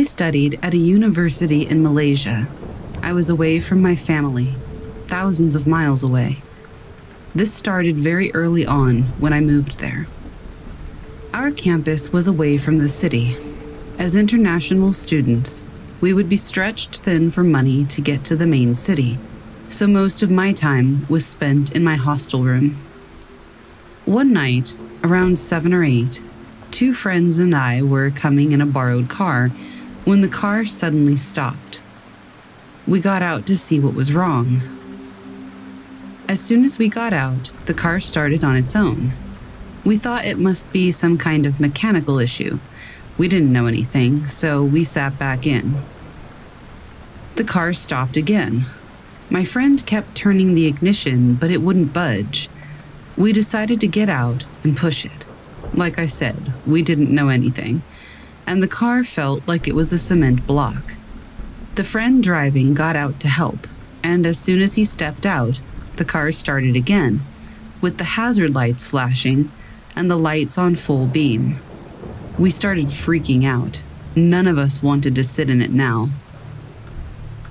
I studied at a university in Malaysia. I was away from my family, thousands of miles away. This started very early on when I moved there. Our campus was away from the city. As international students, we would be stretched thin for money to get to the main city, so most of my time was spent in my hostel room. One night, around seven or eight, two friends and I were coming in a borrowed car when the car suddenly stopped. We got out to see what was wrong. As soon as we got out, the car started on its own. We thought it must be some kind of mechanical issue. We didn't know anything, so we sat back in. The car stopped again. My friend kept turning the ignition, but it wouldn't budge. We decided to get out and push it. Like I said, we didn't know anything, and the car felt like it was a cement block. The friend driving got out to help, and as soon as he stepped out, the car started again, with the hazard lights flashing and the lights on full beam. We started freaking out. None of us wanted to sit in it now.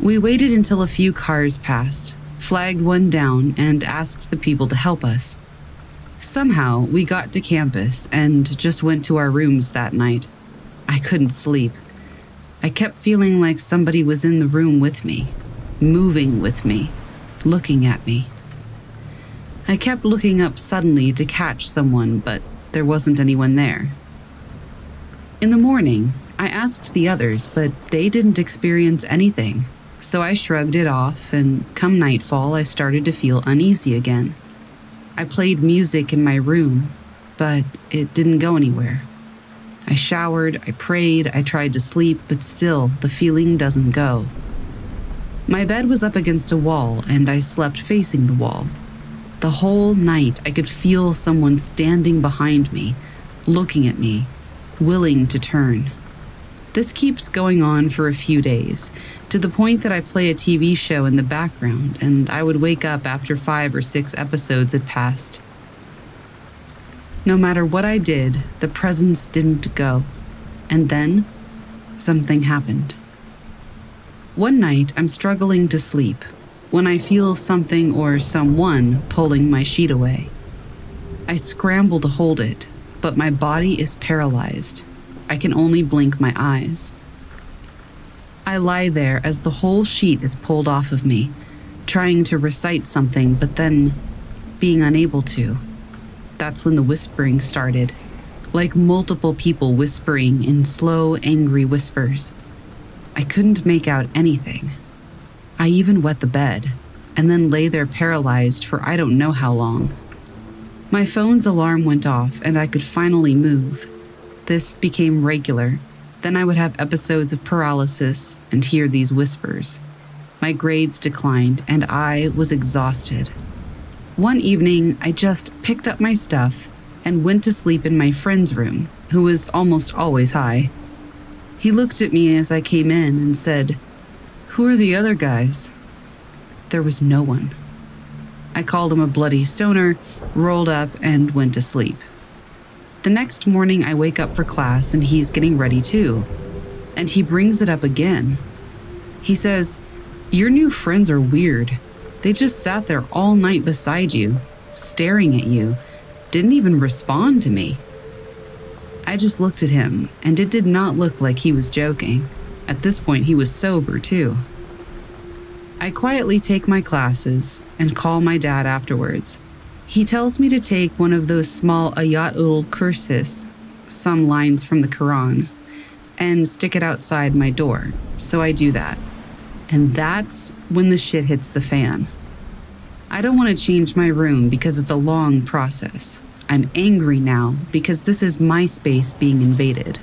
We waited until a few cars passed, flagged one down, and asked the people to help us. Somehow, we got to campus and just went to our rooms that night. I couldn't sleep. I kept feeling like somebody was in the room with me, moving with me, looking at me. I kept looking up suddenly to catch someone, but there wasn't anyone there. In the morning, I asked the others, but they didn't experience anything, so I shrugged it off, and come nightfall, I started to feel uneasy again. I played music in my room, but it didn't go anywhere. I showered, I prayed, I tried to sleep, but still, the feeling doesn't go. My bed was up against a wall, and I slept facing the wall. The whole night, I could feel someone standing behind me, looking at me, willing to turn. This keeps going on for a few days, to the point that I play a TV show in the background, and I would wake up after five or six episodes had passed. No matter what I did, the presence didn't go. And then, something happened. One night, I'm struggling to sleep, when I feel something or someone pulling my sheet away. I scramble to hold it, but my body is paralyzed. I can only blink my eyes. I lie there as the whole sheet is pulled off of me, trying to recite something, but then being unable to. That's when the whispering started, like multiple people whispering in slow, angry whispers. I couldn't make out anything. I even wet the bed, and then lay there paralyzed for I don't know how long. My phone's alarm went off, and I could finally move. This became regular. Then I would have episodes of paralysis and hear these whispers. My grades declined, and I was exhausted. One evening, I just picked up my stuff and went to sleep in my friend's room, who was almost always high. He looked at me as I came in and said, who are the other guys? There was no one. I called him a bloody stoner, rolled up, and went to sleep. The next morning, I wake up for class and he's getting ready too. And he brings it up again. He says, Your new friends are weird. They just sat there all night beside you, staring at you, didn't even respond to me. I just looked at him, and it did not look like he was joking. At this point, he was sober too. I quietly take my classes and call my dad afterwards. He tells me to take one of those small ayatul kursis, some lines from the Quran, and stick it outside my door. So I do that. And that's when the shit hits the fan. I don't want to change my room because it's a long process. I'm angry now because this is my space being invaded.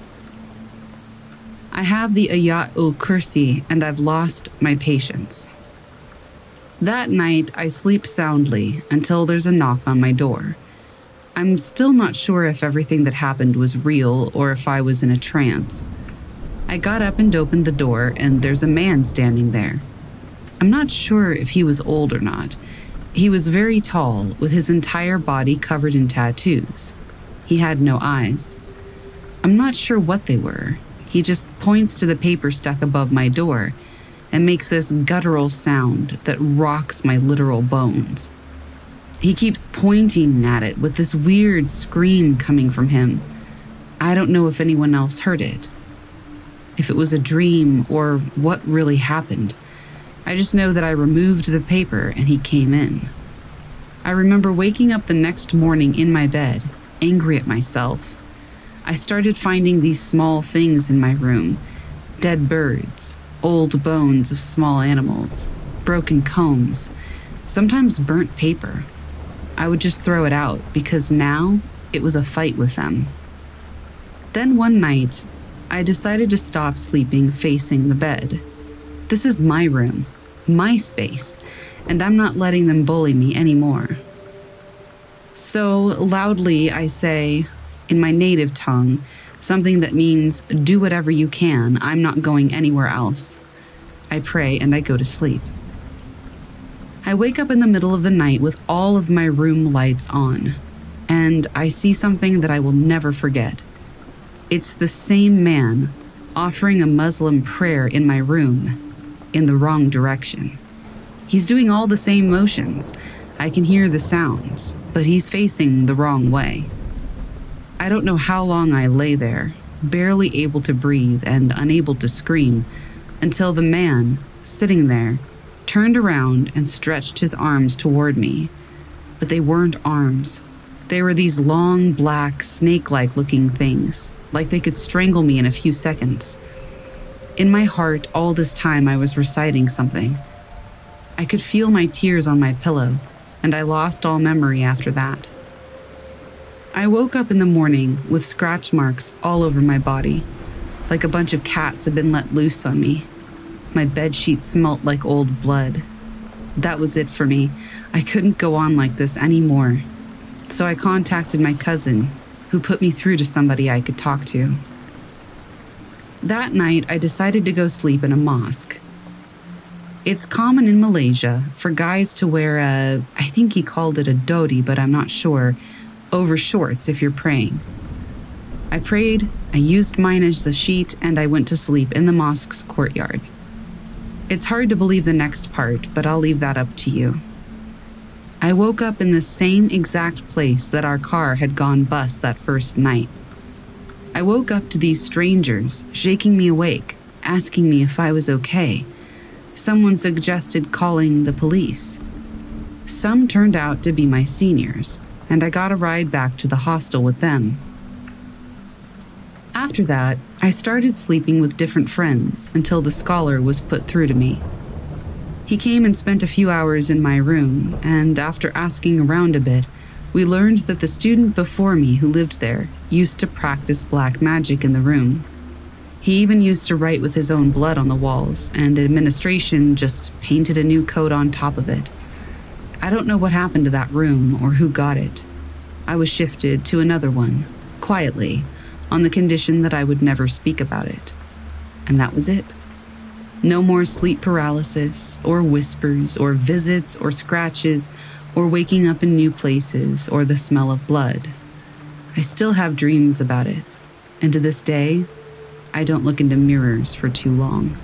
I have the Ayat ul Kursi and I've lost my patience. That night, I sleep soundly until there's a knock on my door. I'm still not sure if everything that happened was real or if I was in a trance. I got up and opened the door, and there's a man standing there. I'm not sure if he was old or not. He was very tall, with his entire body covered in tattoos. He had no eyes. I'm not sure what they were, He just points to the paper stuck above my door and makes this guttural sound that rocks my literal bones. He keeps pointing at it with this weird scream coming from him. I don't know if anyone else heard it, if it was a dream or what really happened. I just know that I removed the paper and he came in. I remember waking up the next morning in my bed, angry at myself. I started finding these small things in my room dead birds, old bones of small animals, broken combs, sometimes burnt paper. I would just throw it out because now it was a fight with them. Then one night, I decided to stop sleeping facing the bed. This is my room, my space, and I'm not letting them bully me anymore. So loudly, I say, in my native tongue, something that means, do whatever you can, I'm not going anywhere else. I pray and I go to sleep. I wake up in the middle of the night with all of my room lights on, and I see something that I will never forget. It's the same man offering a Muslim prayer in my room in the wrong direction. He's doing all the same motions. I can hear the sounds, but he's facing the wrong way. I don't know how long I lay there, barely able to breathe and unable to scream, until the man, sitting there, turned around and stretched his arms toward me. But they weren't arms. They were these long, black, snake like looking things, like they could strangle me in a few seconds. In my heart, all this time, I was reciting something. I could feel my tears on my pillow, and I lost all memory after that. I woke up in the morning with scratch marks all over my body, like a bunch of cats had been let loose on me. My bed sheet smelt like old blood. That was it for me. I couldn't go on like this anymore. So I contacted my cousin, who put me through to somebody I could talk to. That night, I decided to go sleep in a mosque. It's common in Malaysia for guys to wear a, I think he called it a dhoti, but I'm not sure, over shorts if you're praying. I prayed, I used mine as a sheet, and I went to sleep in the mosque's courtyard. It's hard to believe the next part, but I'll leave that up to you. I woke up in the same exact place that our car had gone bust that first night. I woke up to these strangers shaking me awake, asking me if I was okay. Someone suggested calling the police. Some turned out to be my seniors, and I got a ride back to the hostel with them. After that, I started sleeping with different friends until the scholar was put through to me. He came and spent a few hours in my room, and after asking around a bit, we learned that the student before me who lived there used to practice black magic in the room. He even used to write with his own blood on the walls, and administration just painted a new coat on top of it. I don't know what happened to that room or who got it. I was shifted to another one, quietly, on the condition that I would never speak about it. And that was it. No more sleep paralysis, or whispers, or visits, or scratches, or waking up in new places, or the smell of blood. I still have dreams about it, and to this day, I don't look into mirrors for too long.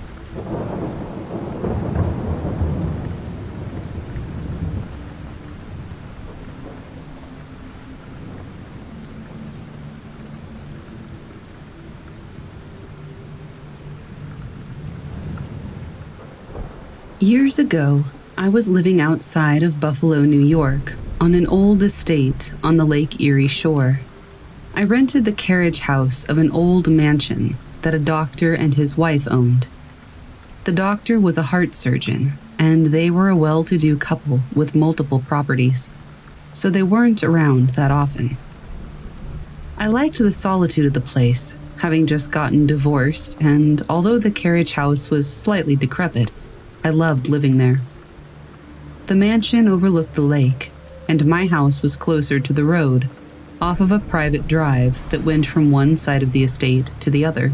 Years ago, I was living outside of Buffalo, New York, on an old estate on the Lake Erie shore. I rented the carriage house of an old mansion that a doctor and his wife owned. The doctor was a heart surgeon, and they were a well to do couple with multiple properties, so they weren't around that often. I liked the solitude of the place, having just gotten divorced, and although the carriage house was slightly decrepit, I loved living there. The mansion overlooked the lake, and my house was closer to the road, off of a private drive that went from one side of the estate to the other.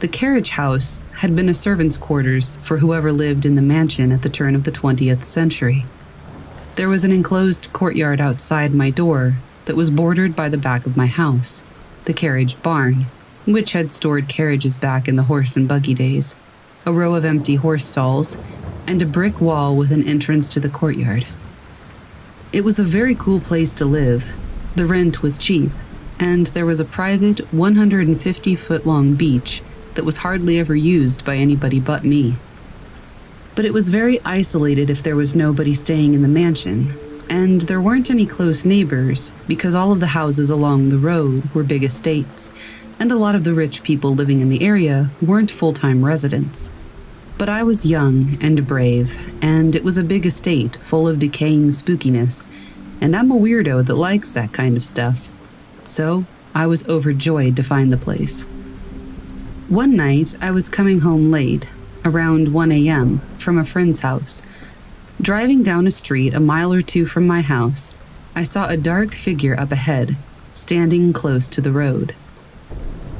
The carriage house had been a servant's quarters for whoever lived in the mansion at the turn of the 20th century. There was an enclosed courtyard outside my door that was bordered by the back of my house, the carriage barn, which had stored carriages back in the horse and buggy days, a row of empty horse stalls, and a brick wall with an entrance to the courtyard. It was a very cool place to live. The rent was cheap, and there was a private 150 foot long beach that was hardly ever used by anybody but me. But it was very isolated if there was nobody staying in the mansion, and there weren't any close neighbors because all of the houses along the road were big estates, and a lot of the rich people living in the area weren't full time residents. But I was young and brave, and it was a big estate full of decaying spookiness, and I'm a weirdo that likes that kind of stuff. So I was overjoyed to find the place. One night, I was coming home late, around 1 a.m., from a friend's house. Driving down a street a mile or two from my house, I saw a dark figure up ahead, standing close to the road.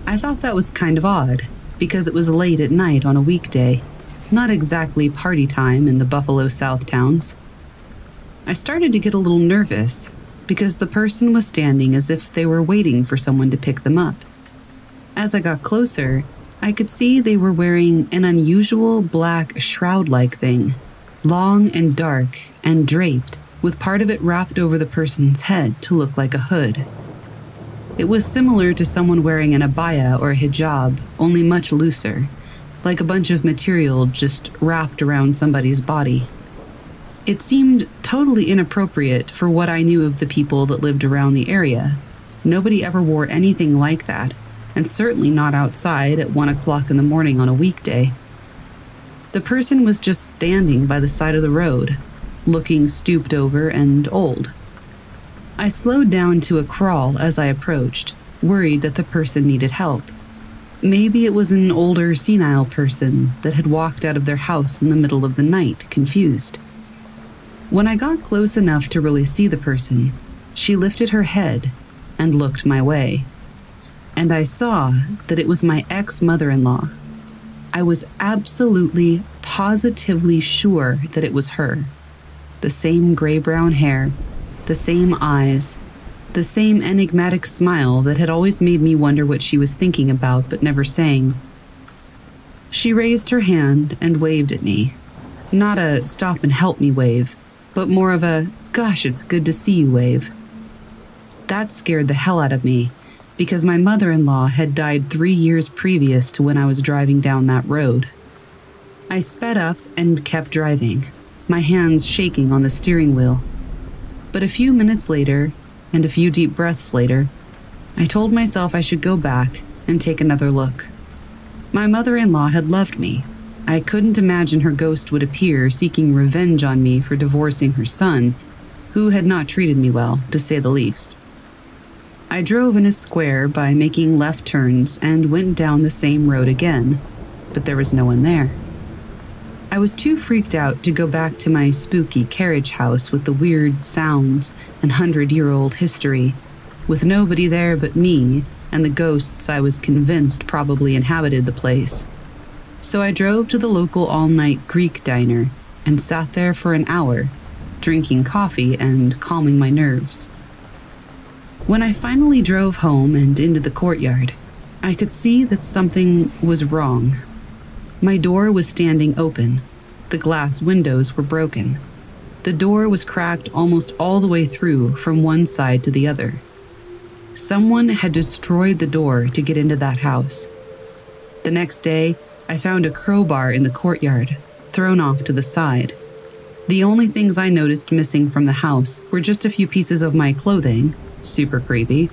I thought that was kind of odd, because it was late at night on a weekday, not exactly party time in the Buffalo South towns. I started to get a little nervous because the person was standing as if they were waiting for someone to pick them up. As I got closer, I could see they were wearing an unusual black shroud like thing, long and dark and draped, with part of it wrapped over the person's head to look like a hood. It was similar to someone wearing an abaya or a hijab, only much looser, like a bunch of material just wrapped around somebody's body. It seemed totally inappropriate for what I knew of the people that lived around the area. Nobody ever wore anything like that, and certainly not outside at one o'clock in the morning on a weekday. The person was just standing by the side of the road, looking stooped over and old. I slowed down to a crawl as I approached, worried that the person needed help. Maybe it was an older, senile person that had walked out of their house in the middle of the night, confused. When I got close enough to really see the person, she lifted her head and looked my way. And I saw that it was my ex mother in law. I was absolutely, positively sure that it was her. The same gray brown hair, the same eyes, the same enigmatic smile that had always made me wonder what she was thinking about but never saying. She raised her hand and waved at me. Not a stop and help me wave, but more of a, gosh, it's good to see you wave. That scared the hell out of me because my mother in law had died three years previous to when I was driving down that road. I sped up and kept driving, my hands shaking on the steering wheel. But a few minutes later, and a few deep breaths later, I told myself I should go back and take another look. My mother in law had loved me I couldn't imagine her ghost would appear seeking revenge on me for divorcing her son, who had not treated me well, to say the least. I drove in a square by making left turns and went down the same road again, but there was no one there. I was too freaked out to go back to my spooky carriage house with the weird sounds and hundred year old history, with nobody there but me and the ghosts I was convinced probably inhabited the place so I drove to the local all night Greek diner and sat there for an hour, drinking coffee and calming my nerves. When I finally drove home and into the courtyard, I could see that something was wrong. My door was standing open, the glass windows were broken. The door was cracked almost all the way through from one side to the other. Someone had destroyed the door to get into that house. The next day, I found a crowbar in the courtyard, thrown off to the side. The only things I noticed missing from the house were just a few pieces of my clothing, super creepy,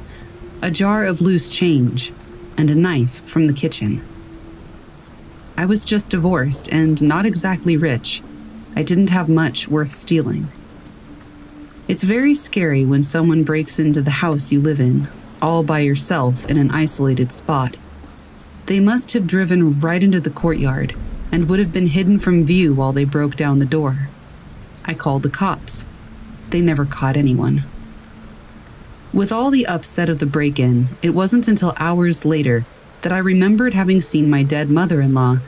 a jar of loose change, and a knife from the kitchen. I was just divorced and not exactly rich. I didn't have much worth stealing. It's very scary when someone breaks into the house you live in, all by yourself in an isolated spot they must have driven right into the courtyard and would have been hidden from view while they broke down the door. I called the cops. They never caught anyone. With all the upset of the break in, it wasn't until hours later that I remembered having seen my dead mother in law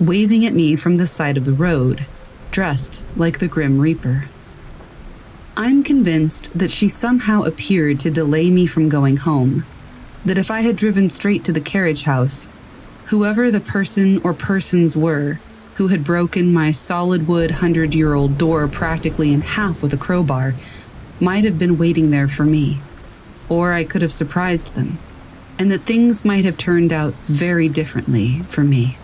waving at me from the side of the road, dressed like the Grim Reaper. I'm convinced that she somehow appeared to delay me from going home that if I had driven straight to the carriage house, whoever the person or persons were who had broken my solid wood hundred year old door practically in half with a crowbar might have been waiting there for me, or I could have surprised them, and that things might have turned out very differently for me.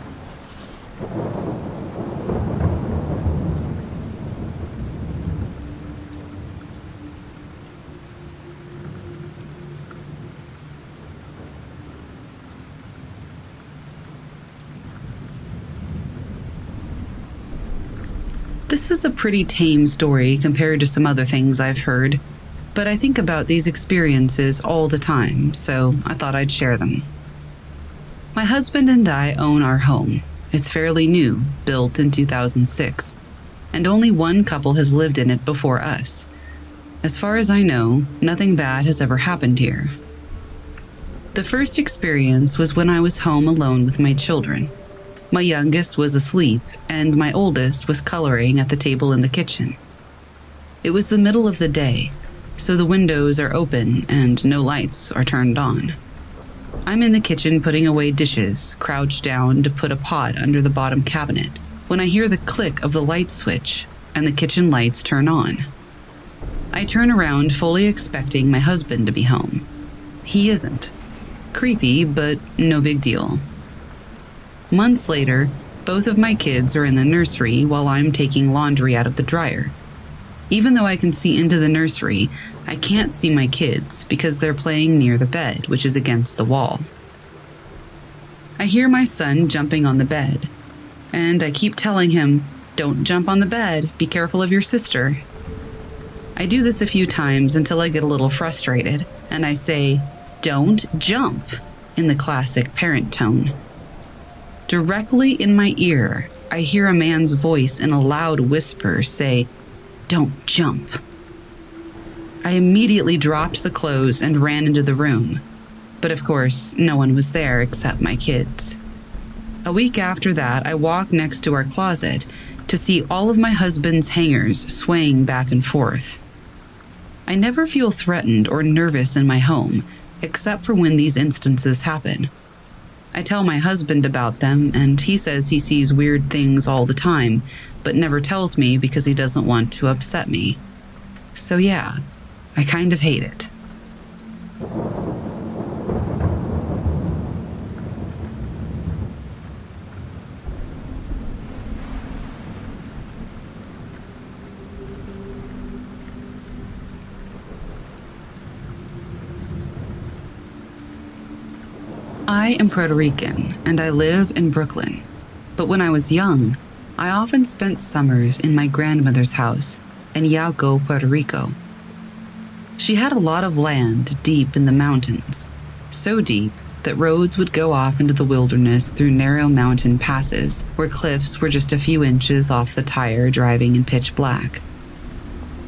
This is a pretty tame story compared to some other things I've heard, but I think about these experiences all the time, so I thought I'd share them. My husband and I own our home. It's fairly new, built in 2006, and only one couple has lived in it before us. As far as I know, nothing bad has ever happened here. The first experience was when I was home alone with my children. My youngest was asleep, and my oldest was coloring at the table in the kitchen. It was the middle of the day, so the windows are open and no lights are turned on. I'm in the kitchen putting away dishes, crouched down to put a pot under the bottom cabinet, when I hear the click of the light switch and the kitchen lights turn on. I turn around, fully expecting my husband to be home. He isn't. Creepy, but no big deal. Months later, both of my kids are in the nursery while I'm taking laundry out of the dryer. Even though I can see into the nursery, I can't see my kids because they're playing near the bed, which is against the wall. I hear my son jumping on the bed, and I keep telling him, Don't jump on the bed, be careful of your sister. I do this a few times until I get a little frustrated, and I say, Don't jump, in the classic parent tone. Directly in my ear, I hear a man's voice in a loud whisper say, Don't jump. I immediately dropped the clothes and ran into the room. But of course, no one was there except my kids. A week after that, I walked next to our closet to see all of my husband's hangers swaying back and forth. I never feel threatened or nervous in my home, except for when these instances happen. I tell my husband about them, and he says he sees weird things all the time, but never tells me because he doesn't want to upset me. So, yeah, I kind of hate it. I am Puerto Rican and I live in Brooklyn. But when I was young, I often spent summers in my grandmother's house in Yauco, Puerto Rico. She had a lot of land deep in the mountains, so deep that roads would go off into the wilderness through narrow mountain passes where cliffs were just a few inches off the tire driving in pitch black.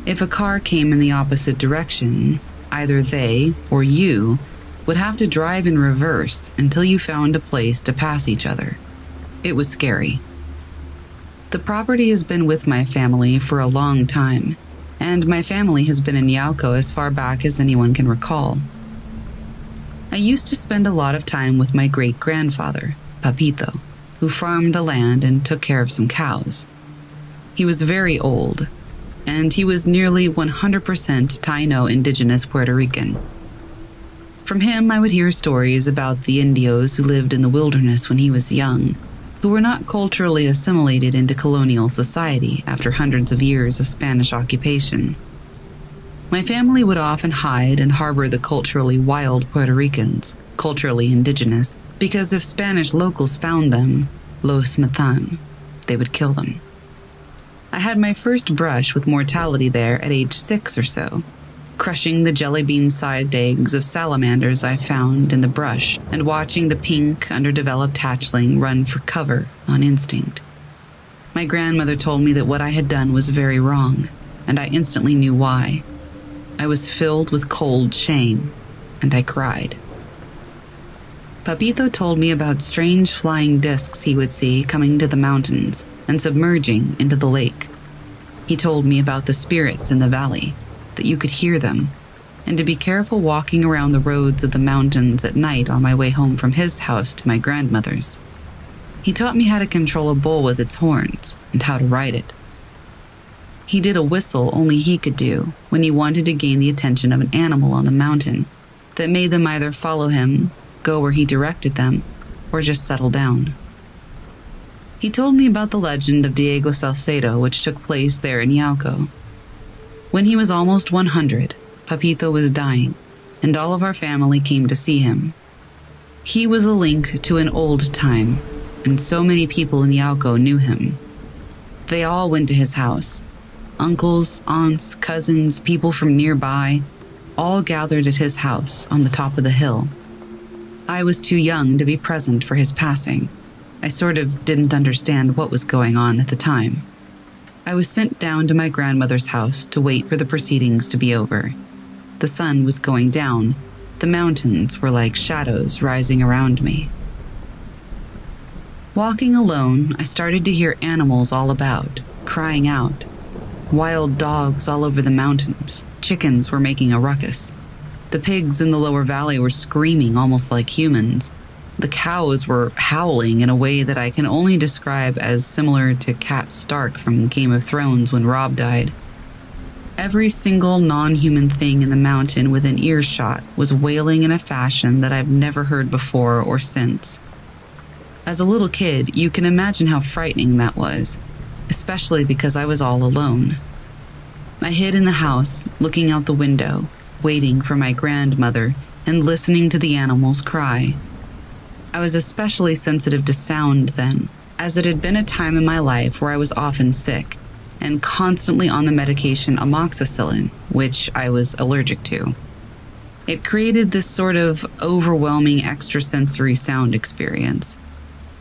If a car came in the opposite direction, either they or you would have to drive in reverse until you found a place to pass each other. It was scary. The property has been with my family for a long time, and my family has been in Yauco as far back as anyone can recall. I used to spend a lot of time with my great grandfather, Papito, who farmed the land and took care of some cows. He was very old, and he was nearly 100% Taino indigenous Puerto Rican. From him, I would hear stories about the Indios who lived in the wilderness when he was young, who were not culturally assimilated into colonial society after hundreds of years of Spanish occupation. My family would often hide and harbor the culturally wild Puerto Ricans, culturally indigenous, because if Spanish locals found them, los matan, they would kill them. I had my first brush with mortality there at age six or so, crushing the jelly bean sized eggs of salamanders I found in the brush and watching the pink, underdeveloped hatchling run for cover on instinct. My grandmother told me that what I had done was very wrong, and I instantly knew why. I was filled with cold shame, and I cried. Papito told me about strange flying discs he would see coming to the mountains and submerging into the lake. He told me about the spirits in the valley that you could hear them, and to be careful walking around the roads of the mountains at night on my way home from his house to my grandmother's. He taught me how to control a bull with its horns and how to ride it. He did a whistle only he could do when he wanted to gain the attention of an animal on the mountain that made them either follow him, go where he directed them, or just settle down. He told me about the legend of Diego Salcedo, which took place there in Yauco. When he was almost 100, Papito was dying, and all of our family came to see him. He was a link to an old time and so many people in Yauco knew him. They all went to his house. Uncles, aunts, cousins, people from nearby, all gathered at his house on the top of the hill. I was too young to be present for his passing. I sort of didn't understand what was going on at the time. I was sent down to my grandmother's house to wait for the proceedings to be over. The sun was going down. The mountains were like shadows rising around me. Walking alone, I started to hear animals all about, crying out. Wild dogs all over the mountains. Chickens were making a ruckus. The pigs in the lower valley were screaming almost like humans. The cows were howling in a way that I can only describe as similar to Cat Stark from Game of Thrones when Robb died. Every single non human thing in the mountain within earshot was wailing in a fashion that I've never heard before or since. As a little kid, you can imagine how frightening that was, especially because I was all alone. I hid in the house, looking out the window, waiting for my grandmother and listening to the animals cry. I was especially sensitive to sound then, as it had been a time in my life where I was often sick and constantly on the medication amoxicillin, which I was allergic to. It created this sort of overwhelming extrasensory sound experience.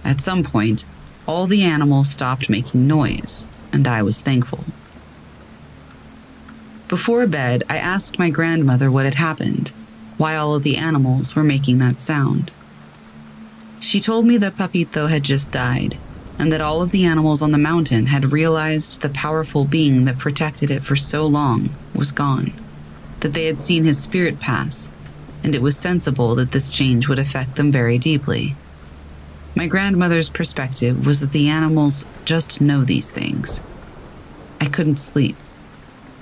At some point, all the animals stopped making noise, and I was thankful. Before bed, I asked my grandmother what had happened, why all of the animals were making that sound. She told me that Papito had just died, and that all of the animals on the mountain had realized the powerful being that protected it for so long was gone, that they had seen his spirit pass, and it was sensible that this change would affect them very deeply. My grandmother's perspective was that the animals just know these things. I couldn't sleep.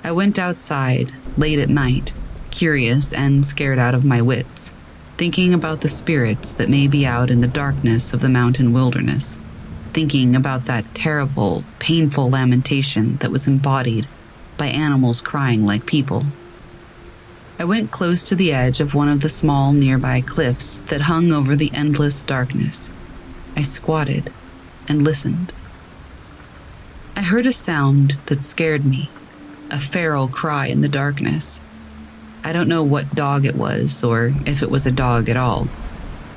I went outside late at night, curious and scared out of my wits, thinking about the spirits that may be out in the darkness of the mountain wilderness, thinking about that terrible, painful lamentation that was embodied by animals crying like people. I went close to the edge of one of the small nearby cliffs that hung over the endless darkness I squatted and listened. I heard a sound that scared me a feral cry in the darkness. I don't know what dog it was, or if it was a dog at all,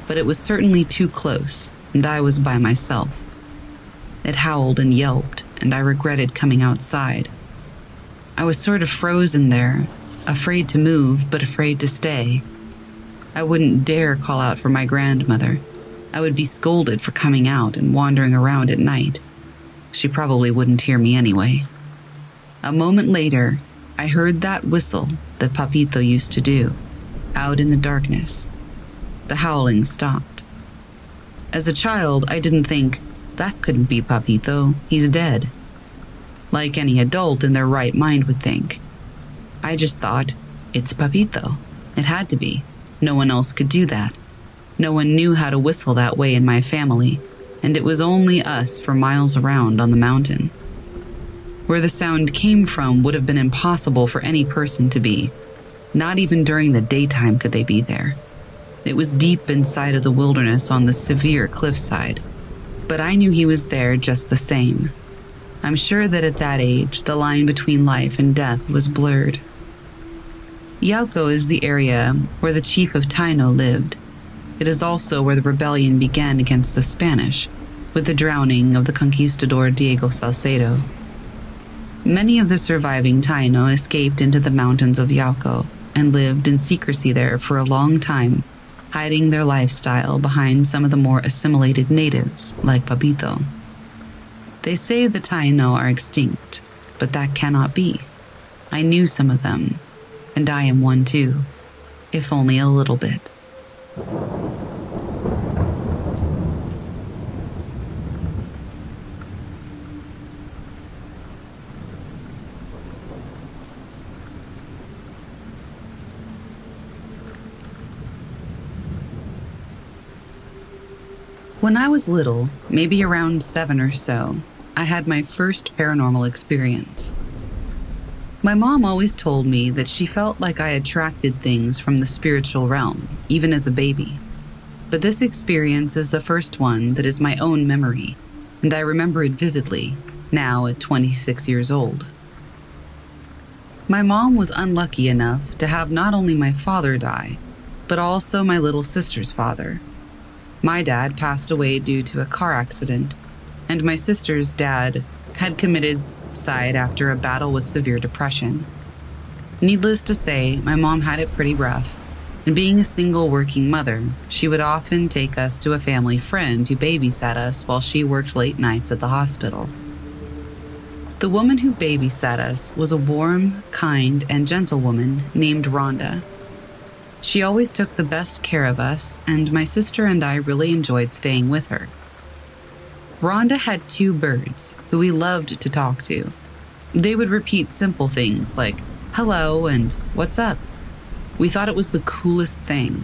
but it was certainly too close, and I was by myself. It howled and yelped, and I regretted coming outside. I was sort of frozen there, afraid to move, but afraid to stay. I wouldn't dare call out for my grandmother. I would be scolded for coming out and wandering around at night. She probably wouldn't hear me anyway. A moment later, I heard that whistle that Papito used to do, out in the darkness. The howling stopped. As a child, I didn't think, that couldn't be Papito, he's dead. Like any adult in their right mind would think. I just thought, it's Papito. It had to be. No one else could do that. No one knew how to whistle that way in my family, and it was only us for miles around on the mountain. Where the sound came from would have been impossible for any person to be. Not even during the daytime could they be there. It was deep inside of the wilderness on the severe cliffside, but I knew he was there just the same. I'm sure that at that age, the line between life and death was blurred. Yauco is the area where the chief of Taino lived, it is also where the rebellion began against the Spanish, with the drowning of the conquistador Diego Salcedo. Many of the surviving Taino escaped into the mountains of Yauco and lived in secrecy there for a long time, hiding their lifestyle behind some of the more assimilated natives, like Papito. They say the Taino are extinct, but that cannot be. I knew some of them. and I am one too, if only a little bit. When I was little, maybe around seven or so, I had my first paranormal experience. My mom always told me that she felt like I attracted things from the spiritual realm, even as a baby. But this experience is the first one that is my own memory, and I remember it vividly, now at 26 years old. My mom was unlucky enough to have not only my father die, but also my little sister's father. My dad passed away due to a car accident, and my sister's dad had committed suicide after a battle with severe depression. Needless to say, my mom had it pretty rough, and being a single working mother, she would often take us to a family friend who babysat us while she worked late nights at the hospital. The woman who babysat us was a warm, kind, and gentle woman named Rhonda. She always took the best care of us, and my sister and I really enjoyed staying with her. Rhonda had two birds who we loved to talk to. They would repeat simple things like hello and what's up. We thought it was the coolest thing.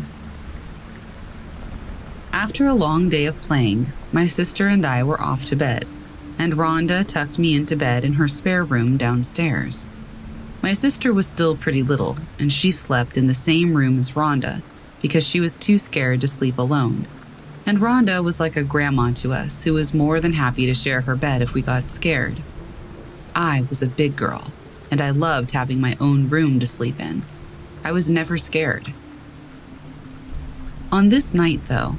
After a long day of playing, my sister and I were off to bed, and Rhonda tucked me into bed in her spare room downstairs. My sister was still pretty little, and she slept in the same room as Rhonda because she was too scared to sleep alone. And Rhonda was like a grandma to us who was more than happy to share her bed if we got scared. I was a big girl, and I loved having my own room to sleep in. I was never scared. On this night, though,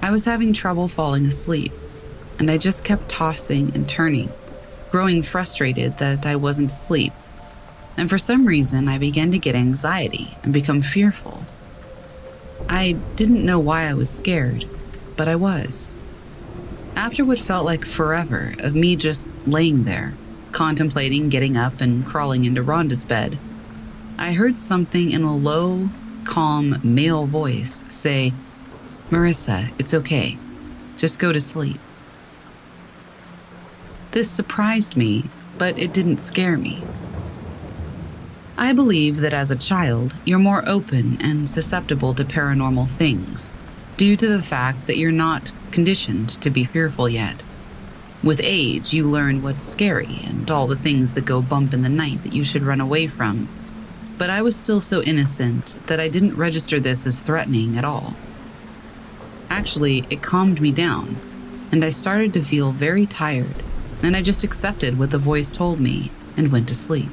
I was having trouble falling asleep, and I just kept tossing and turning, growing frustrated that I wasn't asleep and for some reason I began to get anxiety and become fearful. I didn't know why I was scared, but I was. After what felt like forever of me just laying there, contemplating getting up and crawling into Rhonda's bed, I heard something in a low, calm male voice say, Marissa, it's okay. Just go to sleep. This surprised me, but it didn't scare me. I believe that as a child, you're more open and susceptible to paranormal things, due to the fact that you're not conditioned to be fearful yet. With age, you learn what's scary and all the things that go bump in the night that you should run away from. But I was still so innocent that I didn't register this as threatening at all. Actually, it calmed me down, and I started to feel very tired, and I just accepted what the voice told me and went to sleep.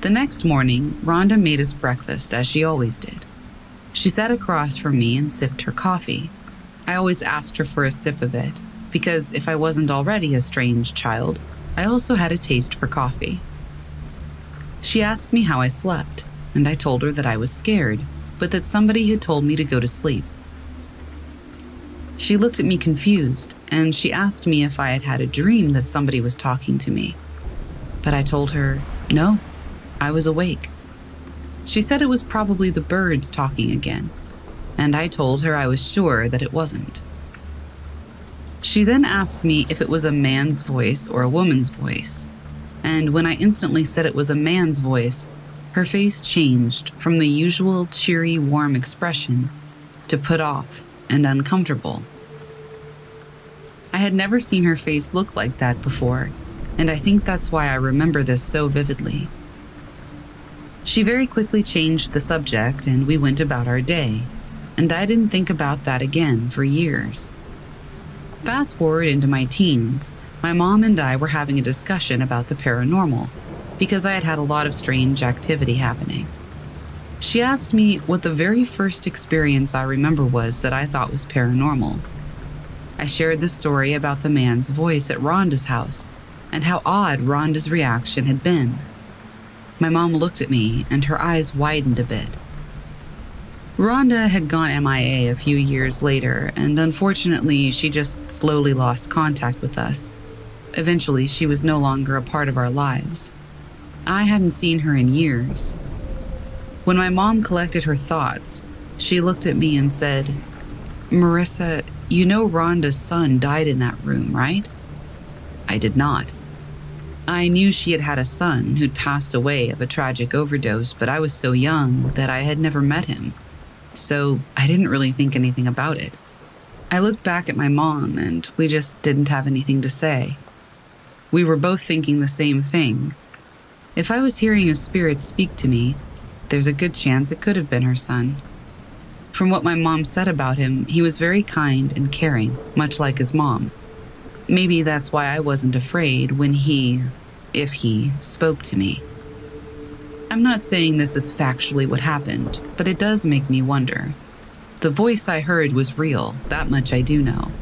The next morning, Rhonda made us breakfast as she always did. She sat across from me and sipped her coffee. I always asked her for a sip of it, because if I wasn't already a strange child, I also had a taste for coffee. She asked me how I slept, and I told her that I was scared, but that somebody had told me to go to sleep. She looked at me confused, and she asked me if I had had a dream that somebody was talking to me. But I told her, no, I was awake. She said it was probably the birds talking again, and I told her I was sure that it wasn't. She then asked me if it was a man's voice or a woman's voice, and when I instantly said it was a man's voice, her face changed from the usual cheery, warm expression to put off and uncomfortable. I had never seen her face look like that before, and I think that's why I remember this so vividly. She very quickly changed the subject and we went about our day, and I didn't think about that again for years. Fast forward into my teens, my mom and I were having a discussion about the paranormal because I had had a lot of strange activity happening. She asked me what the very first experience I remember was that I thought was paranormal. I shared the story about the man's voice at Rhonda's house and how odd Rhonda's reaction had been. My mom looked at me, and her eyes widened a bit. Rhonda had gone MIA a few years later, and unfortunately, she just slowly lost contact with us. Eventually, she was no longer a part of our lives. I hadn't seen her in years. When my mom collected her thoughts, she looked at me and said, Marissa, you know Rhonda's son died in that room, right? I did not. I knew she had had a son who'd passed away of a tragic overdose, but I was so young that I had never met him. So I didn't really think anything about it. I looked back at my mom and we just didn't have anything to say. We were both thinking the same thing. If I was hearing a spirit speak to me, there's a good chance it could have been her son. From what my mom said about him, he was very kind and caring, much like his mom. Maybe that's why I wasn't afraid when he, if he, spoke to me. I'm not saying this is factually what happened, but it does make me wonder. The voice I heard was real, that much I do know.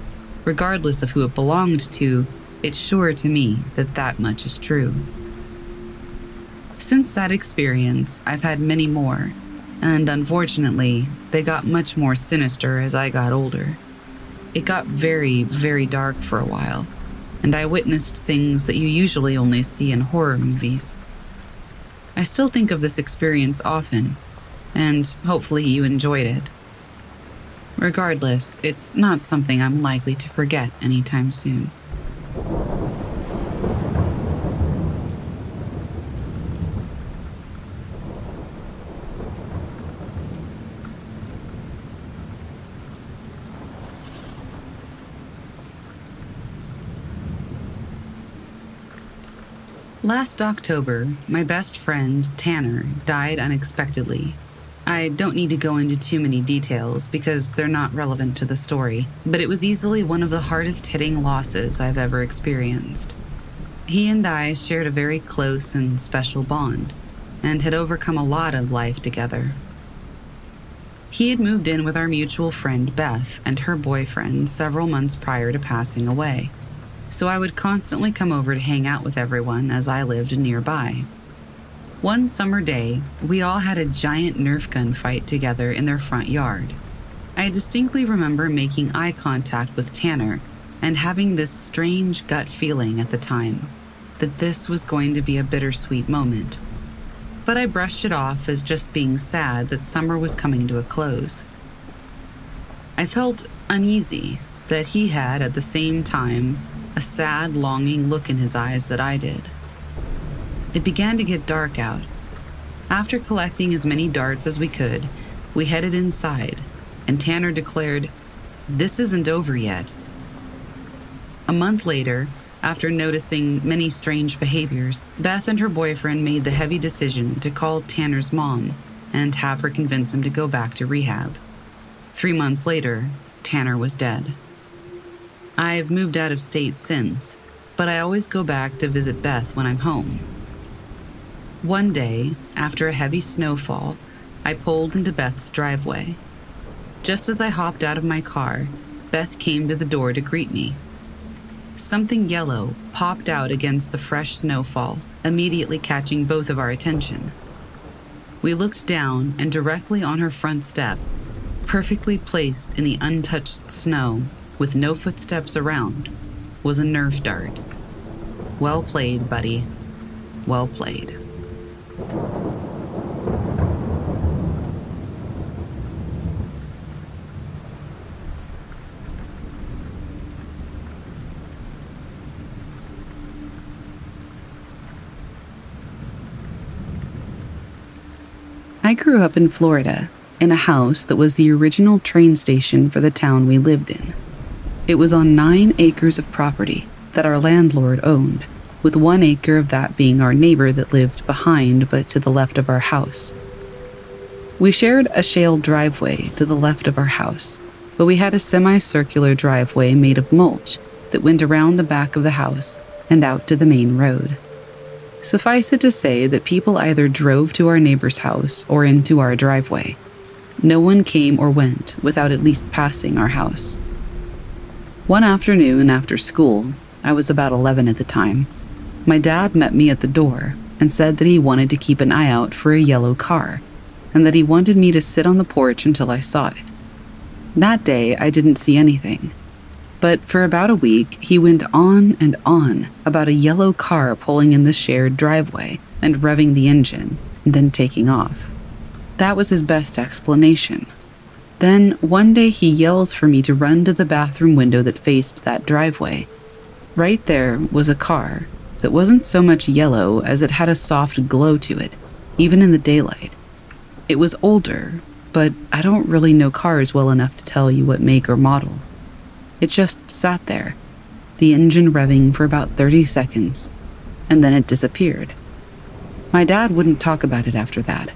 Regardless of who it belonged to, it's sure to me that that much is true. Since that experience, I've had many more, and unfortunately, they got much more sinister as I got older. It got very, very dark for a while, and I witnessed things that you usually only see in horror movies. I still think of this experience often, and hopefully you enjoyed it. Regardless, it's not something I'm likely to forget anytime soon. Last October, my best friend, Tanner, died unexpectedly. I don't need to go into too many details because they're not relevant to the story, but it was easily one of the hardest hitting losses I've ever experienced. He and I shared a very close and special bond, and had overcome a lot of life together. He had moved in with our mutual friend Beth and her boyfriend several months prior to passing away so I would constantly come over to hang out with everyone as I lived nearby. One summer day, we all had a giant Nerf gun fight together in their front yard. I distinctly remember making eye contact with Tanner and having this strange gut feeling at the time that this was going to be a bittersweet moment. But I brushed it off as just being sad that summer was coming to a close. I felt uneasy that he had at the same time a sad, longing look in his eyes that I did. It began to get dark out. After collecting as many darts as we could, we headed inside, and Tanner declared, This isn't over yet. A month later, after noticing many strange behaviors, Beth and her boyfriend made the heavy decision to call Tanner's mom and have her convince him to go back to rehab. Three months later, Tanner was dead. I've moved out of state since, but I always go back to visit Beth when I'm home. One day, after a heavy snowfall, I pulled into Beth's driveway. Just as I hopped out of my car, Beth came to the door to greet me. Something yellow popped out against the fresh snowfall, immediately catching both of our attention. We looked down, and directly on her front step, perfectly placed in the untouched snow, with no footsteps around, was a Nerf dart. Well played, buddy. Well played. I grew up in Florida, in a house that was the original train station for the town we lived in. It was on nine acres of property that our landlord owned, with one acre of that being our neighbor that lived behind but to the left of our house. We shared a shale driveway to the left of our house, but we had a semicircular driveway made of mulch that went around the back of the house and out to the main road. Suffice it to say that people either drove to our neighbor's house or into our driveway. No one came or went without at least passing our house. One afternoon after school, I was about 11 at the time, my dad met me at the door and said that he wanted to keep an eye out for a yellow car and that he wanted me to sit on the porch until I saw it. That day, I didn't see anything. But for about a week, he went on and on about a yellow car pulling in the shared driveway and revving the engine, and then taking off. That was his best explanation. Then, one day, he yells for me to run to the bathroom window that faced that driveway. Right there was a car that wasn't so much yellow as it had a soft glow to it, even in the daylight. It was older, but I don't really know cars well enough to tell you what make or model. It just sat there, the engine revving for about 30 seconds, and then it disappeared. My dad wouldn't talk about it after that.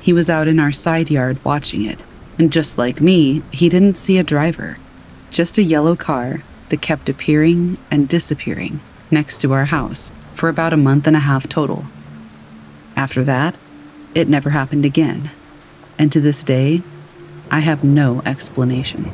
He was out in our side yard watching it, and just like me, he didn't see a driver, just a yellow car that kept appearing and disappearing next to our house for about a month and a half total. After that, it never happened again, and to this day, I have no explanation.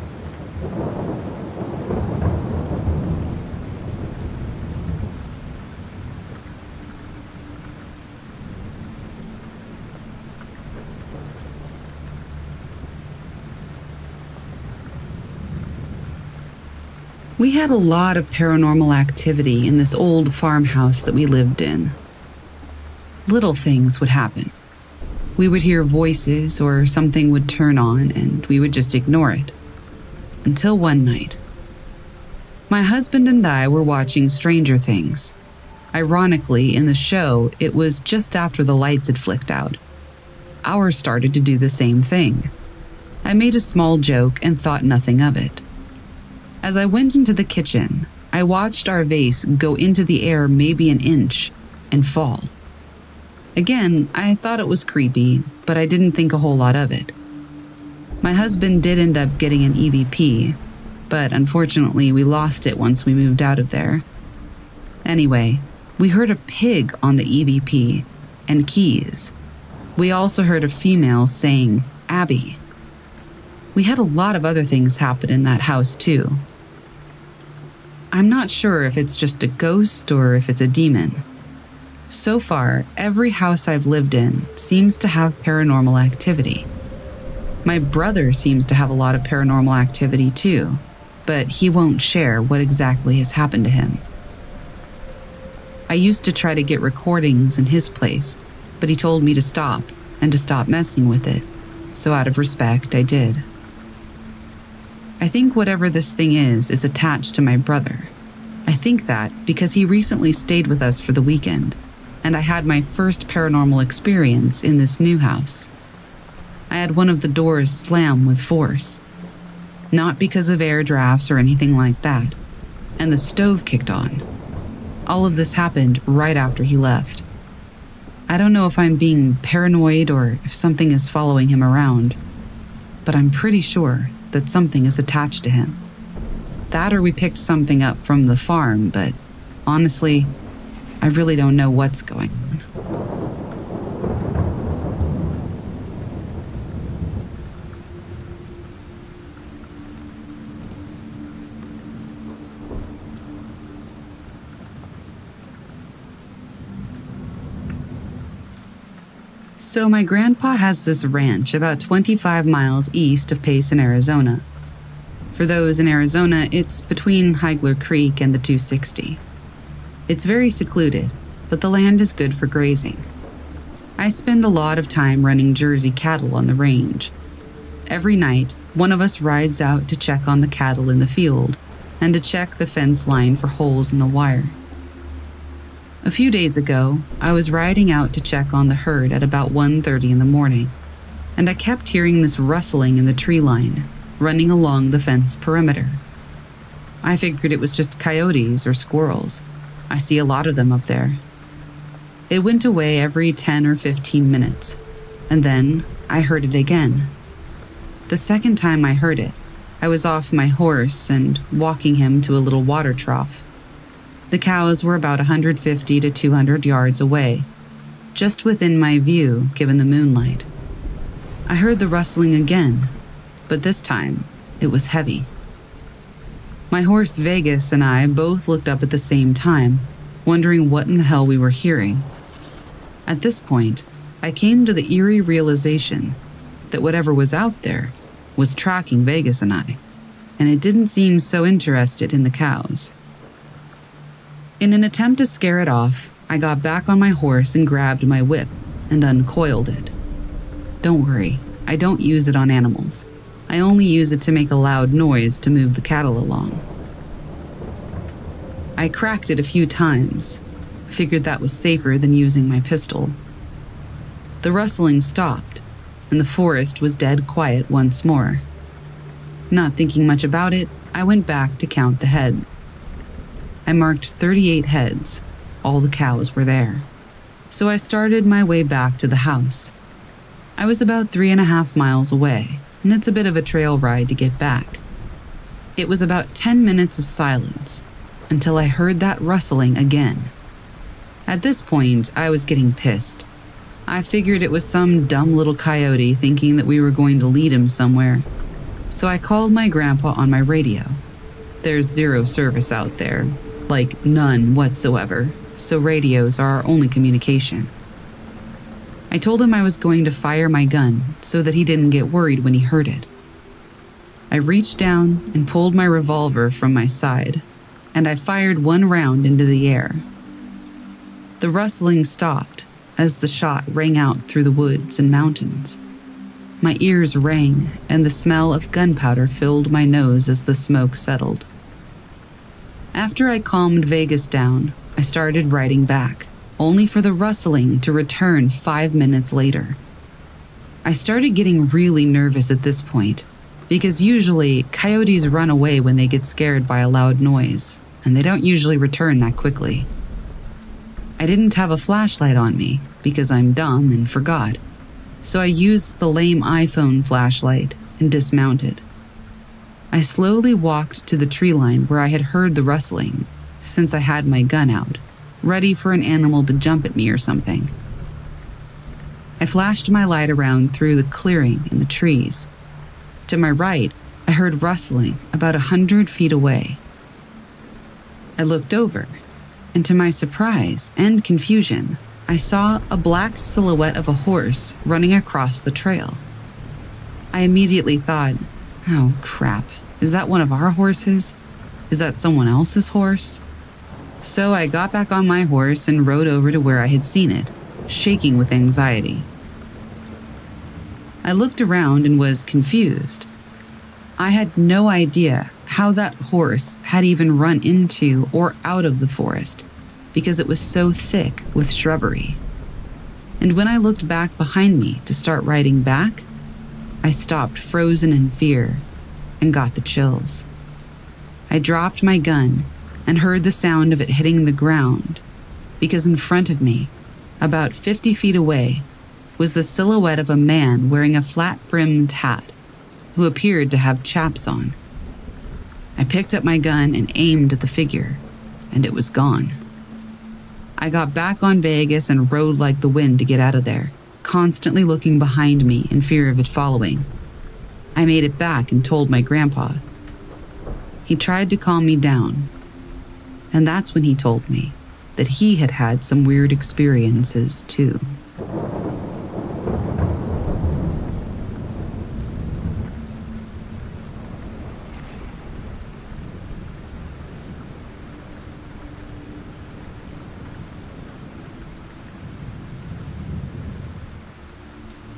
We had a lot of paranormal activity in this old farmhouse that we lived in. Little things would happen. We would hear voices or something would turn on and we would just ignore it. Until one night. My husband and I were watching Stranger Things. Ironically, in the show, it was just after the lights had flicked out. Ours started to do the same thing. I made a small joke and thought nothing of it. As I went into the kitchen, I watched our vase go into the air maybe an inch and fall. Again, I thought it was creepy, but I didn't think a whole lot of it. My husband did end up getting an EVP, but unfortunately, we lost it once we moved out of there. Anyway, we heard a pig on the EVP and keys. We also heard a female saying, Abby. We had a lot of other things happen in that house, too. I'm not sure if it's just a ghost or if it's a demon. So far, every house I've lived in seems to have paranormal activity. My brother seems to have a lot of paranormal activity too, but he won't share what exactly has happened to him. I used to try to get recordings in his place, but he told me to stop and to stop messing with it, so out of respect, I did. I think whatever this thing is is attached to my brother. I think that because he recently stayed with us for the weekend, and I had my first paranormal experience in this new house. I had one of the doors slam with force. Not because of air drafts or anything like that, and the stove kicked on. All of this happened right after he left. I don't know if I'm being paranoid or if something is following him around, but I'm pretty sure that something is attached to him. That or we picked something up from the farm, but honestly, I really don't know what's going on. So, my grandpa has this ranch about 25 miles east of Payson, Arizona. For those in Arizona, it's between Haigler Creek and the 260. It's very secluded, but the land is good for grazing. I spend a lot of time running Jersey cattle on the range. Every night, one of us rides out to check on the cattle in the field and to check the fence line for holes in the wire. A few days ago, I was riding out to check on the herd at about 1:30 in the morning, and I kept hearing this rustling in the tree line, running along the fence perimeter. I figured it was just coyotes or squirrels. I see a lot of them up there. It went away every 10 or 15 minutes, and then I heard it again. The second time I heard it, I was off my horse and walking him to a little water trough. The cows were about 150 to 200 yards away, just within my view given the moonlight. I heard the rustling again, but this time it was heavy. My horse Vegas and I both looked up at the same time, wondering what in the hell we were hearing. At this point, I came to the eerie realization that whatever was out there was tracking Vegas and I, and it didn't seem so interested in the cows. In an attempt to scare it off, I got back on my horse and grabbed my whip and uncoiled it. Don't worry, I don't use it on animals. I only use it to make a loud noise to move the cattle along. I cracked it a few times, figured that was safer than using my pistol. The rustling stopped, and the forest was dead quiet once more. Not thinking much about it, I went back to count the head. I marked 38 heads. All the cows were there. So I started my way back to the house. I was about three and a half miles away, and it's a bit of a trail ride to get back. It was about 10 minutes of silence until I heard that rustling again. At this point, I was getting pissed. I figured it was some dumb little coyote thinking that we were going to lead him somewhere. So I called my grandpa on my radio. There's zero service out there, like none whatsoever, so radios are our only communication. I told him I was going to fire my gun so that he didn't get worried when he heard it. I reached down and pulled my revolver from my side, and I fired one round into the air. The rustling stopped as the shot rang out through the woods and mountains. My ears rang, and the smell of gunpowder filled my nose as the smoke settled. After I calmed Vegas down, I started riding back, only for the rustling to return five minutes later. I started getting really nervous at this point, because usually coyotes run away when they get scared by a loud noise, and they don't usually return that quickly. I didn't have a flashlight on me because I'm dumb and forgot, so I used the lame iPhone flashlight and dismounted. I slowly walked to the tree line where I had heard the rustling, since I had my gun out, ready for an animal to jump at me or something. I flashed my light around through the clearing in the trees. To my right, I heard rustling about a hundred feet away. I looked over, and to my surprise and confusion, I saw a black silhouette of a horse running across the trail. I immediately thought, oh crap, is that one of our horses? Is that someone else's horse? So I got back on my horse and rode over to where I had seen it, shaking with anxiety. I looked around and was confused. I had no idea how that horse had even run into or out of the forest because it was so thick with shrubbery. And when I looked back behind me to start riding back, I stopped frozen in fear and got the chills. I dropped my gun and heard the sound of it hitting the ground because in front of me, about 50 feet away, was the silhouette of a man wearing a flat brimmed hat who appeared to have chaps on. I picked up my gun and aimed at the figure, and it was gone. I got back on Vegas and rode like the wind to get out of there, constantly looking behind me in fear of it following. I made it back and told my grandpa. He tried to calm me down, and that's when he told me that he had had some weird experiences too.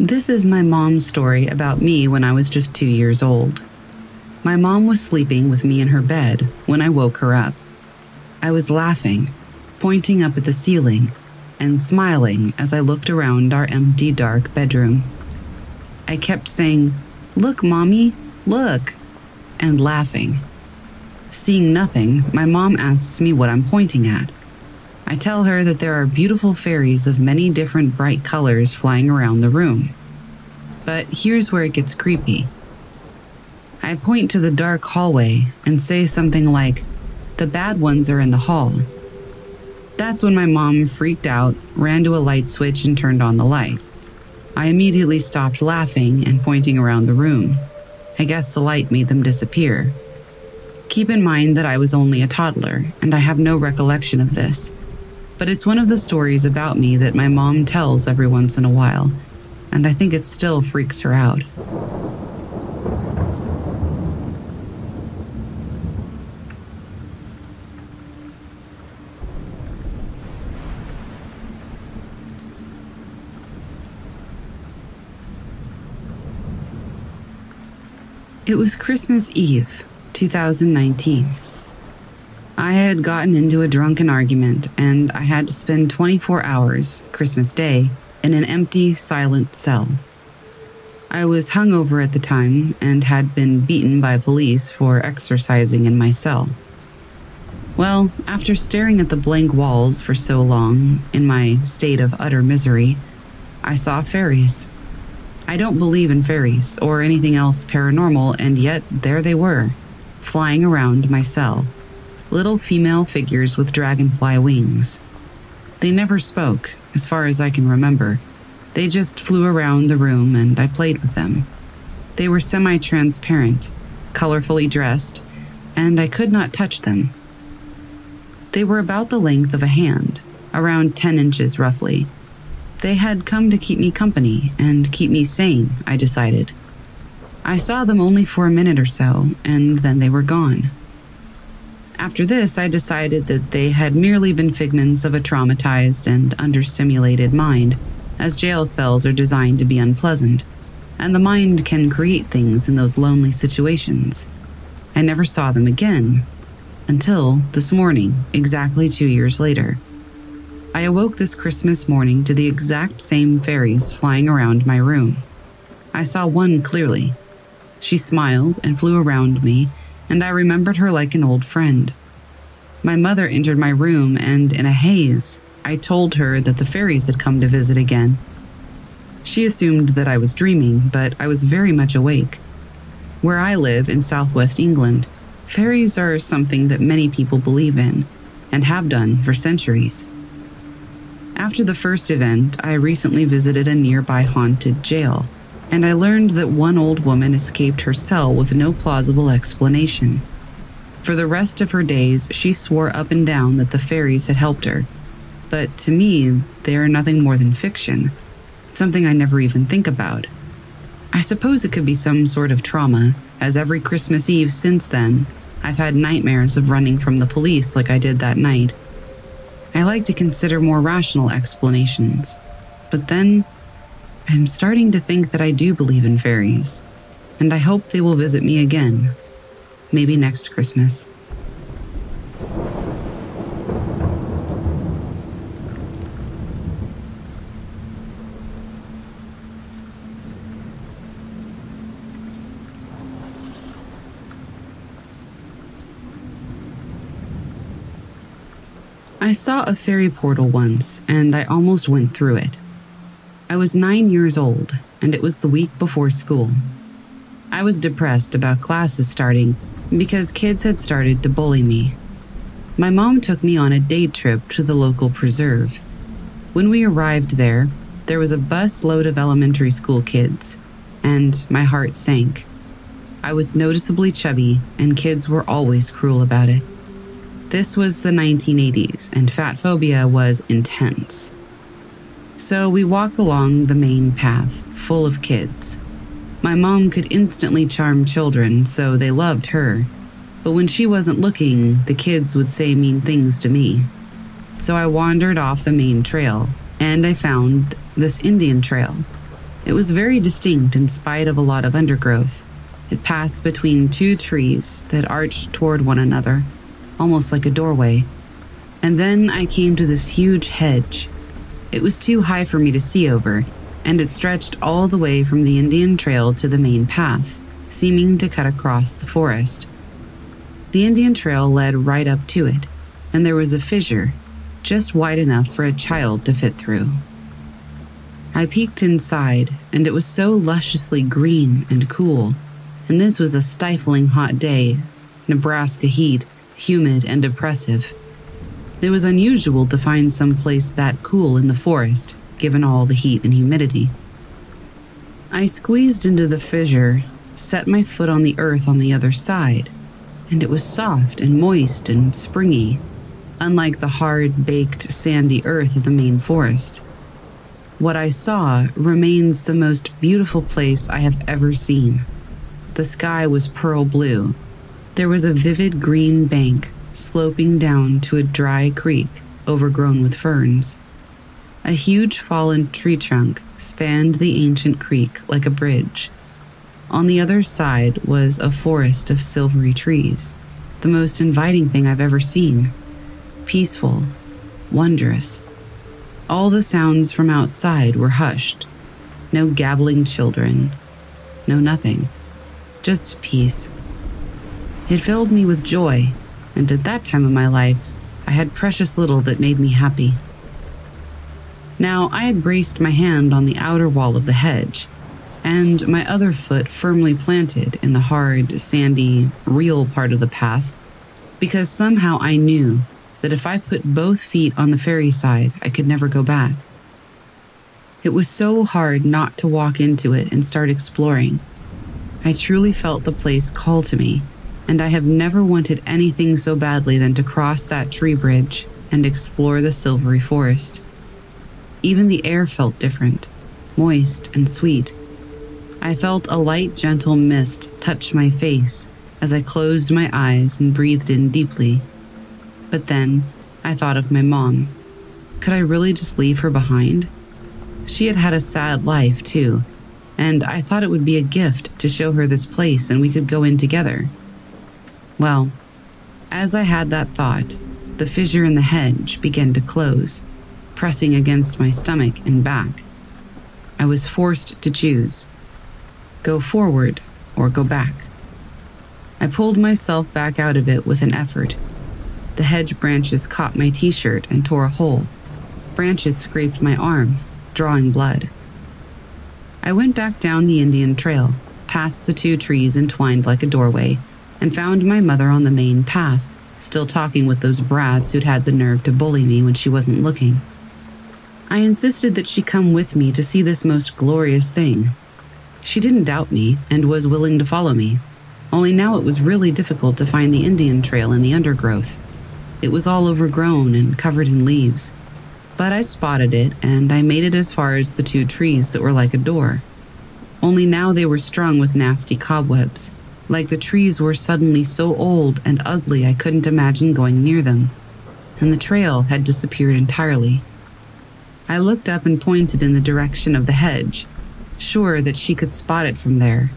This is my mom's story about me when I was just two years old. My mom was sleeping with me in her bed when I woke her up. I was laughing, pointing up at the ceiling, and smiling as I looked around our empty, dark bedroom. I kept saying, Look, Mommy, look, and laughing. Seeing nothing, my mom asks me what I'm pointing at. I tell her that there are beautiful fairies of many different bright colors flying around the room. But here's where it gets creepy. I point to the dark hallway and say something like, The bad ones are in the hall. That's when my mom freaked out, ran to a light switch, and turned on the light. I immediately stopped laughing and pointing around the room. I guess the light made them disappear. Keep in mind that I was only a toddler, and I have no recollection of this but it's one of the stories about me that my mom tells every once in a while, and I think it still freaks her out. It was Christmas Eve, 2019. I had gotten into a drunken argument, and I had to spend 24 hours, Christmas Day, in an empty, silent cell. I was hungover at the time and had been beaten by police for exercising in my cell. Well, after staring at the blank walls for so long, in my state of utter misery, I saw fairies. I don't believe in fairies or anything else paranormal, and yet there they were, flying around my cell. Little female figures with dragonfly wings. They never spoke, as far as I can remember. They just flew around the room and I played with them. They were semi transparent, colorfully dressed, and I could not touch them. They were about the length of a hand, around 10 inches roughly. They had come to keep me company and keep me sane, I decided. I saw them only for a minute or so, and then they were gone. After this, I decided that they had merely been figments of a traumatized and understimulated mind, as jail cells are designed to be unpleasant, and the mind can create things in those lonely situations. I never saw them again, until this morning, exactly two years later. I awoke this Christmas morning to the exact same fairies flying around my room. I saw one clearly. She smiled and flew around me, and I remembered her like an old friend. My mother entered my room, and in a haze, I told her that the fairies had come to visit again. She assumed that I was dreaming, but I was very much awake. Where I live in southwest England, Fairies are something that many people believe in and have done for centuries. After the first event, I recently visited a nearby haunted jail, and I learned that one old woman escaped her cell with no plausible explanation. For the rest of her days, she swore up and down that the fairies had helped her. But to me, they are nothing more than fiction, something I never even think about. I suppose it could be some sort of trauma, as every Christmas Eve since then, I've had nightmares of running from the police like I did that night. I like to consider more rational explanations, but then I'm starting to think that I do believe in fairies, and I hope they will visit me again, maybe next Christmas. I saw a fairy portal once, and I almost went through it. I was nine years old, and it was the week before school. I was depressed about classes starting because kids had started to bully me. My mom took me on a day trip to the local preserve. When we arrived there, there was a bus load of elementary school kids, and my heart sank. I was noticeably chubby, and kids were always cruel about it. This was the 1980s, and fat phobia was intense. So we walk along the main path, full of kids. My mom could instantly charm children, so they loved her. But when she wasn't looking, the kids would say mean things to me. So I wandered off the main trail, and I found this Indian trail. It was very distinct in spite of a lot of undergrowth. It passed between two trees that arched toward one another almost like a doorway. And then I came to this huge hedge. It was too high for me to see over, and it stretched all the way from the Indian Trail to the main path, seeming to cut across the forest. The Indian Trail led right up to it, and there was a fissure, just wide enough for a child to fit through. I peeked inside, and it was so lusciously green and cool, and this was a stifling hot day, Nebraska heat, humid, and oppressive. It was unusual to find some place that cool in the forest, given all the heat and humidity. I squeezed into the fissure, set my foot on the earth on the other side, and it was soft and moist and springy, unlike the hard, baked, sandy earth of the main forest. What I saw remains the most beautiful place I have ever seen. The sky was pearl blue, there was a vivid green bank sloping down to a dry creek overgrown with ferns. A huge fallen tree trunk spanned the ancient creek like a bridge. On the other side was a forest of silvery trees, the most inviting thing I've ever seen. Peaceful, wondrous. All the sounds from outside were hushed. No gabbling children, no nothing. Just peace. It filled me with joy, and at that time of my life, I had precious little that made me happy. Now I had braced my hand on the outer wall of the hedge, and my other foot firmly planted in the hard, sandy, real part of the path, because somehow I knew that if I put both feet on the fairy side, I could never go back. It was so hard not to walk into it and start exploring. I truly felt the place call to me, and I have never wanted anything so badly than to cross that tree bridge and explore the silvery forest. Even the air felt different, moist and sweet. I felt a light, gentle mist touch my face as I closed my eyes and breathed in deeply. But then I thought of my mom. Could I really just leave her behind? She had had a sad life, too, and I thought it would be a gift to show her this place and we could go in together. Well, as I had that thought, the fissure in the hedge began to close, pressing against my stomach and back. I was forced to choose go forward or go back. I pulled myself back out of it with an effort. The hedge branches caught my t shirt and tore a hole. Branches scraped my arm, drawing blood. I went back down the Indian trail, past the two trees entwined like a doorway, and found my mother on the main path, still talking with those brats who'd had the nerve to bully me when she wasn't looking. I insisted that she come with me to see this most glorious thing. She didn't doubt me and was willing to follow me, only now it was really difficult to find the Indian trail in the undergrowth. It was all overgrown and covered in leaves. But I spotted it and I made it as far as the two trees that were like a door. Only now they were strung with nasty cobwebs, like the trees were suddenly so old and ugly I couldn't imagine going near them. And the trail had disappeared entirely. I looked up and pointed in the direction of the hedge, sure that she could spot it from there.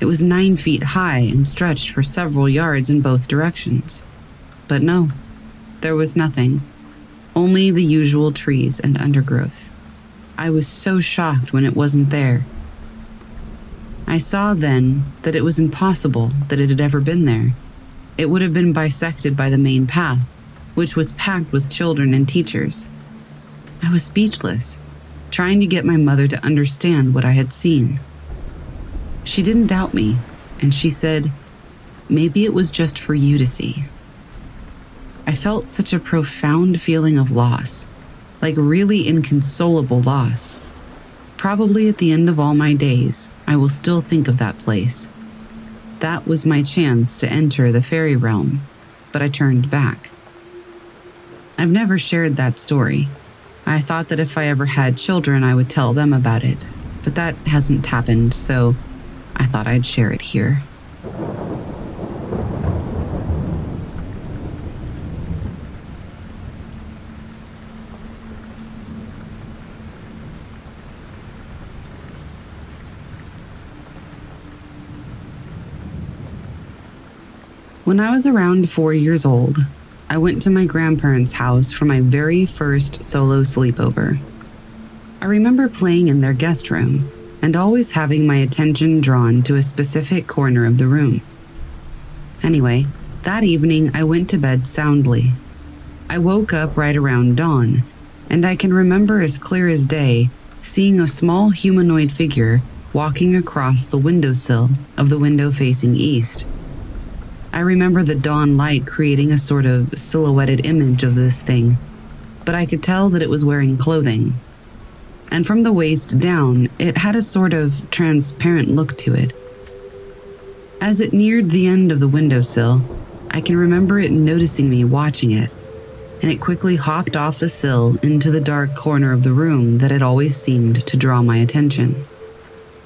It was nine feet high and stretched for several yards in both directions. But no, there was nothing only the usual trees and undergrowth. I was so shocked when it wasn't there. I saw then that it was impossible that it had ever been there. It would have been bisected by the main path, which was packed with children and teachers. I was speechless, trying to get my mother to understand what I had seen. She didn't doubt me, and she said, Maybe it was just for you to see. I felt such a profound feeling of loss, like really inconsolable loss. Probably at the end of all my days, I will still think of that place. That was my chance to enter the fairy realm, but I turned back. I've never shared that story. I thought that if I ever had children, I would tell them about it, but that hasn't happened, so I thought I'd share it here. When I was around four years old, I went to my grandparents' house for my very first solo sleepover. I remember playing in their guest room and always having my attention drawn to a specific corner of the room. Anyway, that evening I went to bed soundly. I woke up right around dawn, and I can remember as clear as day seeing a small humanoid figure walking across the windowsill of the window facing east. I remember the dawn light creating a sort of silhouetted image of this thing, but I could tell that it was wearing clothing. And from the waist down, it had a sort of transparent look to it. As it neared the end of the windowsill, I can remember it noticing me watching it, and it quickly hopped off the sill into the dark corner of the room that had always seemed to draw my attention.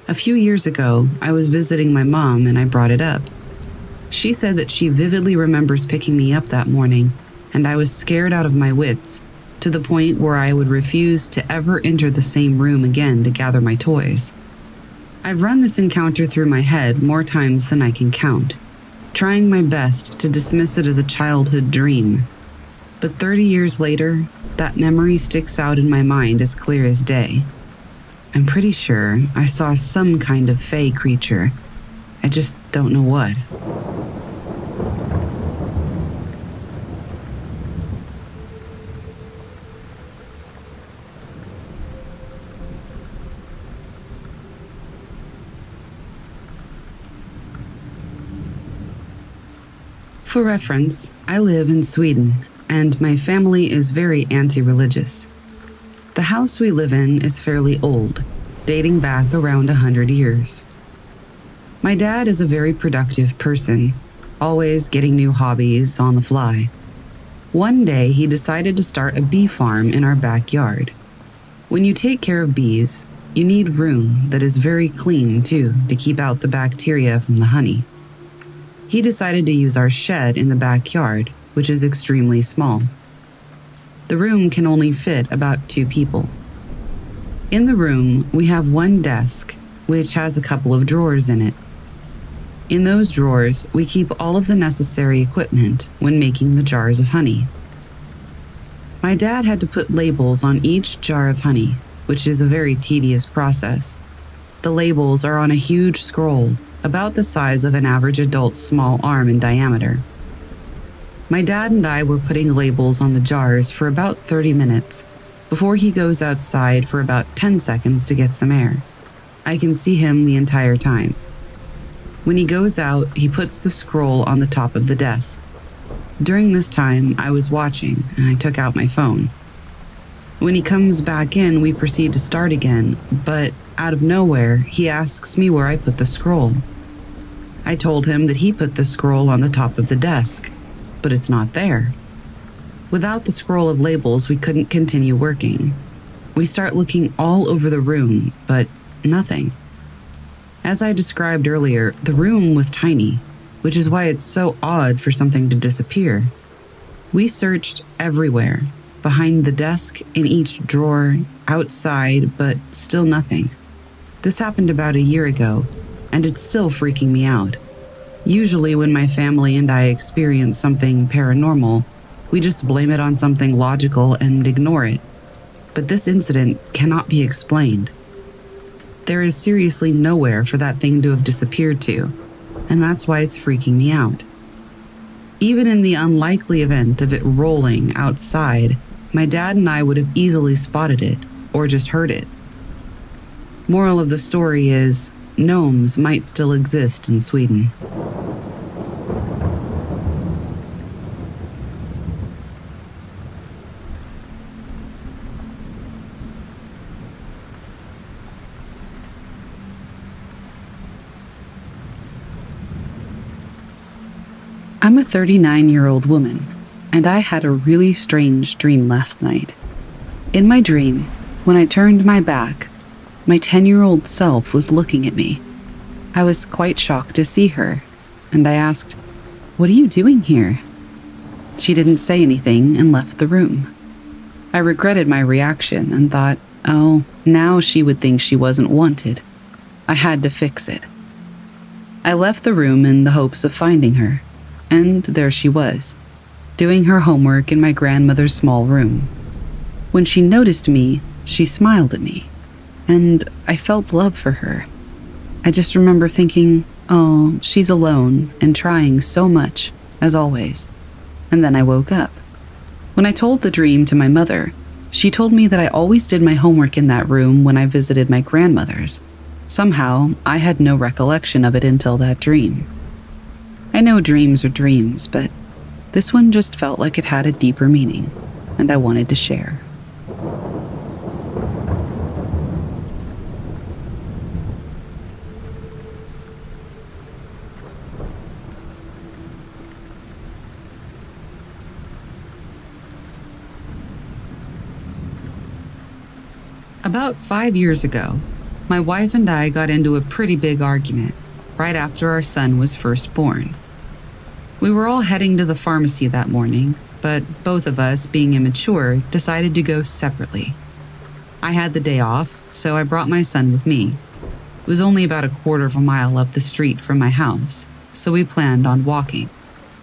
A few years ago, I was visiting my mom and I brought it up. She said that she vividly remembers picking me up that morning, and I was scared out of my wits, to the point where I would refuse to ever enter the same room again to gather my toys. I've run this encounter through my head more times than I can count, trying my best to dismiss it as a childhood dream. But 30 years later, that memory sticks out in my mind as clear as day. I'm pretty sure I saw some kind of fey creature. I just don't know what. For reference, I live in Sweden, and my family is very anti religious. The house we live in is fairly old, dating back around a hundred years. My dad is a very productive person, always getting new hobbies on the fly. One day, he decided to start a bee farm in our backyard. When you take care of bees, you need room that is very clean, too, to keep out the bacteria from the honey he decided to use our shed in the backyard, which is extremely small. The room can only fit about two people. In the room, we have one desk, which has a couple of drawers in it. In those drawers, we keep all of the necessary equipment when making the jars of honey. My dad had to put labels on each jar of honey, which is a very tedious process. The labels are on a huge scroll about the size of an average adult's small arm in diameter. My dad and I were putting labels on the jars for about 30 minutes before he goes outside for about 10 seconds to get some air. I can see him the entire time. When he goes out, he puts the scroll on the top of the desk. During this time, I was watching and I took out my phone. When he comes back in, we proceed to start again, but out of nowhere, he asks me where I put the scroll. I told him that he put the scroll on the top of the desk, but it's not there. Without the scroll of labels, we couldn't continue working. We start looking all over the room, but nothing. As I described earlier, the room was tiny, which is why it's so odd for something to disappear. We searched everywhere behind the desk, in each drawer, outside, but still nothing. This happened about a year ago, and it's still freaking me out. Usually, when my family and I experience something paranormal, we just blame it on something logical and ignore it. But this incident cannot be explained. There is seriously nowhere for that thing to have disappeared to, and that's why it's freaking me out. Even in the unlikely event of it rolling outside, my dad and I would have easily spotted it or just heard it. Moral of the story is gnomes might still exist in Sweden. I'm a 39 year old woman, and I had a really strange dream last night. In my dream, when I turned my back, my 10 year old self was looking at me. I was quite shocked to see her, and I asked, What are you doing here? She didn't say anything and left the room. I regretted my reaction and thought, oh, now she would think she wasn't wanted. I had to fix it. I left the room in the hopes of finding her, and there she was, doing her homework in my grandmother's small room. When she noticed me, she smiled at me and I felt love for her. I just remember thinking, oh, she's alone and trying so much, as always. And then I woke up. When I told the dream to my mother, she told me that I always did my homework in that room when I visited my grandmother's. Somehow, I had no recollection of it until that dream. I know dreams are dreams, but this one just felt like it had a deeper meaning, and I wanted to share. About five years ago, my wife and I got into a pretty big argument right after our son was first born. We were all heading to the pharmacy that morning, but both of us, being immature, decided to go separately. I had the day off, so I brought my son with me. It was only about a quarter of a mile up the street from my house, so we planned on walking.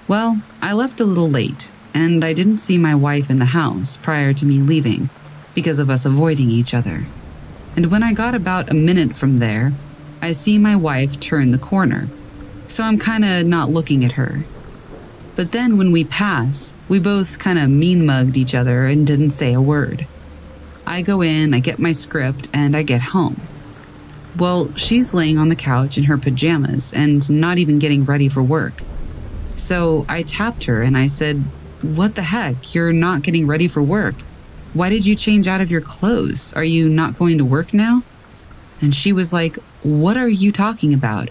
Well, I left a little late, and I didn't see my wife in the house prior to me leaving because of us avoiding each other. And when I got about a minute from there, I see my wife turn the corner, so I'm kinda not looking at her. But then when we pass, we both kinda mean mugged each other and didn't say a word. I go in, I get my script, and I get home. Well, she's laying on the couch in her pajamas and not even getting ready for work. So I tapped her and I said, What the heck? You're not getting ready for work. Why did you change out of your clothes? Are you not going to work now? And she was like, What are you talking about?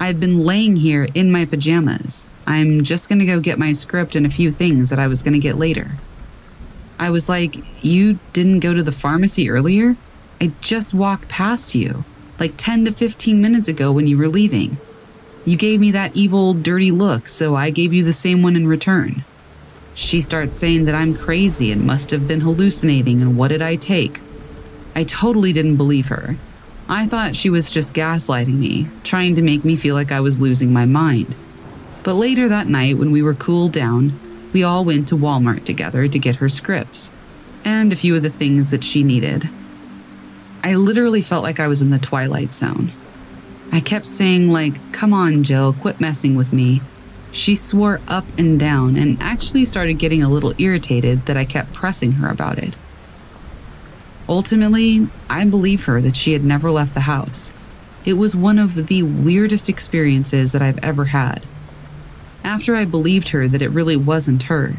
I've been laying here in my pajamas. I'm just to go get my script and a few things that I was to get later. I was like, You didn't go to the pharmacy earlier? I just walked past you, like 10 to 15 minutes ago when you were leaving. You gave me that evil, dirty look, so I gave you the same one in return. She starts saying that I'm crazy and must have been hallucinating, and what did I take? I totally didn't believe her. I thought she was just gaslighting me, trying to make me feel like I was losing my mind. But later that night, when we were cooled down, we all went to Walmart together to get her scripts and a few of the things that she needed. I literally felt like I was in the twilight zone. I kept saying, like, come on, Jill, quit messing with me. She swore up and down and actually started getting a little irritated that I kept pressing her about it. Ultimately, I believe her that she had never left the house. It was one of the weirdest experiences that I've ever had. After I believed her that it really wasn't her,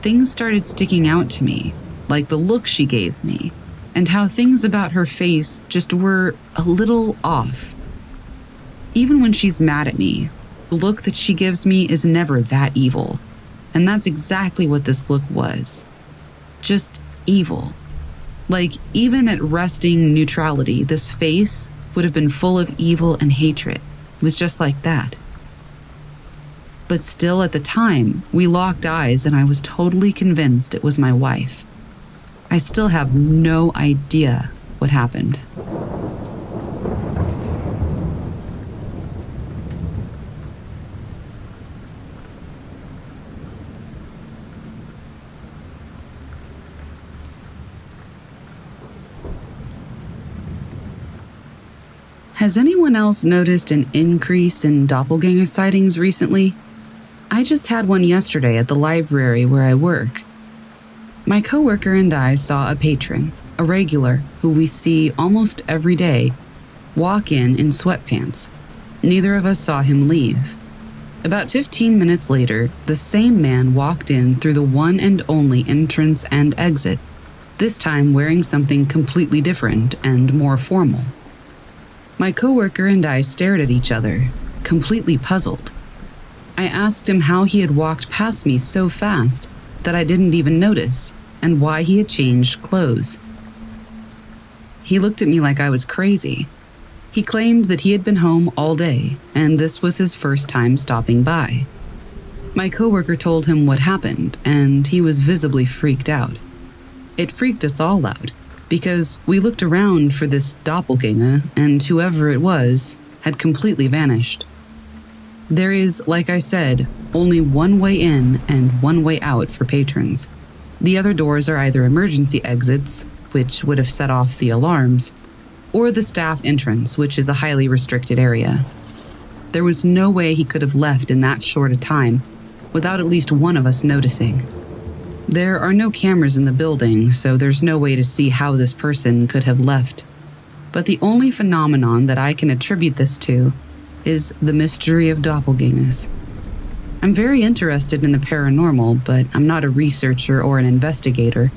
things started sticking out to me, like the look she gave me, and how things about her face just were a little off. Even when she's mad at me, the look that she gives me is never that evil. And that's exactly what this look was just evil. Like, even at resting neutrality, this face would have been full of evil and hatred. It was just like that. But still, at the time, we locked eyes and I was totally convinced it was my wife. I still have no idea what happened. Has anyone else noticed an increase in doppelganger sightings recently? I just had one yesterday at the library where I work. My coworker and I saw a patron, a regular who we see almost every day, walk in in sweatpants. Neither of us saw him leave. About 15 minutes later, the same man walked in through the one and only entrance and exit, this time wearing something completely different and more formal. My coworker and I stared at each other, completely puzzled. I asked him how he had walked past me so fast that I didn't even notice, and why he had changed clothes. He looked at me like I was crazy. He claimed that he had been home all day, and this was his first time stopping by. My coworker told him what happened, and he was visibly freaked out. It freaked us all out because we looked around for this doppelganger, and whoever it was had completely vanished. There is, like I said, only one way in and one way out for patrons. The other doors are either emergency exits, which would have set off the alarms, or the staff entrance, which is a highly restricted area. There was no way he could have left in that short a time without at least one of us noticing. There are no cameras in the building, so there's no way to see how this person could have left. But the only phenomenon that I can attribute this to is the mystery of doppelgangers. I'm very interested in the paranormal, but I'm not a researcher or an investigator.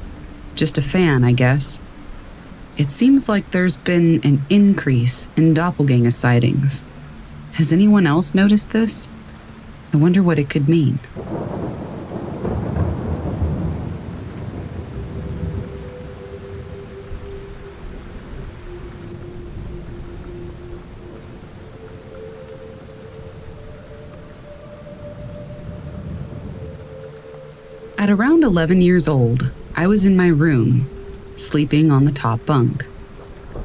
Just a fan, I guess. It seems like there's been an increase in doppelganger sightings. Has anyone else noticed this? I wonder what it could mean. Around 11 years old, I was in my room, sleeping on the top bunk.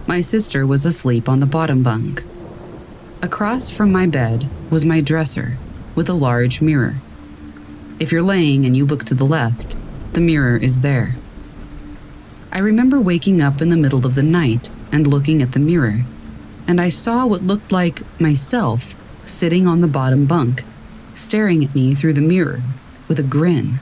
My sister was asleep on the bottom bunk. Across from my bed was my dresser with a large mirror. If you're laying and you look to the left, the mirror is there. I remember waking up in the middle of the night and looking at the mirror, and I saw what looked like myself sitting on the bottom bunk, staring at me through the mirror with a grin.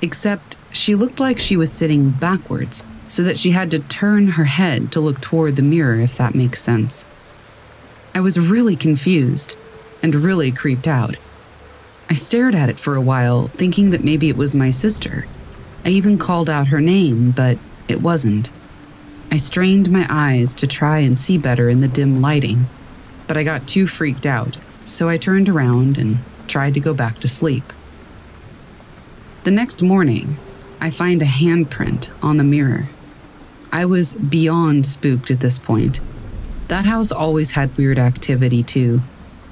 Except she looked like she was sitting backwards, so that she had to turn her head to look toward the mirror, if that makes sense. I was really confused and really creeped out. I stared at it for a while, thinking that maybe it was my sister. I even called out her name, but it wasn't. I strained my eyes to try and see better in the dim lighting, but I got too freaked out, so I turned around and tried to go back to sleep. The next morning, I find a handprint on the mirror. I was beyond spooked at this point. That house always had weird activity, too.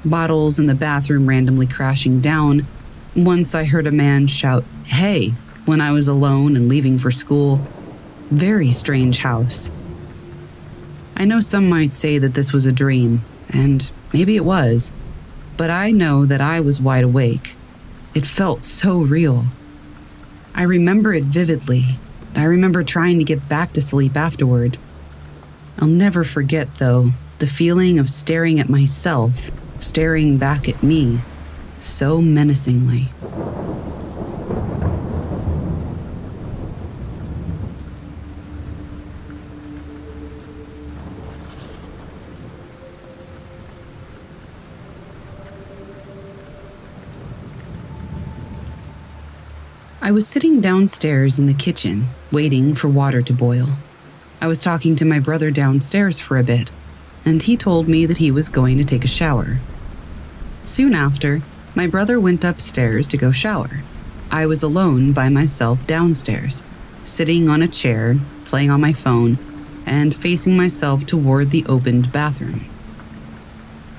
Bottles in the bathroom randomly crashing down. Once I heard a man shout, Hey, when I was alone and leaving for school. Very strange house. I know some might say that this was a dream, and maybe it was, but I know that I was wide awake. It felt so real. I remember it vividly. I remember trying to get back to sleep afterward. I'll never forget, though, the feeling of staring at myself, staring back at me, so menacingly. I was sitting downstairs in the kitchen, waiting for water to boil. I was talking to my brother downstairs for a bit, and he told me that he was going to take a shower. Soon after, my brother went upstairs to go shower. I was alone by myself downstairs, sitting on a chair, playing on my phone, and facing myself toward the opened bathroom.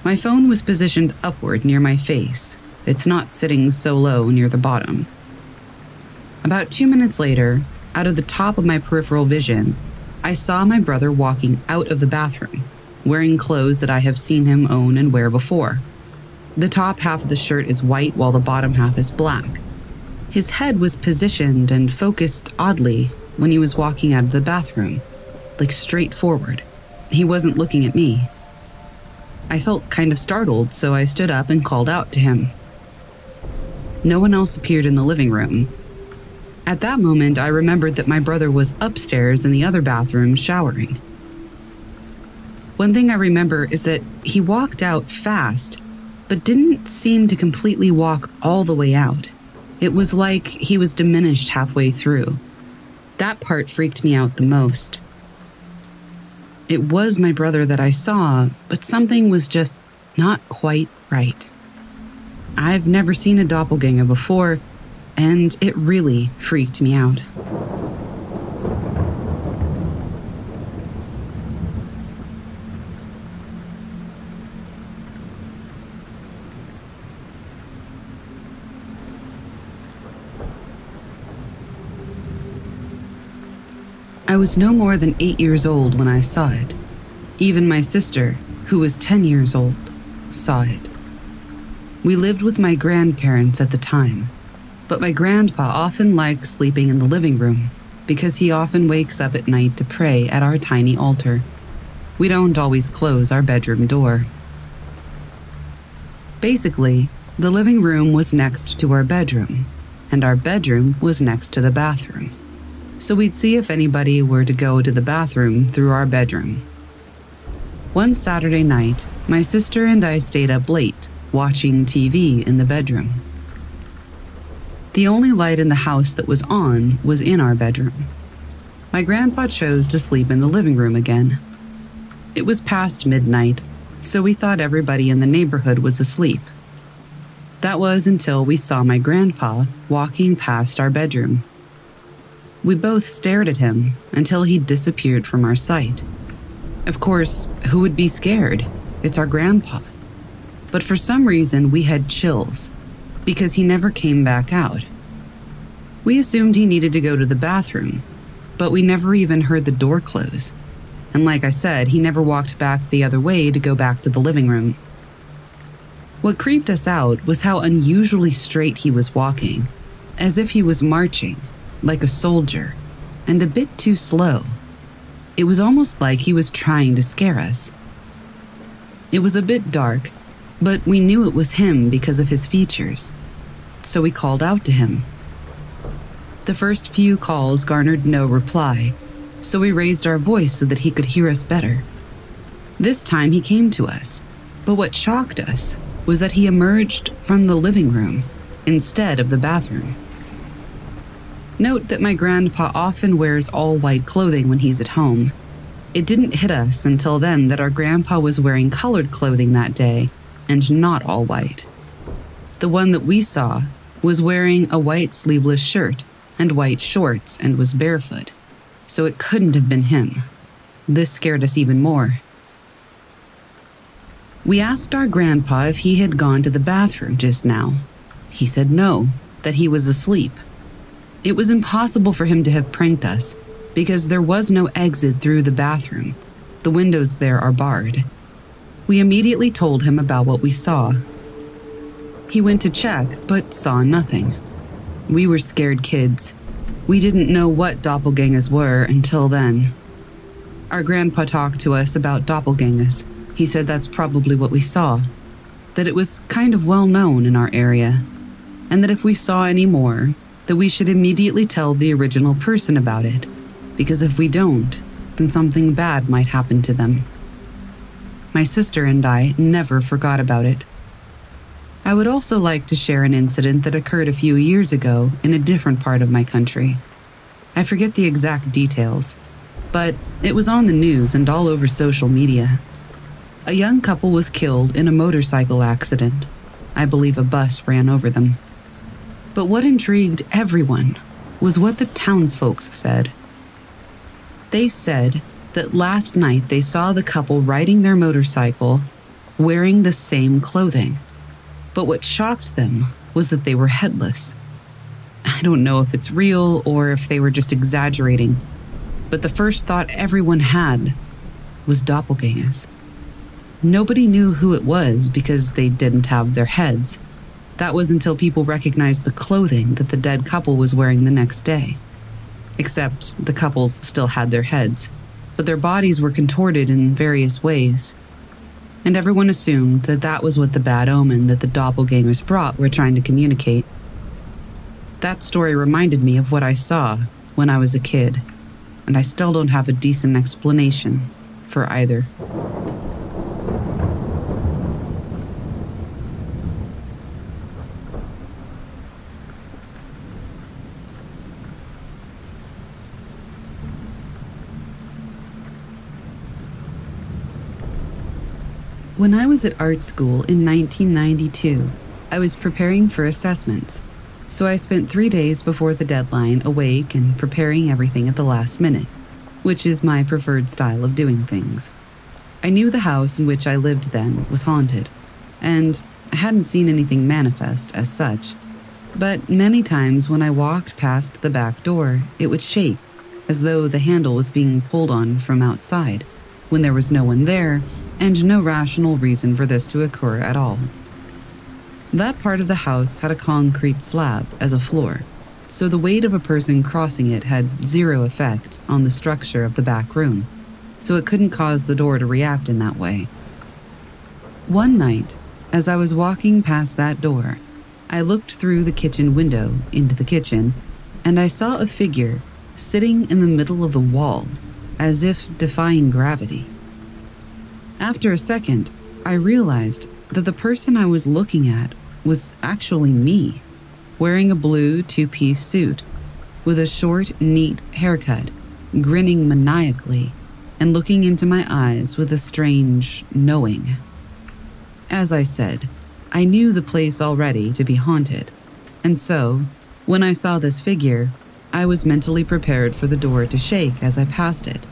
My phone was positioned upward near my face. It's not sitting so low near the bottom. About two minutes later, out of the top of my peripheral vision, I saw my brother walking out of the bathroom, wearing clothes that I have seen him own and wear before. The top half of the shirt is white while the bottom half is black. His head was positioned and focused oddly when he was walking out of the bathroom, like straight forward. He wasn't looking at me. I felt kind of startled, so I stood up and called out to him. No one else appeared in the living room, at that moment, I remembered that my brother was upstairs in the other bathroom showering. One thing I remember is that he walked out fast, but didn't seem to completely walk all the way out. It was like he was diminished halfway through. That part freaked me out the most. It was my brother that I saw, but something was just not quite right. I've never seen a doppelganger before, and it really freaked me out. I was no more than eight years old when I saw it. Even my sister, who was 10 years old, saw it. We lived with my grandparents at the time, but my grandpa often likes sleeping in the living room because he often wakes up at night to pray at our tiny altar. We don't always close our bedroom door. Basically, the living room was next to our bedroom, and our bedroom was next to the bathroom. So we'd see if anybody were to go to the bathroom through our bedroom. One Saturday night, my sister and I stayed up late watching TV in the bedroom. The only light in the house that was on was in our bedroom. My grandpa chose to sleep in the living room again. It was past midnight, so we thought everybody in the neighborhood was asleep. That was until we saw my grandpa walking past our bedroom. We both stared at him until he disappeared from our sight. Of course, who would be scared? It's our grandpa. But for some reason, we had chills because he never came back out. We assumed he needed to go to the bathroom, but we never even heard the door close. and like I said, he never walked back the other way to go back to the living room. What creeped us out was how unusually straight he was walking, as if he was marching, like a soldier, and a bit too slow. It was almost like he was trying to scare us. It was a bit dark, but we knew it was him because of his features, so we called out to him. The first few calls garnered no reply, so we raised our voice so that he could hear us better. This time he came to us, but what shocked us was that he emerged from the living room instead of the bathroom. Note that my grandpa often wears all white clothing when he's at home. It didn't hit us until then that our grandpa was wearing colored clothing that day and not all white. The one that we saw was wearing a white sleeveless shirt and white shorts and was barefoot, so it couldn't have been him. This scared us even more. We asked our grandpa if he had gone to the bathroom just now. He said no, that he was asleep. It was impossible for him to have pranked us because there was no exit through the bathroom. The windows there are barred. We immediately told him about what we saw. He went to check, but saw nothing. We were scared kids. We didn't know what doppelgangers were until then. Our grandpa talked to us about doppelgangers. He said that's probably what we saw, that it was kind of well known in our area, and that if we saw any more, that we should immediately tell the original person about it, because if we don't, then something bad might happen to them. My sister and I never forgot about it. I would also like to share an incident that occurred a few years ago in a different part of my country. I forget the exact details, but it was on the news and all over social media. A young couple was killed in a motorcycle accident. I believe a bus ran over them. But what intrigued everyone was what the townsfolk said. They said that last night they saw the couple riding their motorcycle wearing the same clothing. But what shocked them was that they were headless. I don't know if it's real or if they were just exaggerating, but the first thought everyone had was doppelgangers. Nobody knew who it was because they didn't have their heads. That was until people recognized the clothing that the dead couple was wearing the next day. Except the couples still had their heads, but their bodies were contorted in various ways. And everyone assumed that that was what the bad omen that the doppelgangers brought were trying to communicate. That story reminded me of what I saw when I was a kid, and I still don't have a decent explanation for either. When I was at art school in 1992, I was preparing for assessments, so I spent three days before the deadline awake and preparing everything at the last minute, which is my preferred style of doing things. I knew the house in which I lived then was haunted, and I hadn't seen anything manifest as such, but many times when I walked past the back door, it would shake as though the handle was being pulled on from outside, when there was no one there and no rational reason for this to occur at all. That part of the house had a concrete slab as a floor, so the weight of a person crossing it had zero effect on the structure of the back room, so it couldn't cause the door to react in that way. One night, as I was walking past that door, I looked through the kitchen window into the kitchen, and I saw a figure sitting in the middle of the wall, as if defying gravity. After a second, I realized that the person I was looking at was actually me, wearing a blue two piece suit, with a short, neat haircut, grinning maniacally, and looking into my eyes with a strange knowing. As I said, I knew the place already to be haunted, and so, when I saw this figure, I was mentally prepared for the door to shake as I passed it.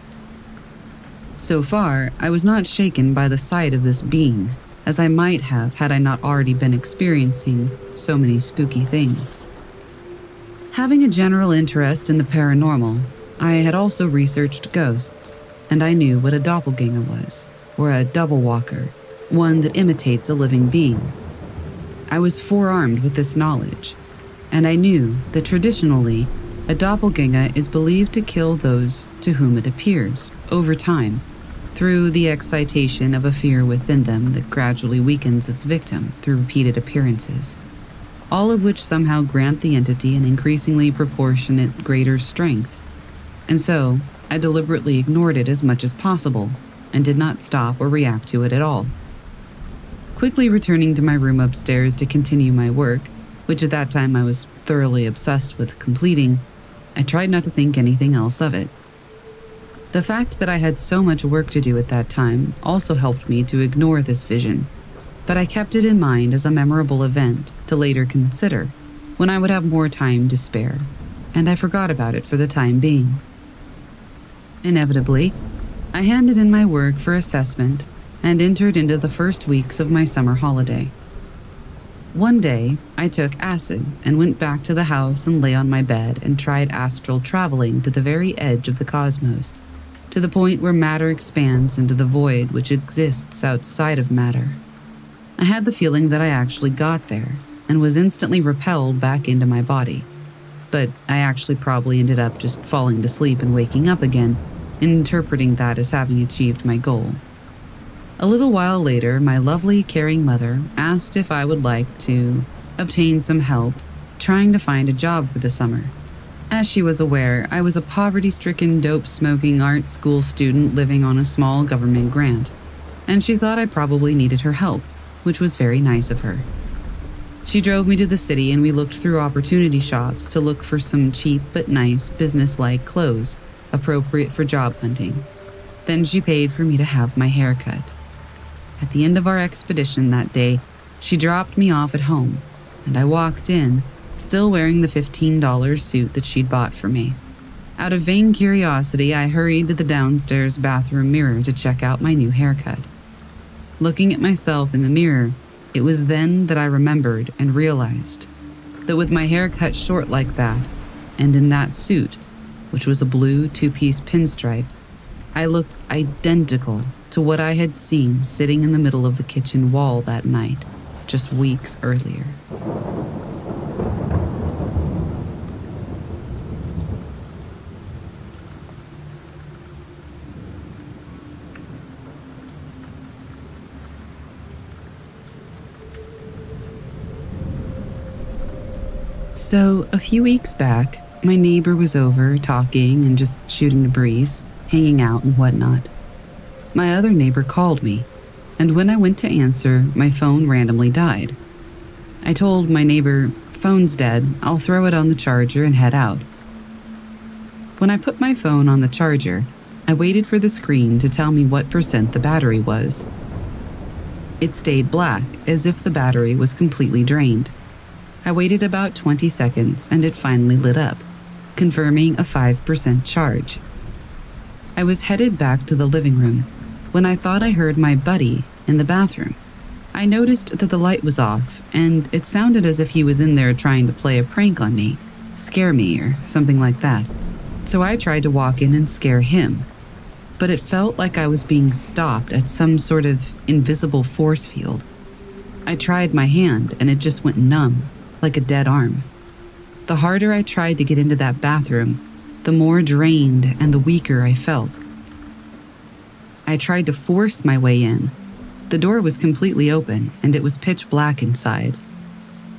So far, I was not shaken by the sight of this being, as I might have had I not already been experiencing so many spooky things. Having a general interest in the paranormal, I had also researched ghosts, and I knew what a doppelganger was, or a double walker, one that imitates a living being. I was forearmed with this knowledge, and I knew that traditionally, a doppelganger is believed to kill those to whom it appears, over time, through the excitation of a fear within them that gradually weakens its victim through repeated appearances, all of which somehow grant the entity an increasingly proportionate greater strength. And so, I deliberately ignored it as much as possible and did not stop or react to it at all. Quickly returning to my room upstairs to continue my work, which at that time I was thoroughly obsessed with completing, I tried not to think anything else of it. The fact that I had so much work to do at that time also helped me to ignore this vision, but I kept it in mind as a memorable event to later consider when I would have more time to spare, and I forgot about it for the time being. Inevitably, I handed in my work for assessment and entered into the first weeks of my summer holiday. One day, I took acid and went back to the house and lay on my bed and tried astral traveling to the very edge of the cosmos, to the point where matter expands into the void which exists outside of matter. I had the feeling that I actually got there and was instantly repelled back into my body. But I actually probably ended up just falling to sleep and waking up again, interpreting that as having achieved my goal. A little while later, my lovely, caring mother asked if I would like to obtain some help trying to find a job for the summer. As she was aware, I was a poverty stricken, dope smoking art school student living on a small government grant, and she thought I probably needed her help, which was very nice of her. She drove me to the city and we looked through opportunity shops to look for some cheap but nice business like clothes appropriate for job hunting. Then she paid for me to have my hair cut. At the end of our expedition that day, she dropped me off at home, and I walked in, still wearing the $15 suit that she'd bought for me. Out of vain curiosity, I hurried to the downstairs bathroom mirror to check out my new haircut. Looking at myself in the mirror, it was then that I remembered and realized that with my hair cut short like that, and in that suit, which was a blue two piece pinstripe, I looked identical to what I had seen sitting in the middle of the kitchen wall that night, just weeks earlier. So, a few weeks back, my neighbor was over talking and just shooting the breeze, hanging out and whatnot my other neighbor called me, and when I went to answer, my phone randomly died. I told my neighbor, Phone's dead, I'll throw it on the charger and head out. When I put my phone on the charger, I waited for the screen to tell me what percent the battery was. It stayed black, as if the battery was completely drained. I waited about 20 seconds and it finally lit up, confirming a 5% charge. I was headed back to the living room when I thought I heard my buddy in the bathroom. I noticed that the light was off, and it sounded as if he was in there trying to play a prank on me, scare me, or something like that. So I tried to walk in and scare him. But it felt like I was being stopped at some sort of invisible force field. I tried my hand, and it just went numb, like a dead arm. The harder I tried to get into that bathroom, the more drained and the weaker I felt. I tried to force my way in. The door was completely open and it was pitch black inside.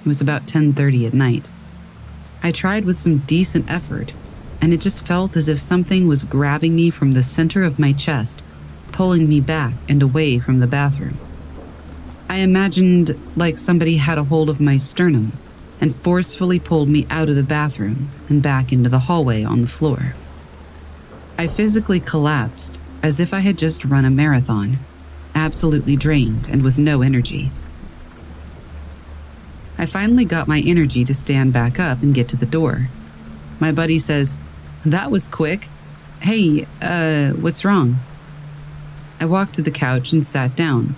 It was about 10:30 at night. I tried with some decent effort, and it just felt as if something was grabbing me from the center of my chest, pulling me back and away from the bathroom. I imagined like somebody had a hold of my sternum and forcefully pulled me out of the bathroom and back into the hallway on the floor. I physically collapsed as if I had just run a marathon, absolutely drained and with no energy. I finally got my energy to stand back up and get to the door. My buddy says, That was quick. Hey, uh, what's wrong? I walked to the couch and sat down.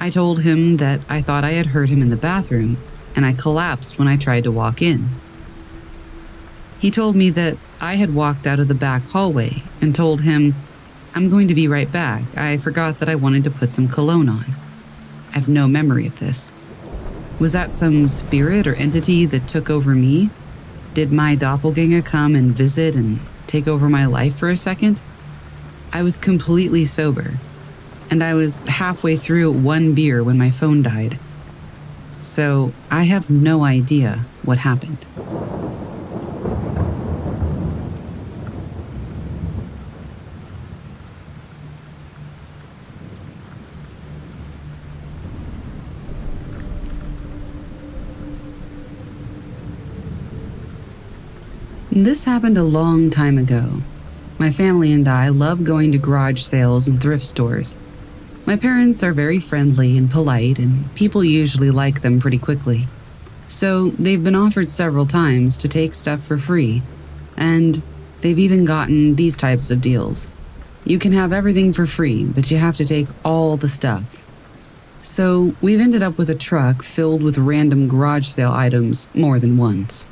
I told him that I thought I had heard him in the bathroom, and I collapsed when I tried to walk in. He told me that I had walked out of the back hallway and told him I'm going to be right back. I forgot that I wanted to put some cologne on. I have no memory of this. Was that some spirit or entity that took over me? Did my doppelganger come and visit and take over my life for a second? I was completely sober, and I was halfway through one beer when my phone died. So I have no idea what happened. This happened a long time ago. My family and I love going to garage sales and thrift stores. My parents are very friendly and polite, and people usually like them pretty quickly. So they've been offered several times to take stuff for free, and they've even gotten these types of deals. You can have everything for free, but you have to take all the stuff. So we've ended up with a truck filled with random garage sale items more than once.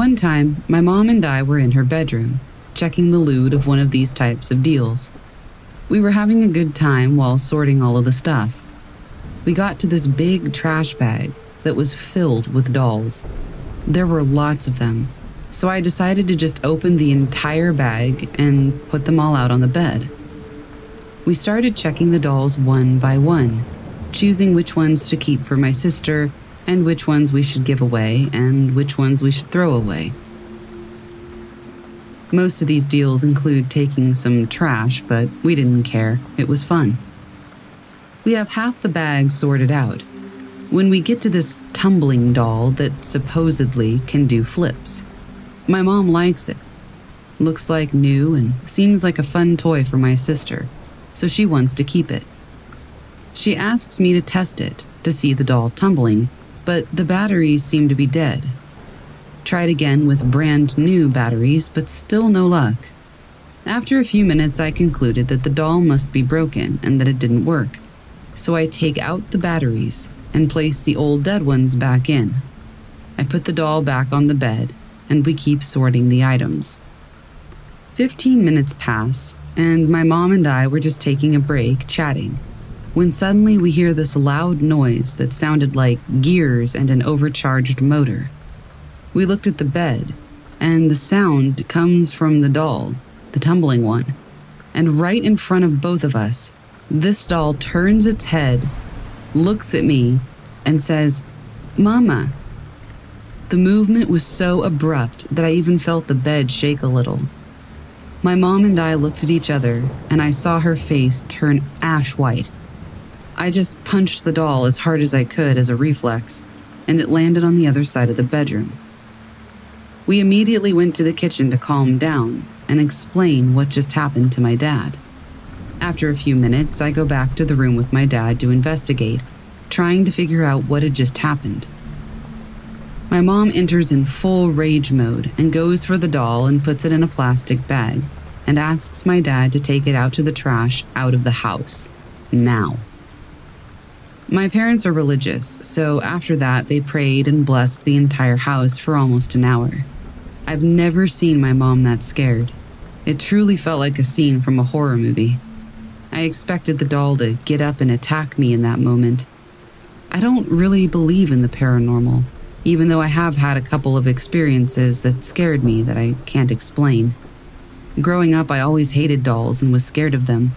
One time, my mom and I were in her bedroom, checking the loot of one of these types of deals. We were having a good time while sorting all of the stuff. We got to this big trash bag that was filled with dolls. There were lots of them, so I decided to just open the entire bag and put them all out on the bed. We started checking the dolls one by one, choosing which ones to keep for my sister and which ones we should give away and which ones we should throw away. Most of these deals include taking some trash, but we didn't care. It was fun. We have half the bag sorted out. When we get to this tumbling doll that supposedly can do flips, my mom likes it. Looks like new and seems like a fun toy for my sister, so she wants to keep it. She asks me to test it to see the doll tumbling but the batteries seem to be dead. Tried again with brand new batteries, but still no luck. After a few minutes, I concluded that the doll must be broken and that it didn't work. So I take out the batteries and place the old dead ones back in. I put the doll back on the bed and we keep sorting the items. Fifteen minutes pass, and my mom and I were just taking a break, chatting when suddenly we hear this loud noise that sounded like gears and an overcharged motor. We looked at the bed, and the sound comes from the doll, the tumbling one. And right in front of both of us, this doll turns its head, looks at me, and says, Mama. The movement was so abrupt that I even felt the bed shake a little. My mom and I looked at each other, and I saw her face turn ash white I just punched the doll as hard as I could as a reflex, and it landed on the other side of the bedroom. We immediately went to the kitchen to calm down and explain what just happened to my dad. After a few minutes, I go back to the room with my dad to investigate, trying to figure out what had just happened. My mom enters in full rage mode and goes for the doll and puts it in a plastic bag and asks my dad to take it out to the trash out of the house. Now. My parents are religious, so after that, they prayed and blessed the entire house for almost an hour. I've never seen my mom that scared. It truly felt like a scene from a horror movie. I expected the doll to get up and attack me in that moment. I don't really believe in the paranormal, even though I have had a couple of experiences that scared me that I can't explain. Growing up, I always hated dolls and was scared of them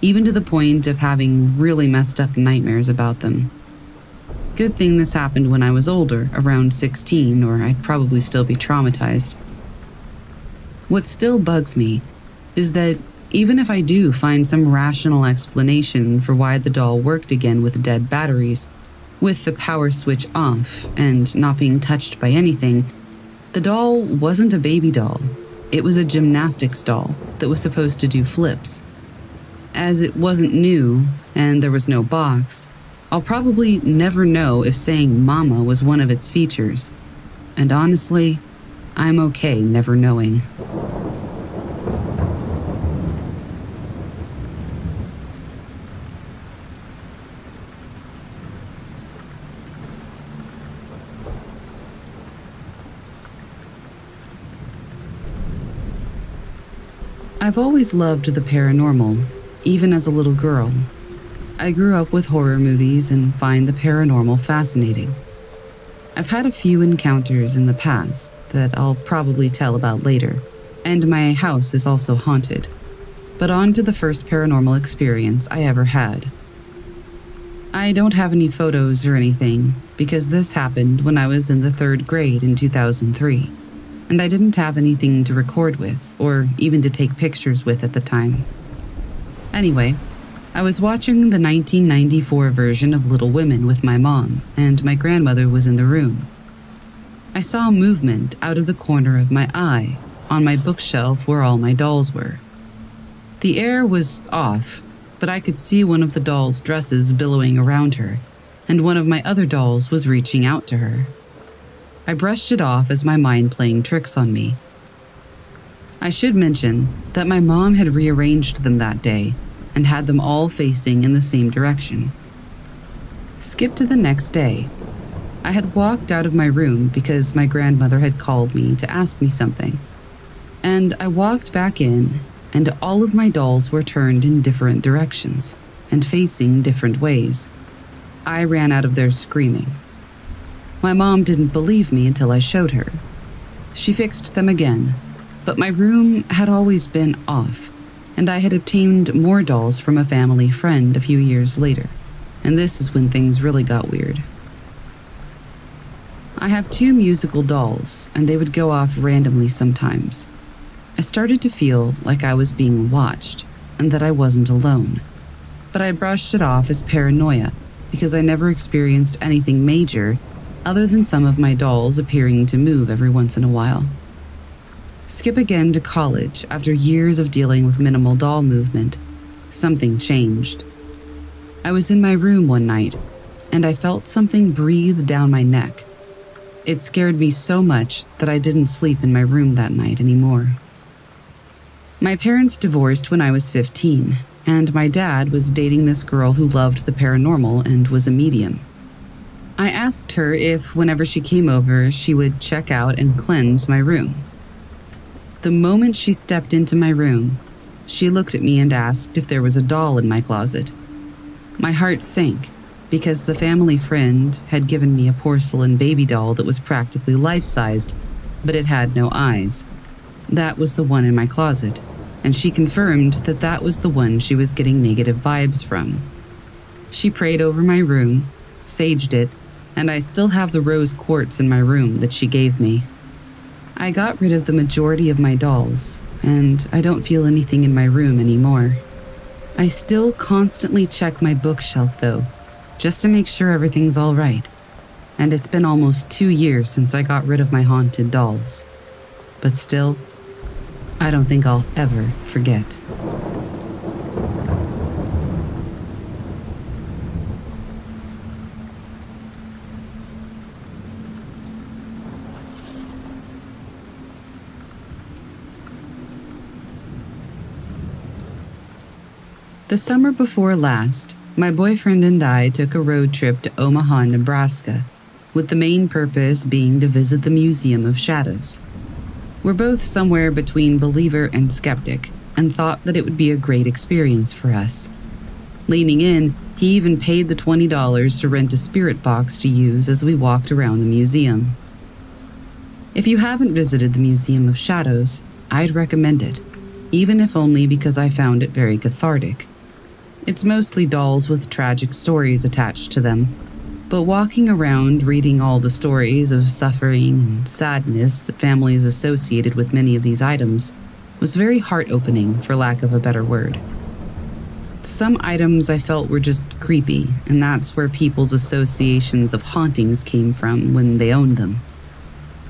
even to the point of having really messed up nightmares about them. Good thing this happened when I was older, around 16, or I'd probably still be traumatized. What still bugs me is that even if I do find some rational explanation for why the doll worked again with dead batteries, with the power switch off and not being touched by anything, the doll wasn't a baby doll. It was a gymnastics doll that was supposed to do flips as it wasn't new and there was no box, I'll probably never know if saying mama was one of its features. And honestly, I'm okay never knowing. I've always loved the paranormal, even as a little girl. I grew up with horror movies and find the paranormal fascinating. I've had a few encounters in the past that I'll probably tell about later, and my house is also haunted. But on to the first paranormal experience I ever had. I don't have any photos or anything because this happened when I was in the third grade in 2003, and I didn't have anything to record with or even to take pictures with at the time. Anyway, I was watching the 1994 version of Little Women with my mom, and my grandmother was in the room. I saw movement out of the corner of my eye on my bookshelf where all my dolls were. The air was off, but I could see one of the doll's dresses billowing around her, and one of my other dolls was reaching out to her. I brushed it off as my mind playing tricks on me. I should mention that my mom had rearranged them that day and had them all facing in the same direction. Skip to the next day. I had walked out of my room because my grandmother had called me to ask me something. And I walked back in, and all of my dolls were turned in different directions and facing different ways. I ran out of there screaming. My mom didn't believe me until I showed her. She fixed them again, but my room had always been off and I had obtained more dolls from a family friend a few years later, and this is when things really got weird. I have two musical dolls, and they would go off randomly sometimes. I started to feel like I was being watched and that I wasn't alone, but I brushed it off as paranoia because I never experienced anything major other than some of my dolls appearing to move every once in a while. Skip again to college after years of dealing with minimal doll movement. Something changed. I was in my room one night, and I felt something breathe down my neck. It scared me so much that I didn't sleep in my room that night anymore. My parents divorced when I was 15, and my dad was dating this girl who loved the paranormal and was a medium. I asked her if, whenever she came over, she would check out and cleanse my room. The moment she stepped into my room, she looked at me and asked if there was a doll in my closet. My heart sank because the family friend had given me a porcelain baby doll that was practically life sized, but it had no eyes. That was the one in my closet, and she confirmed that that was the one she was getting negative vibes from. She prayed over my room, saged it, and I still have the rose quartz in my room that she gave me. I got rid of the majority of my dolls, and I don't feel anything in my room anymore. I still constantly check my bookshelf, though, just to make sure everything's all right. And it's been almost two years since I got rid of my haunted dolls. But still, I don't think I'll ever forget. The summer before last, my boyfriend and I took a road trip to Omaha, Nebraska, with the main purpose being to visit the Museum of Shadows. We're both somewhere between believer and skeptic, and thought that it would be a great experience for us. Leaning in, he even paid the $20 to rent a spirit box to use as we walked around the museum. If you haven't visited the Museum of Shadows, I'd recommend it, even if only because I found it very cathartic. It's mostly dolls with tragic stories attached to them. But walking around reading all the stories of suffering and sadness that families associated with many of these items was very heart opening, for lack of a better word. Some items I felt were just creepy, and that's where people's associations of hauntings came from when they owned them.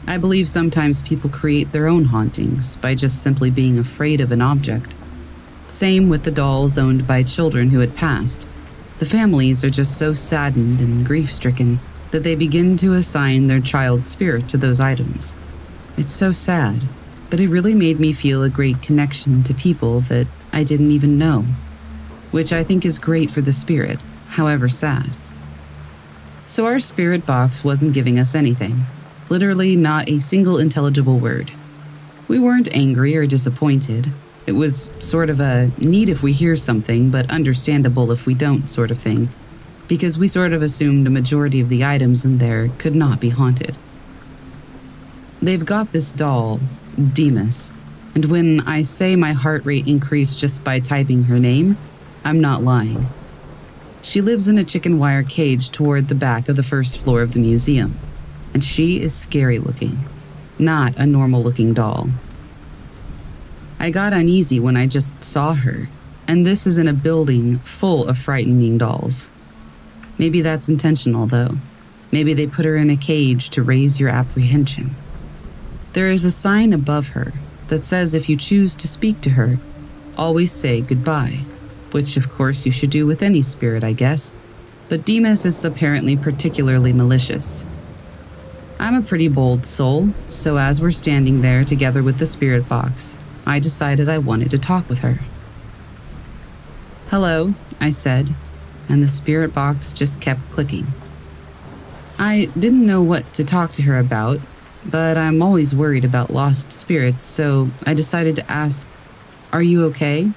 I believe sometimes people create their own hauntings by just simply being afraid of an object. Same with the dolls owned by children who had passed. The families are just so saddened and grief stricken that they begin to assign their child's spirit to those items. It's so sad, but it really made me feel a great connection to people that I didn't even know, which I think is great for the spirit, however sad. So our spirit box wasn't giving us anything, literally not a single intelligible word. We weren't angry or disappointed, It was sort of a neat if we hear something, but understandable if we don't sort of thing, because we sort of assumed a majority of the items in there could not be haunted. They've got this doll, Demas, and when I say my heart rate increased just by typing her name, I'm not lying. She lives in a chicken wire cage toward the back of the first floor of the museum, and she is scary looking, not a normal looking doll. I got uneasy when I just saw her, and this is in a building full of frightening dolls. Maybe that's intentional, though. Maybe they put her in a cage to raise your apprehension. There is a sign above her that says if you choose to speak to her, always say goodbye, which of course you should do with any spirit, I guess, but Demas is apparently particularly malicious. I'm a pretty bold soul, so as we're standing there together with the spirit box, I decided I wanted to talk with her. Hello, I said, and the spirit box just kept clicking. I didn't know what to talk to her about, but I'm always worried about lost spirits, so I decided to ask, Are you okay?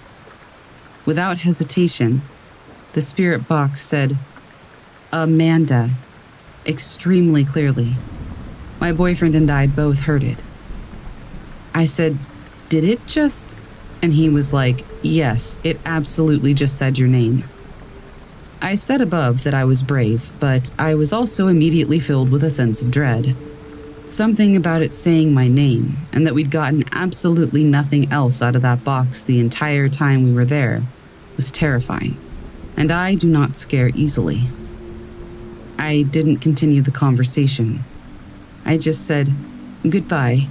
Without hesitation, the spirit box said, Amanda, extremely clearly. My boyfriend and I both heard it. I said, did it just. And he was like, Yes, it absolutely just said your name. I said above that I was brave, but I was also immediately filled with a sense of dread. Something about it saying my name, and that we'd gotten absolutely nothing else out of that box the entire time we were there, was terrifying. And I do not scare easily. I didn't continue the conversation. I just said, Goodbye,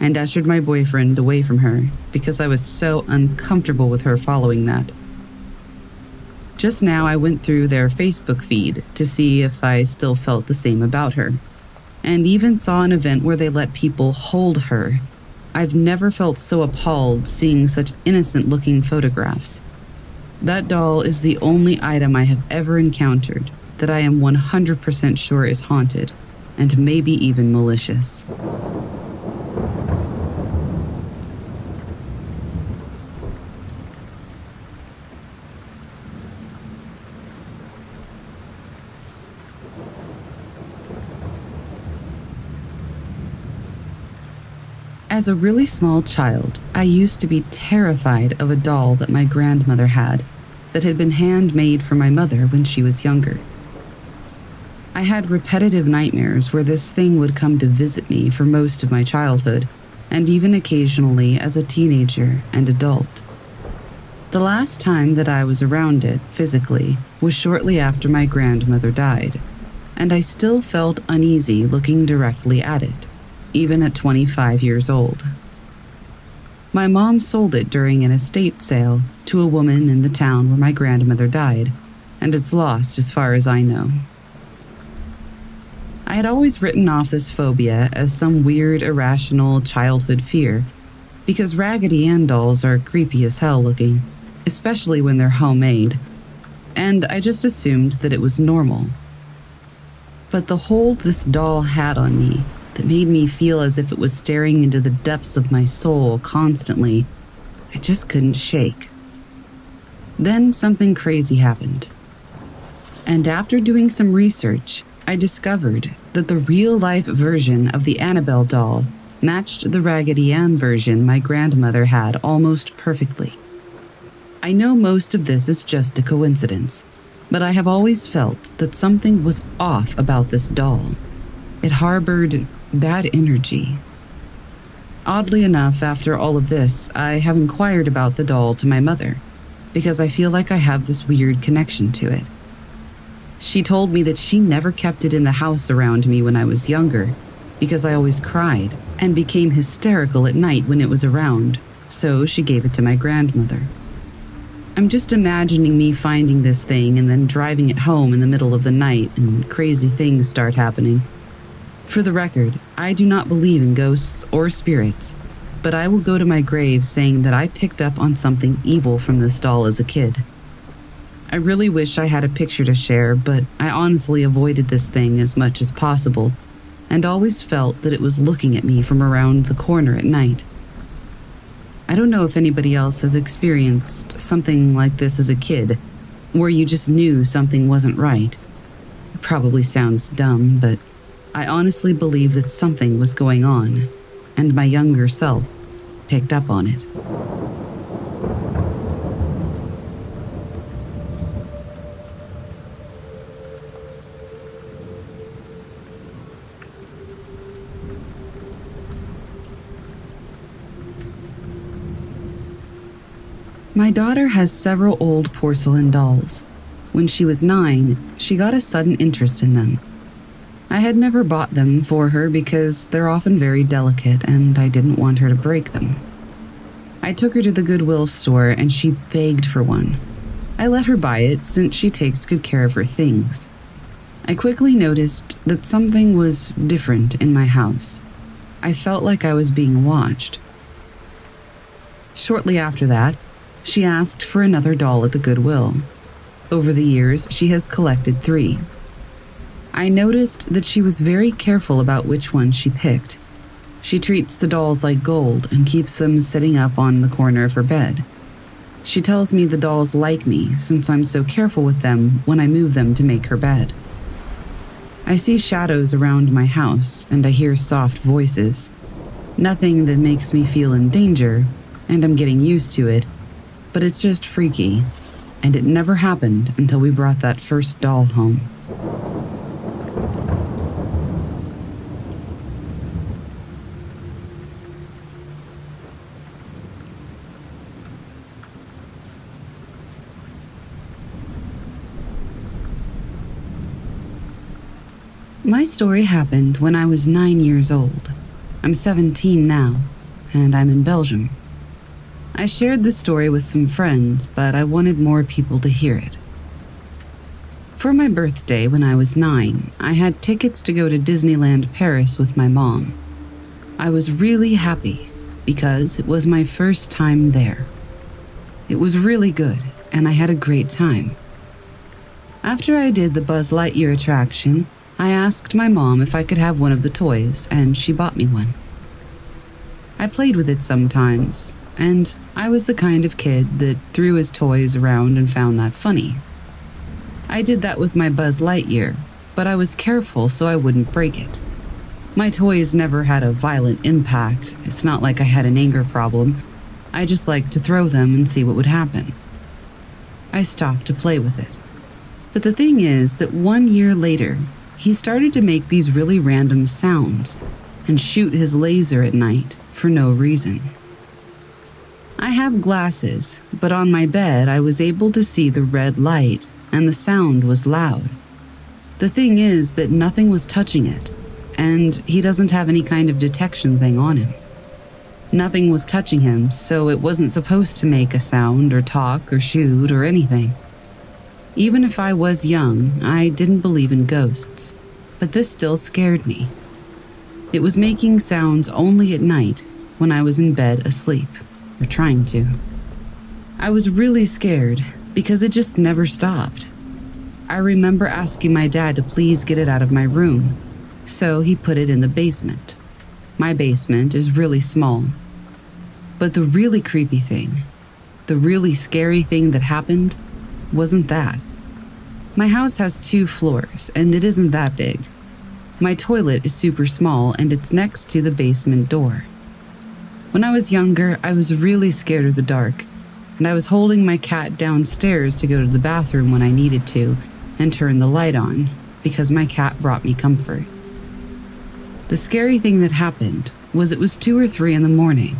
and ushered my boyfriend away from her because I was so uncomfortable with her following that. Just now, I went through their Facebook feed to see if I still felt the same about her, and even saw an event where they let people hold her. I've never felt so appalled seeing such innocent looking photographs. That doll is the only item I have ever encountered that I am 100% sure is haunted, and maybe even malicious. As a really small child, I used to be terrified of a doll that my grandmother had that had been handmade for my mother when she was younger. I had repetitive nightmares where this thing would come to visit me for most of my childhood, and even occasionally as a teenager and adult. The last time that I was around it physically was shortly after my grandmother died, and I still felt uneasy looking directly at it even at 25 years old. My mom sold it during an estate sale to a woman in the town where my grandmother died, and it's lost as far as I know. I had always written off this phobia as some weird, irrational childhood fear, because Raggedy Ann dolls are creepy as hell looking, especially when they're homemade, and I just assumed that it was normal. But the hold this doll had on me that made me feel as if it was staring into the depths of my soul constantly. I just couldn't shake. Then something crazy happened. And after doing some research, I discovered that the real life version of the Annabelle doll matched the Raggedy Ann version my grandmother had almost perfectly. I know most of this is just a coincidence, but I have always felt that something was off about this doll. It harbored bad energy. Oddly enough, after all of this, I have inquired about the doll to my mother, because I feel like I have this weird connection to it. She told me that she never kept it in the house around me when I was younger, because I always cried and became hysterical at night when it was around, so she gave it to my grandmother. I'm just imagining me finding this thing and then driving it home in the middle of the night and crazy things start happening. For the record, I do not believe in ghosts or spirits, but I will go to my grave saying that I picked up on something evil from this doll as a kid. I really wish I had a picture to share, but I honestly avoided this thing as much as possible and always felt that it was looking at me from around the corner at night. I don't know if anybody else has experienced something like this as a kid, where you just knew something wasn't right. It probably sounds dumb, but I honestly believe that something was going on, and my younger self picked up on it. My daughter has several old porcelain dolls. When she was nine, she got a sudden interest in them. I had never bought them for her because they're often very delicate and I didn't want her to break them. I took her to the Goodwill store and she begged for one. I let her buy it since she takes good care of her things. I quickly noticed that something was different in my house. I felt like I was being watched. Shortly after that, she asked for another doll at the Goodwill. Over the years, she has collected three. I noticed that she was very careful about which one she picked. She treats the dolls like gold and keeps them sitting up on the corner of her bed. She tells me the dolls like me since I'm so careful with them when I move them to make her bed. I see shadows around my house and I hear soft voices. Nothing that makes me feel in danger, and I'm getting used to it, but it's just freaky, and it never happened until we brought that first doll home. My story happened when I was nine years old. I'm 17 now, and I'm in Belgium. I shared the story with some friends, but I wanted more people to hear it. For my birthday when I was nine, I had tickets to go to Disneyland Paris with my mom. I was really happy because it was my first time there. It was really good, and I had a great time. After I did the Buzz Lightyear attraction, I asked my mom if I could have one of the toys, and she bought me one. I played with it sometimes, and I was the kind of kid that threw his toys around and found that funny. I did that with my Buzz Lightyear, but I was careful so I wouldn't break it. My toys never had a violent impact. It's not like I had an anger problem. I just liked to throw them and see what would happen. I stopped to play with it. But the thing is that one year later, he started to make these really random sounds and shoot his laser at night for no reason. I have glasses, but on my bed I was able to see the red light, and the sound was loud. The thing is that nothing was touching it, and he doesn't have any kind of detection thing on him. Nothing was touching him, so it wasn't supposed to make a sound or talk or shoot or anything. Even if I was young, I didn't believe in ghosts, but this still scared me. It was making sounds only at night when I was in bed asleep or trying to. I was really scared because it just never stopped. I remember asking my dad to please get it out of my room, so he put it in the basement. My basement is really small. But the really creepy thing, the really scary thing that happened, wasn't that. My house has two floors, and it isn't that big. My toilet is super small, and it's next to the basement door. When I was younger, I was really scared of the dark, and I was holding my cat downstairs to go to the bathroom when I needed to and turn the light on because my cat brought me comfort. The scary thing that happened was it was two or three in the morning,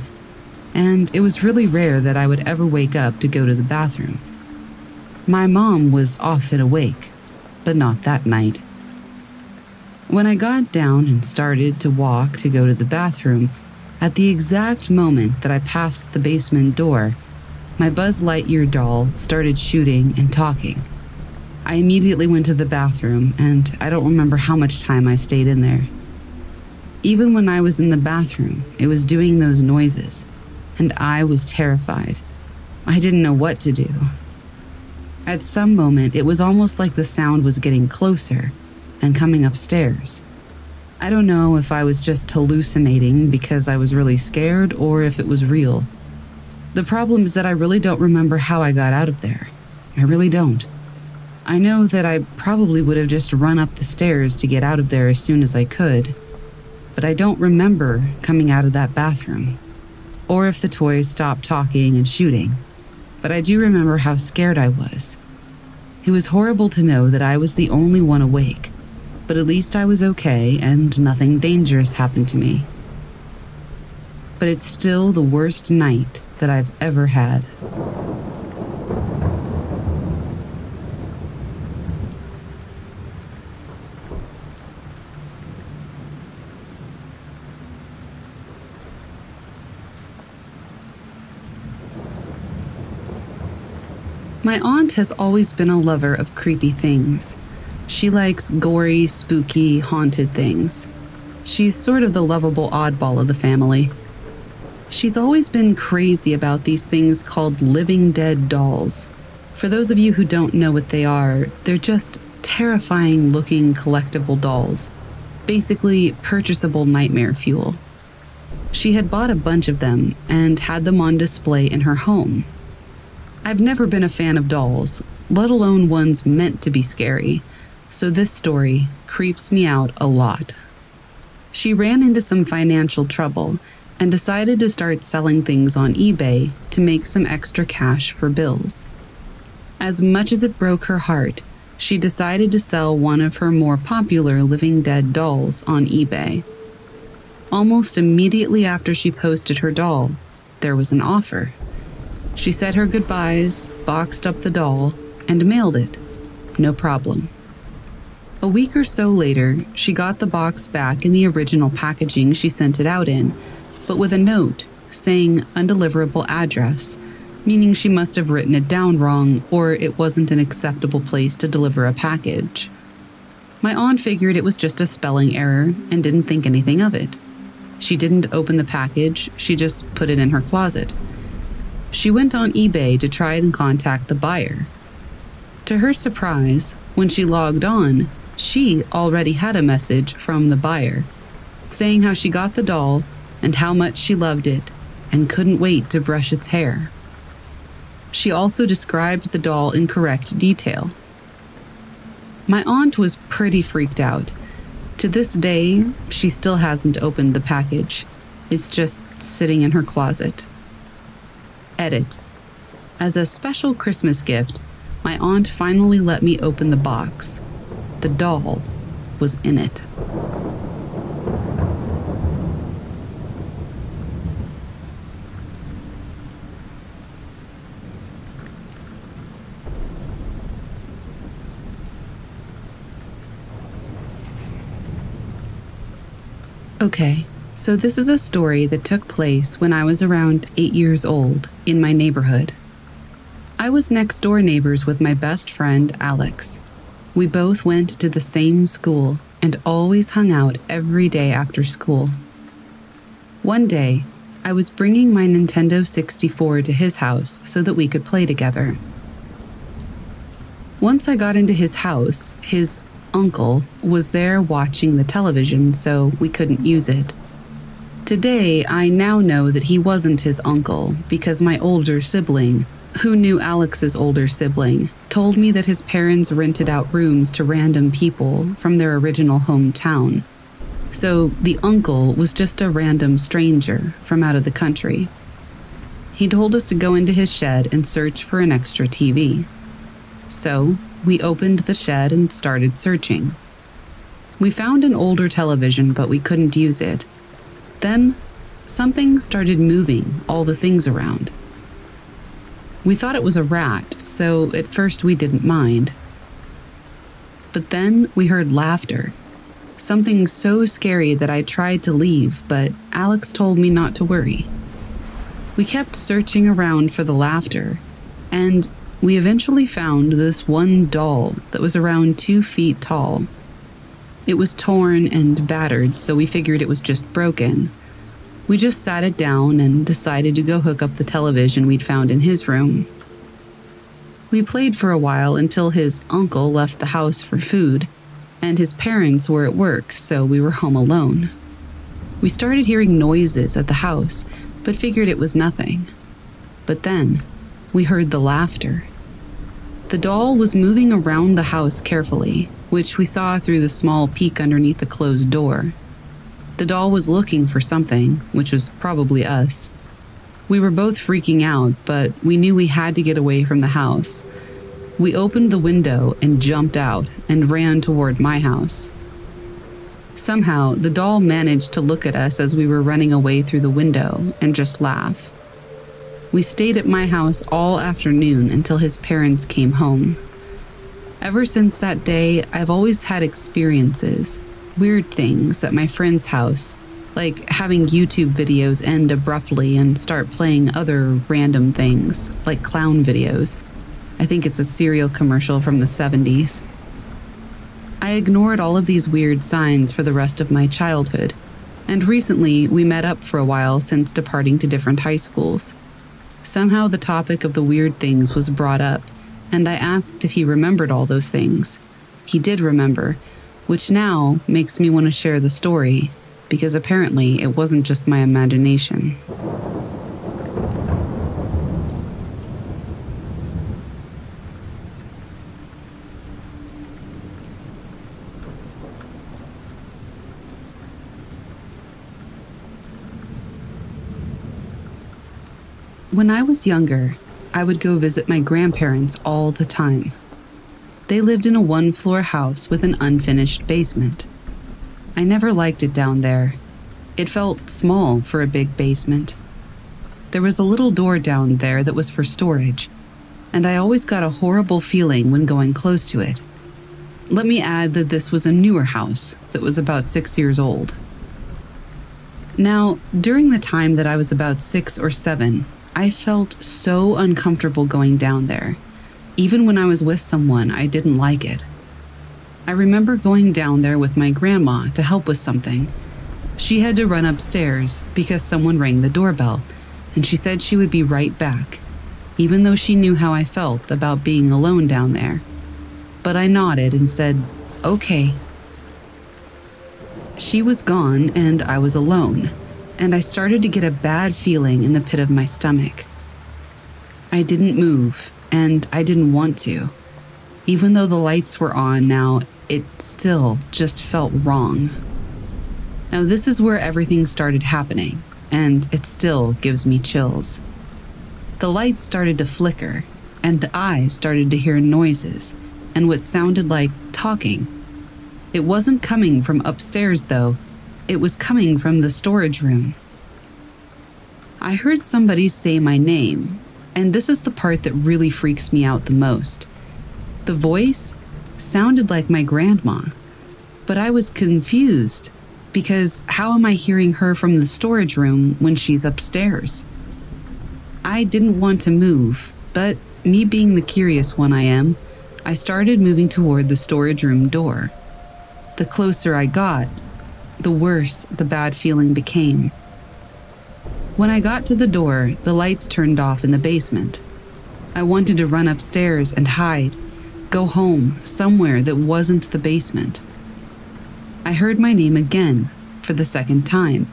and it was really rare that I would ever wake up to go to the bathroom. My mom was often awake, but not that night. When I got down and started to walk to go to the bathroom, at the exact moment that I passed the basement door, my Buzz Lightyear doll started shooting and talking. I immediately went to the bathroom, and I don't remember how much time I stayed in there. Even when I was in the bathroom, it was doing those noises, and I was terrified. I didn't know what to do. At some moment, it was almost like the sound was getting closer and coming upstairs. I don't know if I was just hallucinating because I was really scared or if it was real. The problem is that I really don't remember how I got out of there. I really don't. I know that I probably would have just run up the stairs to get out of there as soon as I could, but I don't remember coming out of that bathroom, or if the toys stopped talking and shooting. But I do remember how scared I was. It was horrible to know that I was the only one awake, but at least I was okay and nothing dangerous happened to me. But it's still the worst night that I've ever had. My aunt has always been a lover of creepy things. She likes gory, spooky, haunted things. She's sort of the lovable oddball of the family. She's always been crazy about these things called living dead dolls. For those of you who don't know what they are, they're just terrifying looking collectible dolls, basically purchasable nightmare fuel. She had bought a bunch of them and had them on display in her home. I've never been a fan of dolls, let alone ones meant to be scary, so this story creeps me out a lot. She ran into some financial trouble and decided to start selling things on eBay to make some extra cash for bills. As much as it broke her heart, she decided to sell one of her more popular living dead dolls on eBay. Almost immediately after she posted her doll, there was an offer. She said her goodbyes, boxed up the doll, and mailed it. No problem. A week or so later, she got the box back in the original packaging she sent it out in but with a note saying undeliverable address, meaning she must have written it down wrong or it wasn't an acceptable place to deliver a package. My aunt figured it was just a spelling error and didn't think anything of it. She didn't open the package, she just put it in her closet. She went on eBay to try and contact the buyer. To her surprise, when she logged on, she already had a message from the buyer saying how she got the doll and how much she loved it and couldn't wait to brush its hair. She also described the doll in correct detail. My aunt was pretty freaked out. To this day, she still hasn't opened the package. It's just sitting in her closet. Edit. As a special Christmas gift, my aunt finally let me open the box. The doll was in it. Okay, so this is a story that took place when I was around eight years old in my neighborhood. I was next door neighbors with my best friend, Alex. We both went to the same school and always hung out every day after school. One day, I was bringing my Nintendo 64 to his house so that we could play together. Once I got into his house, his uncle was there watching the television, so we couldn't use it. Today, I now know that he wasn't his uncle because my older sibling, who knew Alex's older sibling, told me that his parents rented out rooms to random people from their original hometown. So the uncle was just a random stranger from out of the country. He told us to go into his shed and search for an extra TV. So we opened the shed and started searching. We found an older television, but we couldn't use it. Then, something started moving all the things around. We thought it was a rat, so at first we didn't mind. But then we heard laughter. Something so scary that I tried to leave, but Alex told me not to worry. We kept searching around for the laughter, and we eventually found this one doll that was around two feet tall. It was torn and battered, so we figured it was just broken. We just sat it down and decided to go hook up the television we'd found in his room. We played for a while until his uncle left the house for food, and his parents were at work, so we were home alone. We started hearing noises at the house, but figured it was nothing. But then, we heard the laughter. The doll was moving around the house carefully, which we saw through the small peek underneath the closed door. The doll was looking for something, which was probably us. We were both freaking out, but we knew we had to get away from the house. We opened the window and jumped out and ran toward my house. Somehow, the doll managed to look at us as we were running away through the window and just laugh. We stayed at my house all afternoon until his parents came home. Ever since that day, I've always had experiences, weird things at my friend's house, like having YouTube videos end abruptly and start playing other random things, like clown videos. I think it's a cereal commercial from the 70s. I ignored all of these weird signs for the rest of my childhood, and recently we met up for a while since departing to different high schools. Somehow the topic of the weird things was brought up, and I asked if he remembered all those things. He did remember, which now makes me want to share the story, because apparently it wasn't just my imagination. When I was younger, I would go visit my grandparents all the time. They lived in a one floor house with an unfinished basement. I never liked it down there. It felt small for a big basement. There was a little door down there that was for storage, and I always got a horrible feeling when going close to it. Let me add that this was a newer house that was about six years old. Now, during the time that I was about six or seven, I felt so uncomfortable going down there. Even when I was with someone, I didn't like it. I remember going down there with my grandma to help with something. She had to run upstairs because someone rang the doorbell, and she said she would be right back, even though she knew how I felt about being alone down there. But I nodded and said, okay. She was gone, and I was alone and I started to get a bad feeling in the pit of my stomach. I didn't move, and I didn't want to. Even though the lights were on now, it still just felt wrong. Now, this is where everything started happening, and it still gives me chills. The lights started to flicker, and I started to hear noises and what sounded like talking. It wasn't coming from upstairs, though, it was coming from the storage room. I heard somebody say my name, and this is the part that really freaks me out the most. The voice sounded like my grandma, but I was confused because how am I hearing her from the storage room when she's upstairs? I didn't want to move, but me being the curious one I am, I started moving toward the storage room door. The closer I got, the worse the bad feeling became. When I got to the door, the lights turned off in the basement. I wanted to run upstairs and hide, go home, somewhere that wasn't the basement. I heard my name again, for the second time,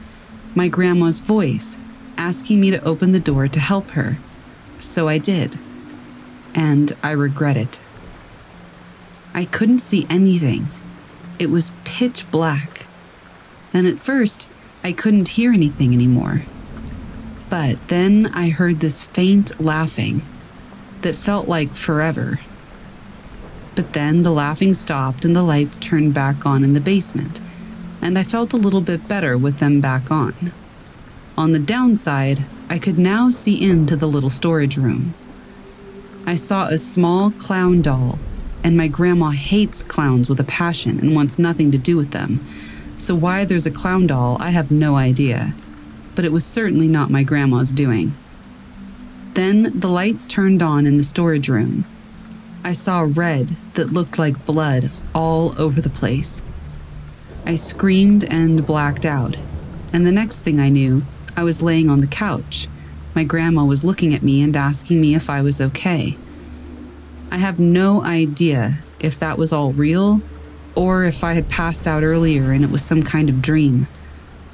my grandma's voice, asking me to open the door to help her. So I did. And I regret it. I couldn't see anything. It was pitch black and at first, I couldn't hear anything anymore. But then I heard this faint laughing that felt like forever. But then the laughing stopped and the lights turned back on in the basement, and I felt a little bit better with them back on. On the downside, I could now see into the little storage room. I saw a small clown doll, and my grandma hates clowns with a passion and wants nothing to do with them so, why there's a clown doll, I have no idea. But it was certainly not my grandma's doing. Then the lights turned on in the storage room. I saw red that looked like blood all over the place. I screamed and blacked out, and the next thing I knew, I was laying on the couch. My grandma was looking at me and asking me if I was okay. I have no idea if that was all real or if I had passed out earlier and it was some kind of dream,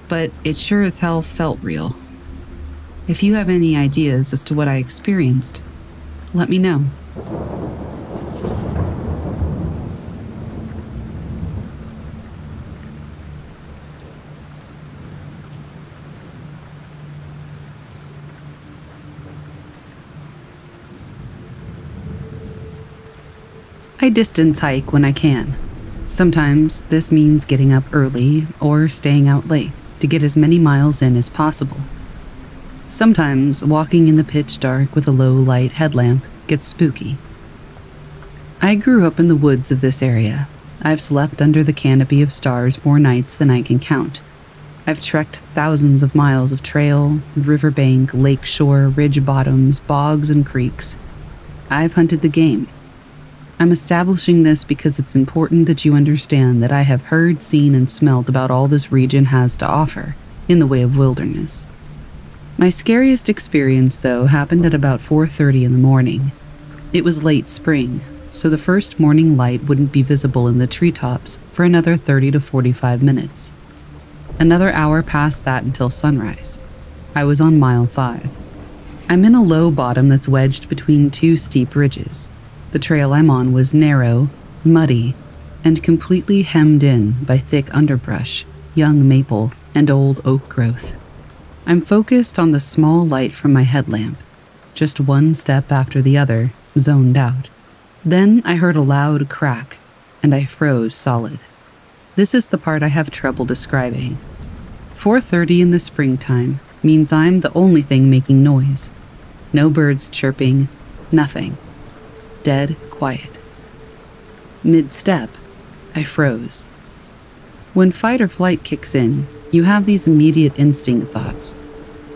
but it sure as hell felt real. If you have any ideas as to what I experienced, let me know. I distance hike when I can. Sometimes this means getting up early or staying out late to get as many miles in as possible. Sometimes walking in the pitch dark with a low light headlamp gets spooky. I grew up in the woods of this area. I've slept under the canopy of stars more nights than I can count. I've trekked thousands of miles of trail, riverbank, lake shore, ridge bottoms, bogs, and creeks. I've hunted the game. I'm establishing this because it's important that you understand that I have heard, seen, and smelled about all this region has to offer in the way of wilderness. My scariest experience, though, happened at about 4:30 in the morning. It was late spring, so the first morning light wouldn't be visible in the treetops for another 30 to 45 minutes. Another hour past that until sunrise. I was on mile 5. I'm in a low bottom that's wedged between two steep ridges. The trail I'm on was narrow, muddy, and completely hemmed in by thick underbrush, young maple, and old oak growth. I'm focused on the small light from my headlamp, just one step after the other, zoned out. Then I heard a loud crack, and I froze solid. This is the part I have trouble describing. 4:30 in the springtime means I'm the only thing making noise. No birds chirping, nothing. Dead quiet. Mid step, I froze. When fight or flight kicks in, you have these immediate instinct thoughts.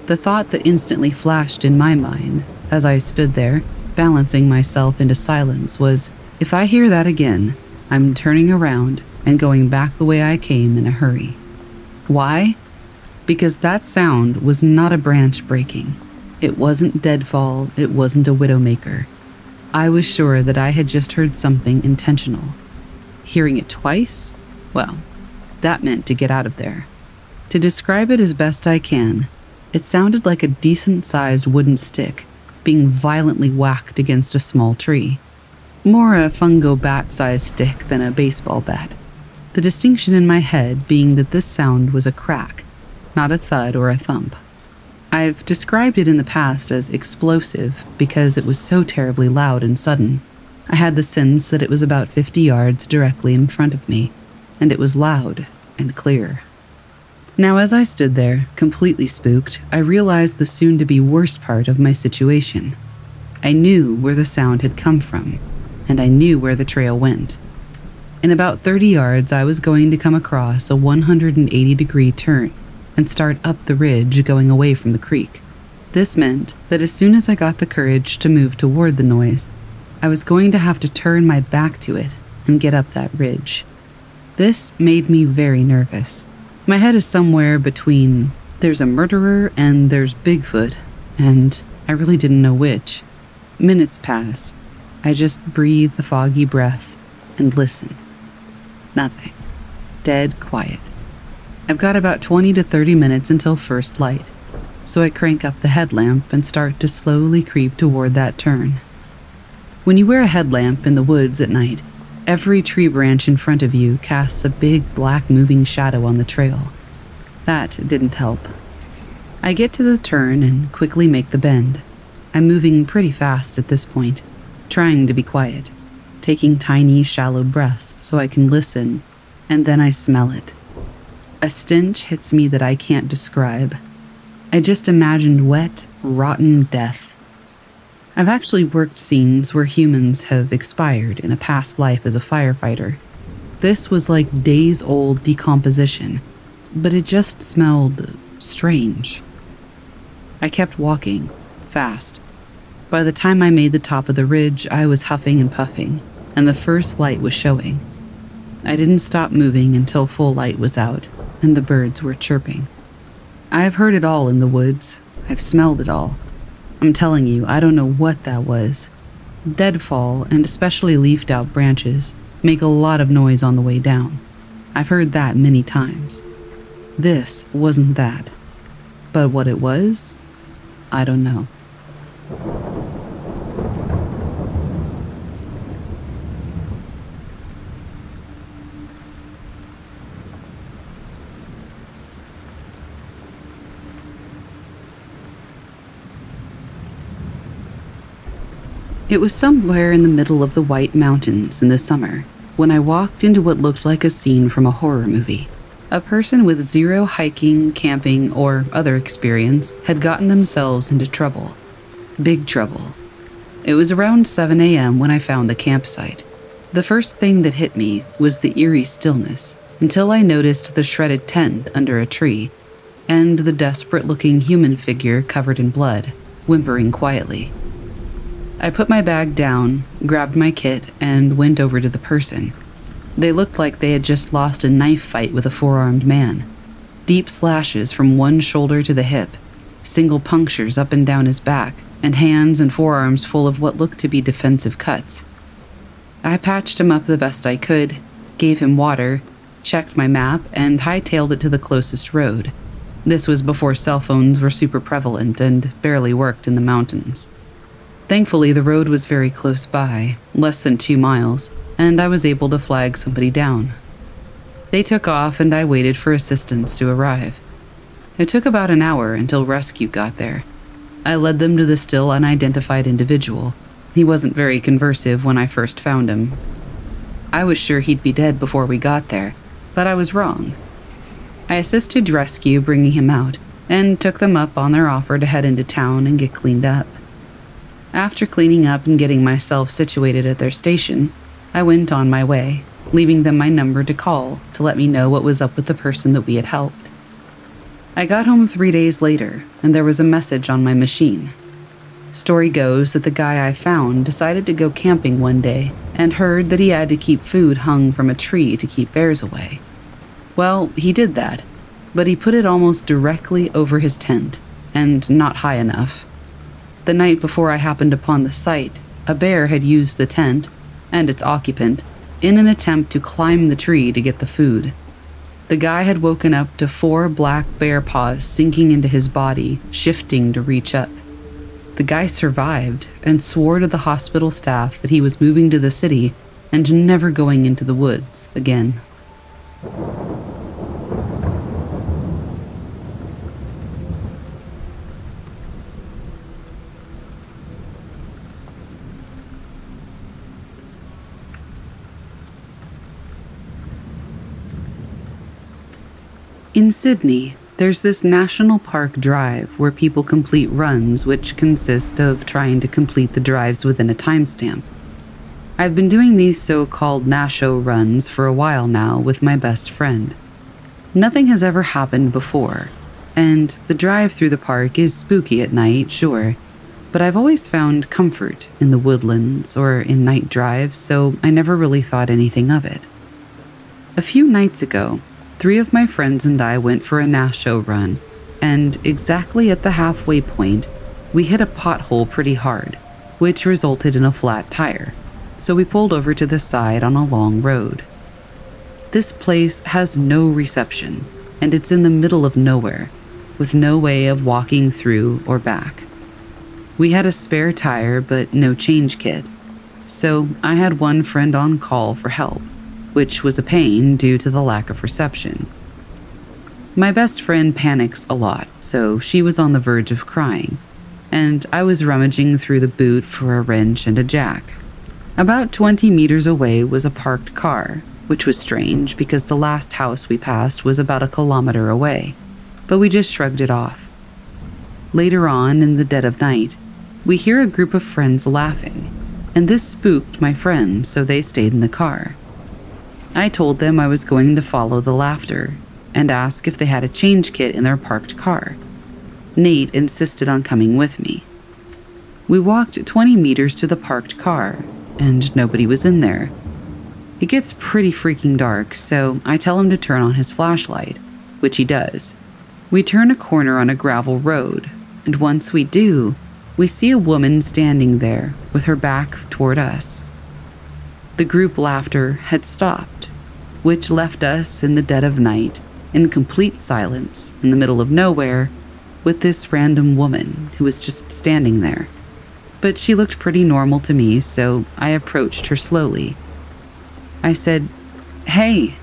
The thought that instantly flashed in my mind as I stood there balancing myself into silence was if I hear that again, I'm turning around and going back the way I came in a hurry. Why? Because that sound was not a branch breaking. It wasn't deadfall, it wasn't a widowmaker. I was sure that I had just heard something intentional. Hearing it twice? Well, that meant to get out of there. To describe it as best I can, it sounded like a decent sized wooden stick being violently whacked against a small tree. More a fungo bat sized stick than a baseball bat. The distinction in my head being that this sound was a crack, not a thud or a thump. I've described it in the past as explosive because it was so terribly loud and sudden. I had the sense that it was about 50 yards directly in front of me, and it was loud and clear. Now, as I stood there, completely spooked, I realized the soon to be worst part of my situation. I knew where the sound had come from, and I knew where the trail went. In about 30 yards, I was going to come across a 180 degree turn and start up the ridge going away from the creek. This meant that as soon as I got the courage to move toward the noise, I was going to have to turn my back to it and get up that ridge. This made me very nervous my head is somewhere between there's a murderer and there's Bigfoot, and I really didn't know which. Minutes pass. I just breathe the foggy breath and listen. Nothing. Dead quiet. I've got about 20 to 30 minutes until first light, so I crank up the headlamp and start to slowly creep toward that turn. When you wear a headlamp in the woods at night, Every tree branch in front of you casts a big black moving shadow on the trail. That didn't help. I get to the turn and quickly make the bend. I'm moving pretty fast at this point, trying to be quiet, taking tiny, shallow breaths so I can listen, and then I smell it. A stench hits me that I can't describe. I just imagined wet, rotten death. I've actually worked scenes where humans have expired in a past life as a firefighter. This was like days old decomposition, but it just smelled strange. I kept walking, fast. By the time I made the top of the ridge, I was huffing and puffing, and the first light was showing. I didn't stop moving until full light was out and the birds were chirping. I have heard it all in the woods, I've smelled it all, I'm telling you, I don't know what that was. Deadfall, and especially leafed out branches, make a lot of noise on the way down. I've heard that many times. This wasn't that. But what it was? I don't know. It was somewhere in the middle of the White Mountains in the summer when I walked into what looked like a scene from a horror movie. A person with zero hiking, camping, or other experience had gotten themselves into trouble. Big trouble. It was around 7 a.m. when I found the campsite. The first thing that hit me was the eerie stillness until I noticed the shredded tent under a tree and the desperate looking human figure covered in blood, whimpering quietly. I put my bag down, grabbed my kit, and went over to the person. They looked like they had just lost a knife fight with a four armed man. Deep slashes from one shoulder to the hip, single punctures up and down his back, and hands and forearms full of what looked to be defensive cuts. I patched him up the best I could, gave him water, checked my map, and hightailed it to the closest road. This was before cell phones were super prevalent and barely worked in the mountains. Thankfully, the road was very close by, less than two miles, and I was able to flag somebody down. They took off, and I waited for assistance to arrive. It took about an hour until rescue got there. I led them to the still unidentified individual. He wasn't very conversive when I first found him. I was sure he'd be dead before we got there, but I was wrong. I assisted rescue bringing him out and took them up on their offer to head into town and get cleaned up. After cleaning up and getting myself situated at their station, I went on my way, leaving them my number to call to let me know what was up with the person that we had helped. I got home three days later, and there was a message on my machine. Story goes that the guy I found decided to go camping one day and heard that he had to keep food hung from a tree to keep bears away. Well, he did that, but he put it almost directly over his tent, and not high enough. The night before I happened upon the site, a bear had used the tent and its occupant in an attempt to climb the tree to get the food. The guy had woken up to four black bear paws sinking into his body, shifting to reach up. The guy survived and swore to the hospital staff that he was moving to the city and never going into the woods again. In Sydney, there's this national park drive where people complete runs which consist of trying to complete the drives within a timestamp. I've been doing these so called Nasho runs for a while now with my best friend. Nothing has ever happened before, and the drive through the park is spooky at night, sure, but I've always found comfort in the woodlands or in night drives, so I never really thought anything of it. A few nights ago, three of my friends and I went for a Nasho run, and exactly at the halfway point, we hit a pothole pretty hard, which resulted in a flat tire. So we pulled over to the side on a long road. This place has no reception, and it's in the middle of nowhere, with no way of walking through or back. We had a spare tire, but no change kit, so I had one friend on call for help which was a pain due to the lack of reception. My best friend panics a lot, so she was on the verge of crying, and I was rummaging through the boot for a wrench and a jack. About 20 meters away was a parked car, which was strange because the last house we passed was about a kilometer away, but we just shrugged it off. Later on, in the dead of night, we hear a group of friends laughing, and this spooked my friends, so they stayed in the car. I told them I was going to follow the laughter and ask if they had a change kit in their parked car. Nate insisted on coming with me. We walked 20 meters to the parked car, and nobody was in there. It gets pretty freaking dark, so I tell him to turn on his flashlight, which he does. We turn a corner on a gravel road, and once we do, we see a woman standing there with her back toward us. The group laughter had stopped, which left us in the dead of night, in complete silence, in the middle of nowhere, with this random woman who was just standing there. But she looked pretty normal to me, so I approached her slowly. I said, Hey!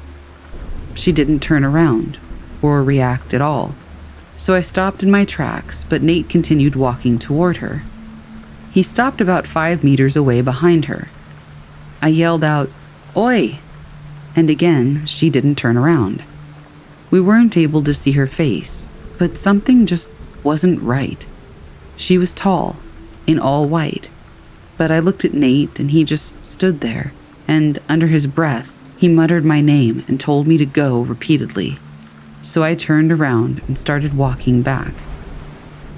She didn't turn around or react at all, so I stopped in my tracks, but Nate continued walking toward her. He stopped about five meters away behind her. I yelled out, Oi! And again, she didn't turn around. We weren't able to see her face, but something just wasn't right. She was tall, in all white, but I looked at Nate and he just stood there, and under his breath, he muttered my name and told me to go repeatedly. So I turned around and started walking back.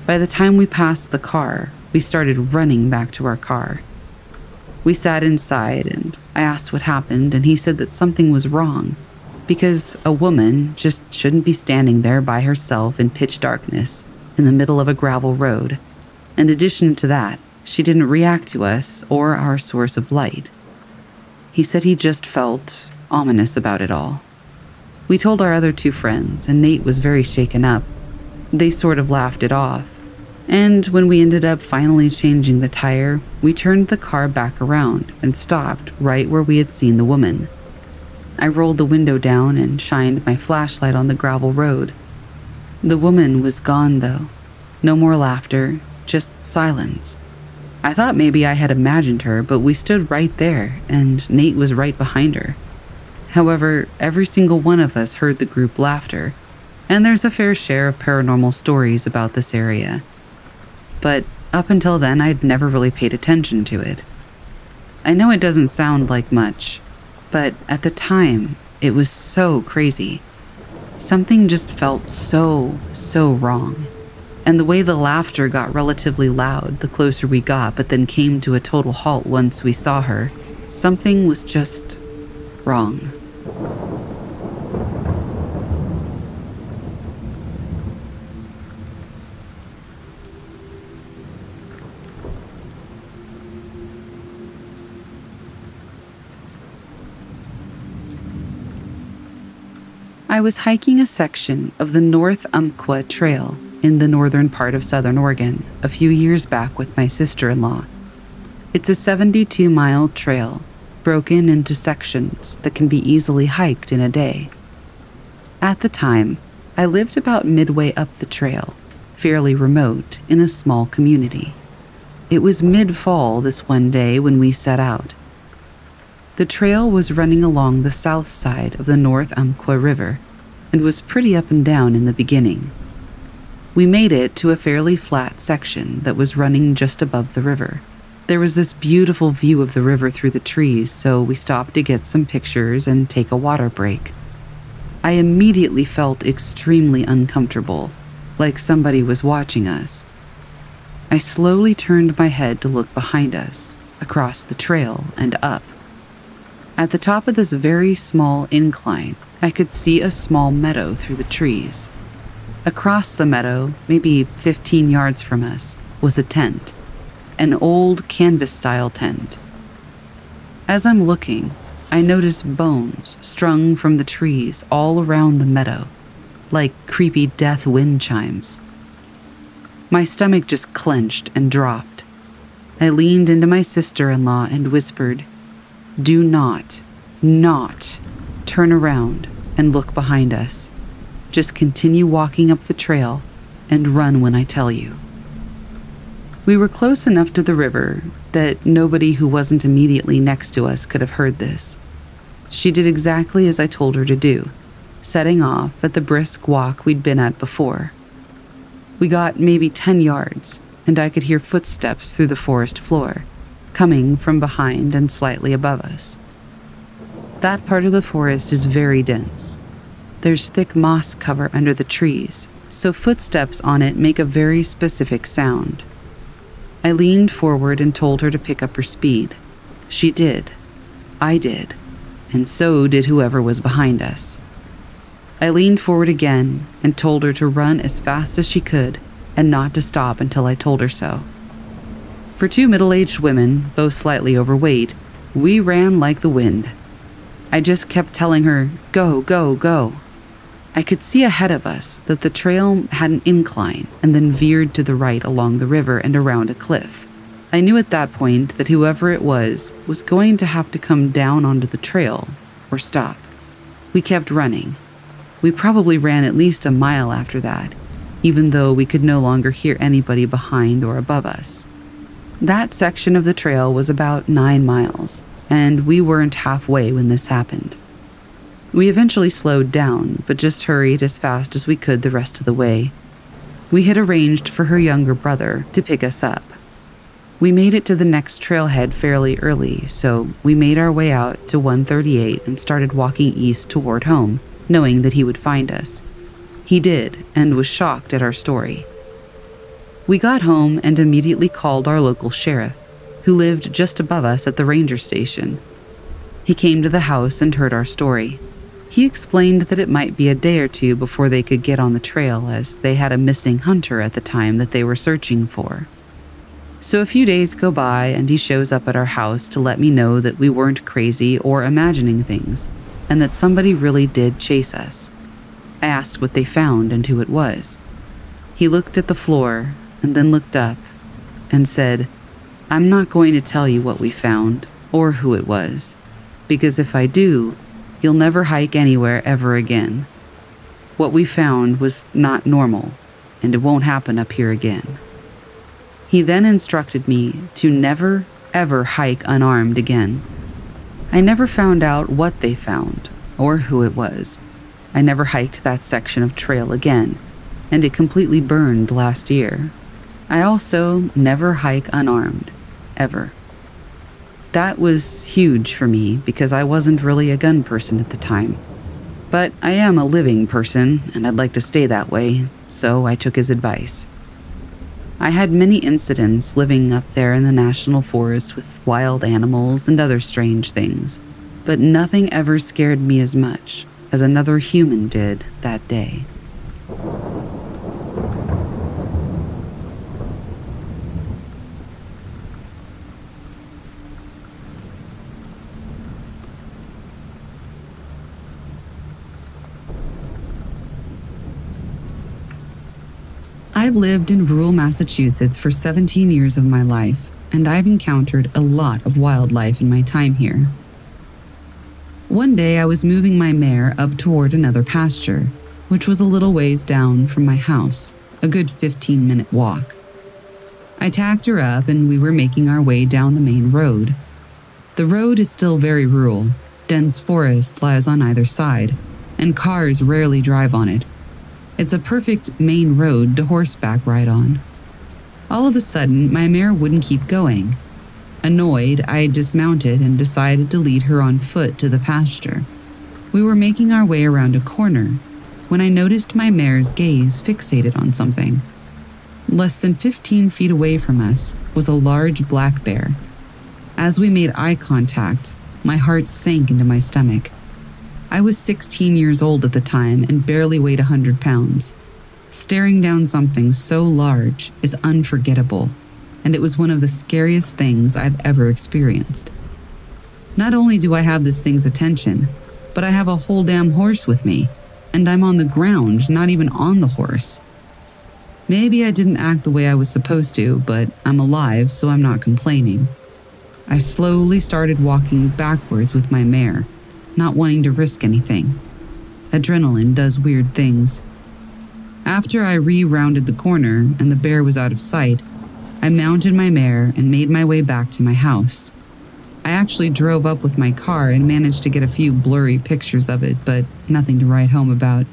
By the time we passed the car, we started running back to our car. We sat inside and I asked what happened, and he said that something was wrong because a woman just shouldn't be standing there by herself in pitch darkness in the middle of a gravel road. In addition to that, she didn't react to us or our source of light. He said he just felt ominous about it all. We told our other two friends, and Nate was very shaken up. They sort of laughed it off. And when we ended up finally changing the tire, we turned the car back around and stopped right where we had seen the woman. I rolled the window down and shined my flashlight on the gravel road. The woman was gone, though. No more laughter, just silence. I thought maybe I had imagined her, but we stood right there, and Nate was right behind her. However, every single one of us heard the group laughter, and there's a fair share of paranormal stories about this area. But up until then, I'd never really paid attention to it. I know it doesn't sound like much, but at the time, it was so crazy. Something just felt so, so wrong. And the way the laughter got relatively loud the closer we got, but then came to a total halt once we saw her, something was just wrong. I was hiking a section of the North Umpqua Trail in the northern part of southern Oregon a few years back with my sister in law. It's a 72 mile trail broken into sections that can be easily hiked in a day. At the time, I lived about midway up the trail, fairly remote, in a small community. It was mid fall this one day when we set out. The trail was running along the south side of the North Umpqua River and was pretty up and down in the beginning. We made it to a fairly flat section that was running just above the river. There was this beautiful view of the river through the trees, so we stopped to get some pictures and take a water break. I immediately felt extremely uncomfortable, like somebody was watching us. I slowly turned my head to look behind us, across the trail, and up. At the top of this very small incline, I could see a small meadow through the trees. Across the meadow, maybe 15 yards from us, was a tent, an old canvas style tent. As I'm looking, I notice bones strung from the trees all around the meadow, like creepy death wind chimes. My stomach just clenched and dropped. I leaned into my sister in law and whispered, do not, not turn around and look behind us. Just continue walking up the trail and run when I tell you. We were close enough to the river that nobody who wasn't immediately next to us could have heard this. She did exactly as I told her to do, setting off at the brisk walk we'd been at before. We got maybe 10 yards, and I could hear footsteps through the forest floor coming from behind and slightly above us. That part of the forest is very dense. There's thick moss cover under the trees, so footsteps on it make a very specific sound. I leaned forward and told her to pick up her speed. She did. I did. And so did whoever was behind us. I leaned forward again and told her to run as fast as she could and not to stop until I told her so. For two middle aged women, both slightly overweight, we ran like the wind. I just kept telling her, Go, go, go. I could see ahead of us that the trail had an incline and then veered to the right along the river and around a cliff. I knew at that point that whoever it was was going to have to come down onto the trail or stop. We kept running. We probably ran at least a mile after that, even though we could no longer hear anybody behind or above us. That section of the trail was about nine miles, and we weren't halfway when this happened. We eventually slowed down, but just hurried as fast as we could the rest of the way. We had arranged for her younger brother to pick us up. We made it to the next trailhead fairly early, so we made our way out to 138 and started walking east toward home, knowing that he would find us. He did, and was shocked at our story. We got home and immediately called our local sheriff, who lived just above us at the ranger station. He came to the house and heard our story. He explained that it might be a day or two before they could get on the trail, as they had a missing hunter at the time that they were searching for. So a few days go by, and he shows up at our house to let me know that we weren't crazy or imagining things, and that somebody really did chase us. I asked what they found and who it was. He looked at the floor and then looked up and said, I'm not going to tell you what we found or who it was, because if I do, You'll never hike anywhere ever again. What we found was not normal, and it won't happen up here again. He then instructed me to never, ever hike unarmed again. I never found out what they found or who it was. I never hiked that section of trail again, and it completely burned last year. I also never hike unarmed, ever. That was huge for me because I wasn't really a gun person at the time. But I am a living person, and I'd like to stay that way, so I took his advice. I had many incidents living up there in the national forest with wild animals and other strange things, but nothing ever scared me as much as another human did that day. I've lived in rural Massachusetts for 17 years of my life, and I've encountered a lot of wildlife in my time here. One day I was moving my mare up toward another pasture, which was a little ways down from my house, a good 15 minute walk. I tacked her up and we were making our way down the main road. The road is still very rural, dense forest lies on either side, and cars rarely drive on it, it's a perfect main road to horseback ride on. All of a sudden, my mare wouldn't keep going. Annoyed, I dismounted and decided to lead her on foot to the pasture. We were making our way around a corner when I noticed my mare's gaze fixated on something. Less than 15 feet away from us was a large black bear. As we made eye contact, my heart sank into my stomach. I was 16 years old at the time and barely weighed 100 pounds. Staring down something so large is unforgettable, and it was one of the scariest things I've ever experienced. Not only do I have this thing's attention, but I have a whole damn horse with me, and I'm on the ground, not even on the horse. Maybe I didn't act the way I was supposed to, but I'm alive, so I'm not complaining. I slowly started walking backwards with my mare, not wanting to risk anything. Adrenaline does weird things. After I re rounded the corner and the bear was out of sight, I mounted my mare and made my way back to my house. I actually drove up with my car and managed to get a few blurry pictures of it, but nothing to write home about.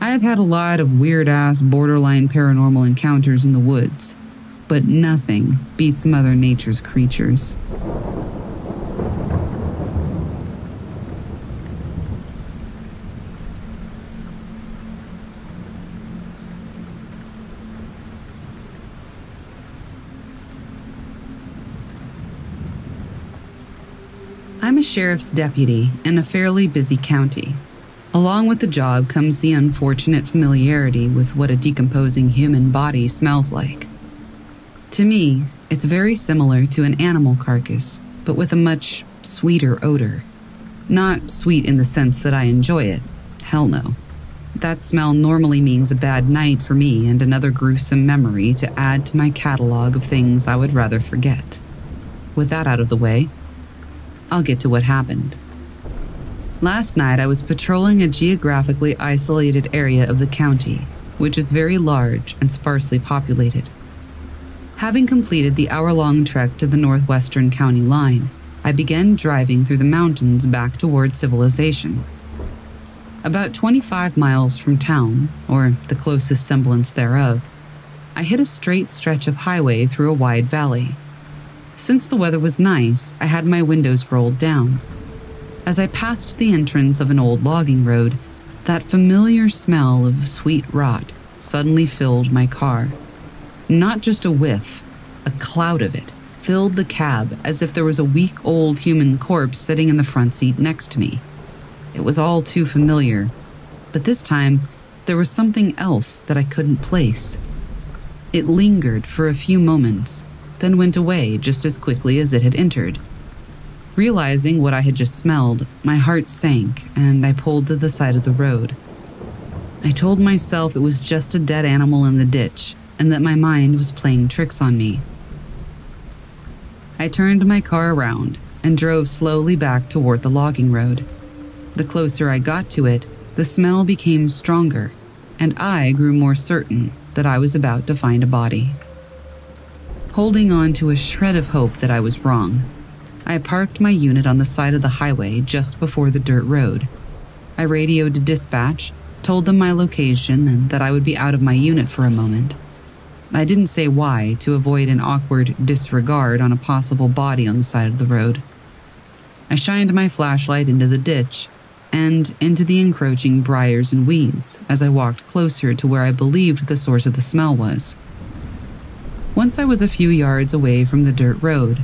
I have had a lot of weird ass, borderline paranormal encounters in the woods, but nothing beats Mother Nature's creatures. Sheriff's deputy in a fairly busy county. Along with the job comes the unfortunate familiarity with what a decomposing human body smells like. To me, it's very similar to an animal carcass, but with a much sweeter odor. Not sweet in the sense that I enjoy it, hell no. That smell normally means a bad night for me and another gruesome memory to add to my catalog of things I would rather forget. With that out of the way, I'll get to what happened. Last night, I was patrolling a geographically isolated area of the county, which is very large and sparsely populated. Having completed the hour long trek to the northwestern county line, I began driving through the mountains back toward civilization. About 25 miles from town, or the closest semblance thereof, I hit a straight stretch of highway through a wide valley. Since the weather was nice, I had my windows rolled down. As I passed the entrance of an old logging road, that familiar smell of sweet rot suddenly filled my car. Not just a whiff, a cloud of it filled the cab as if there was a week old human corpse sitting in the front seat next to me. It was all too familiar, but this time there was something else that I couldn't place. It lingered for a few moments, then went away just as quickly as it had entered. Realizing what I had just smelled, my heart sank and I pulled to the side of the road. I told myself it was just a dead animal in the ditch and that my mind was playing tricks on me. I turned my car around and drove slowly back toward the logging road. The closer I got to it, the smell became stronger, and I grew more certain that I was about to find a body. Holding on to a shred of hope that I was wrong, I parked my unit on the side of the highway just before the dirt road. I radioed dispatch, told them my location, and that I would be out of my unit for a moment. I didn't say why to avoid an awkward disregard on a possible body on the side of the road. I shined my flashlight into the ditch and into the encroaching briars and weeds as I walked closer to where I believed the source of the smell was. Once I was a few yards away from the dirt road,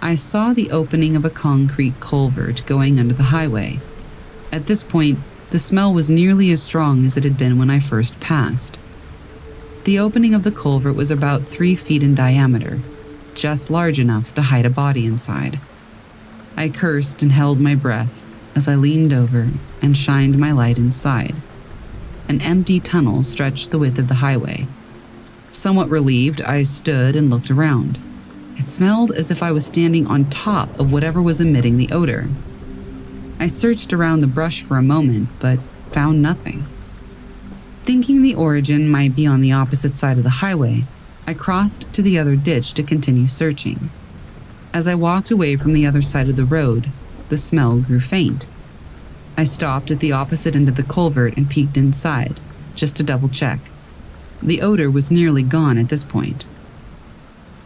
I saw the opening of a concrete culvert going under the highway. At this point, the smell was nearly as strong as it had been when I first passed. The opening of the culvert was about three feet in diameter, just large enough to hide a body inside. I cursed and held my breath as I leaned over and shined my light inside. An empty tunnel stretched the width of the highway. Somewhat relieved, I stood and looked around. It smelled as if I was standing on top of whatever was emitting the odor. I searched around the brush for a moment, but found nothing. Thinking the origin might be on the opposite side of the highway, I crossed to the other ditch to continue searching. As I walked away from the other side of the road, the smell grew faint. I stopped at the opposite end of the culvert and peeked inside, just to double check. The odor was nearly gone at this point.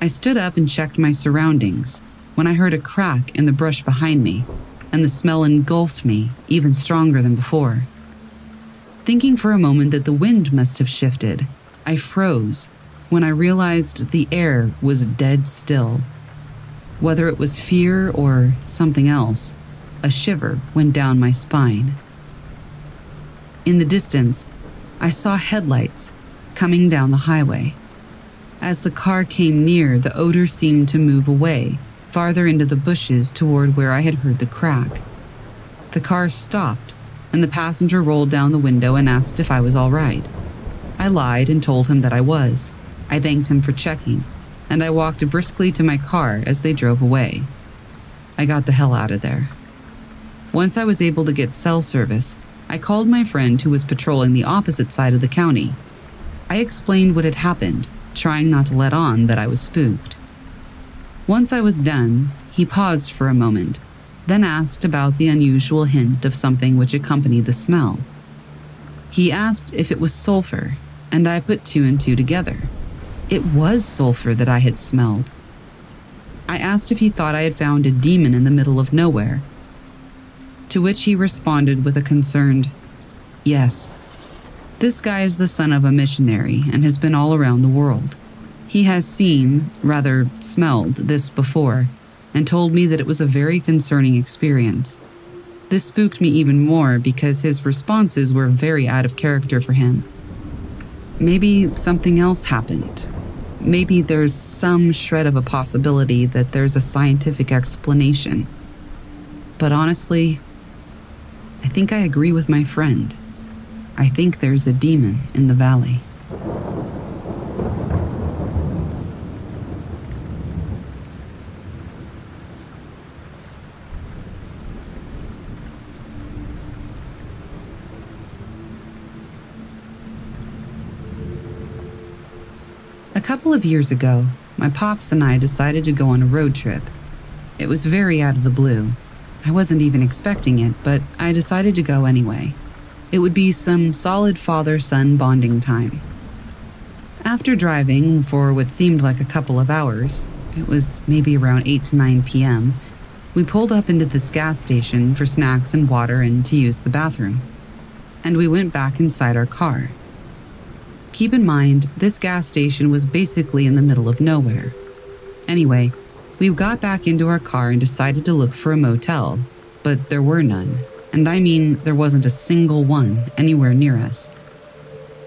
I stood up and checked my surroundings when I heard a crack in the brush behind me, and the smell engulfed me even stronger than before. Thinking for a moment that the wind must have shifted, I froze when I realized the air was dead still. Whether it was fear or something else, a shiver went down my spine. In the distance, I saw headlights coming down the highway. As the car came near, the odor seemed to move away, farther into the bushes toward where I had heard the crack. The car stopped, and the passenger rolled down the window and asked if I was all right. I lied and told him that I was. I thanked him for checking, and I walked briskly to my car as they drove away. I got the hell out of there. Once I was able to get cell service, I called my friend who was patrolling the opposite side of the county. I explained what had happened, trying not to let on that I was spooked. Once I was done, he paused for a moment, then asked about the unusual hint of something which accompanied the smell. He asked if it was sulfur, and I put two and two together. It was sulfur that I had smelled. I asked if he thought I had found a demon in the middle of nowhere. To which he responded with a concerned, Yes. This guy is the son of a missionary and has been all around the world. He has seen, rather smelled, this before, and told me that it was a very concerning experience. This spooked me even more because his responses were very out of character for him. Maybe something else happened, maybe there's some shred of a possibility that there's a scientific explanation. But honestly, I think I agree with my friend. I think there's a demon in the valley. A couple of years ago, my pops and I decided to go on a road trip. It was very out of the blue. I wasn't even expecting it, but I decided to go anyway. It would be some solid father son bonding time. After driving for what seemed like a couple of hours, it was maybe around 8 to 9 p.m., we pulled up into this gas station for snacks and water and to use the bathroom. And we went back inside our car. Keep in mind, this gas station was basically in the middle of nowhere. Anyway, we got back into our car and decided to look for a motel, but there were none. And I mean, there wasn't a single one anywhere near us.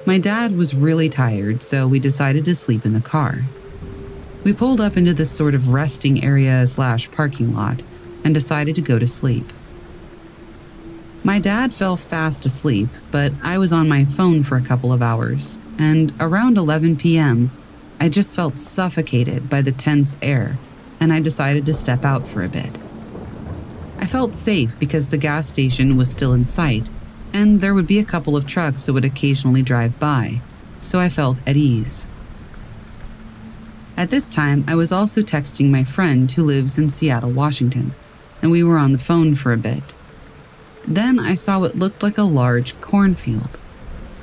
My dad was really tired, so we decided to sleep in the car. We pulled up into this sort of resting area slash parking lot and decided to go to sleep. My dad fell fast asleep, but I was on my phone for a couple of hours, and around 11 p.m., I just felt suffocated by the tense air, and I decided to step out for a bit. I felt safe because the gas station was still in sight, and there would be a couple of trucks that would occasionally drive by, so I felt at ease. At this time, I was also texting my friend who lives in Seattle, Washington, and we were on the phone for a bit. Then I saw what looked like a large cornfield.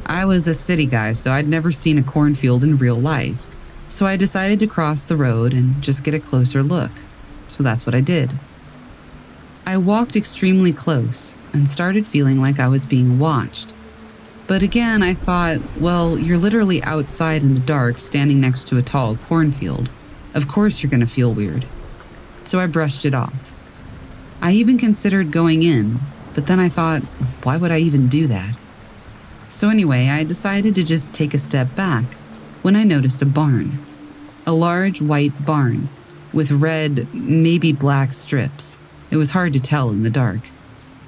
I was a city guy, so I'd never seen a cornfield in real life, so I decided to cross the road and just get a closer look. So that's what I did. I walked extremely close and started feeling like I was being watched. But again, I thought, well, you're literally outside in the dark standing next to a tall cornfield. Of course you're going to feel weird. So I brushed it off. I even considered going in, but then I thought, why would I even do that? So anyway, I decided to just take a step back when I noticed a barn. A large white barn with red, maybe black strips. It was hard to tell in the dark,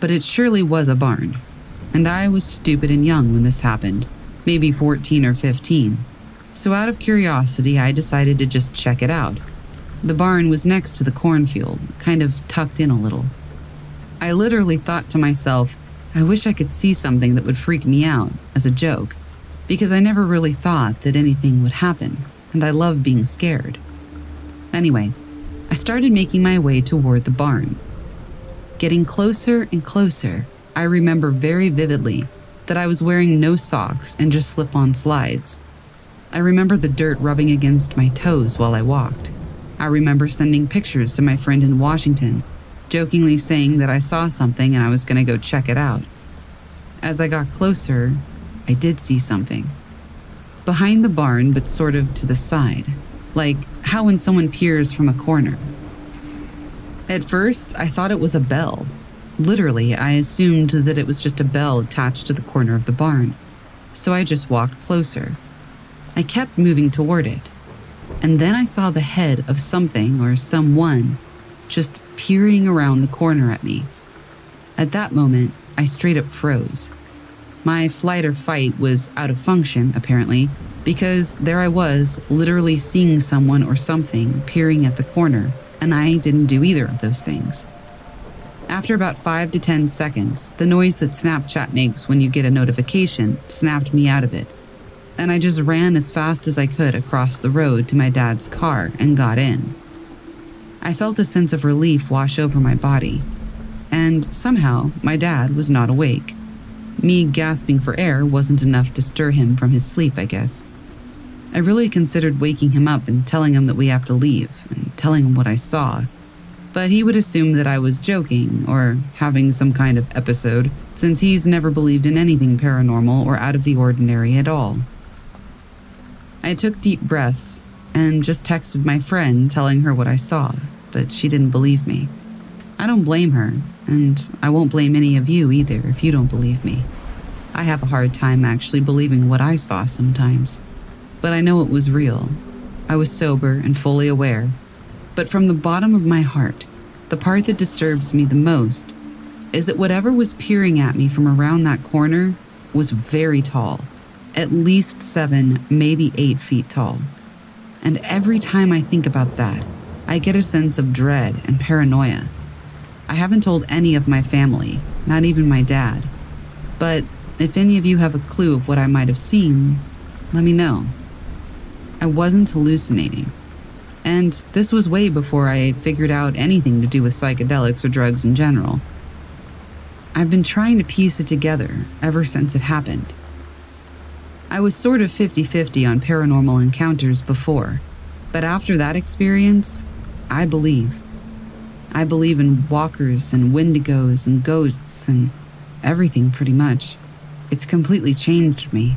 but it surely was a barn. And I was stupid and young when this happened, maybe 14 or 15. So, out of curiosity, I decided to just check it out. The barn was next to the cornfield, kind of tucked in a little. I literally thought to myself, I wish I could see something that would freak me out, as a joke, because I never really thought that anything would happen, and I love being scared. Anyway, I started making my way toward the barn. Getting closer and closer, I remember very vividly that I was wearing no socks and just slip on slides. I remember the dirt rubbing against my toes while I walked. I remember sending pictures to my friend in Washington, jokingly saying that I saw something and I was going to go check it out. As I got closer, I did see something. Behind the barn, but sort of to the side, like how when someone peers from a corner. At first, I thought it was a bell. Literally, I assumed that it was just a bell attached to the corner of the barn, so I just walked closer. I kept moving toward it, and then I saw the head of something or someone just peering around the corner at me. At that moment, I straight up froze. My flight or fight was out of function, apparently, because there I was, literally seeing someone or something peering at the corner and I didn't do either of those things. After about 5 to 10 seconds, the noise that Snapchat makes when you get a notification snapped me out of it, and I just ran as fast as I could across the road to my dad's car and got in. I felt a sense of relief wash over my body, and somehow my dad was not awake. Me gasping for air wasn't enough to stir him from his sleep, I guess. I really considered waking him up and telling him that we have to leave, and telling him what I saw. But he would assume that I was joking or having some kind of episode, since he's never believed in anything paranormal or out of the ordinary at all. I took deep breaths and just texted my friend telling her what I saw, but she didn't believe me. I don't blame her, and I won't blame any of you either if you don't believe me. I have a hard time actually believing what I saw sometimes but I know it was real. I was sober and fully aware. But from the bottom of my heart, the part that disturbs me the most is that whatever was peering at me from around that corner was very tall, at least seven, maybe eight feet tall. And every time I think about that, I get a sense of dread and paranoia. I haven't told any of my family, not even my dad. But if any of you have a clue of what I might have seen, let me know. I wasn't hallucinating. And this was way before I figured out anything to do with psychedelics or drugs in general. I've been trying to piece it together ever since it happened. I was sort of 50 50 on paranormal encounters before, but after that experience, I believe. I believe in walkers and wendigos and ghosts and everything pretty much. It's completely changed me.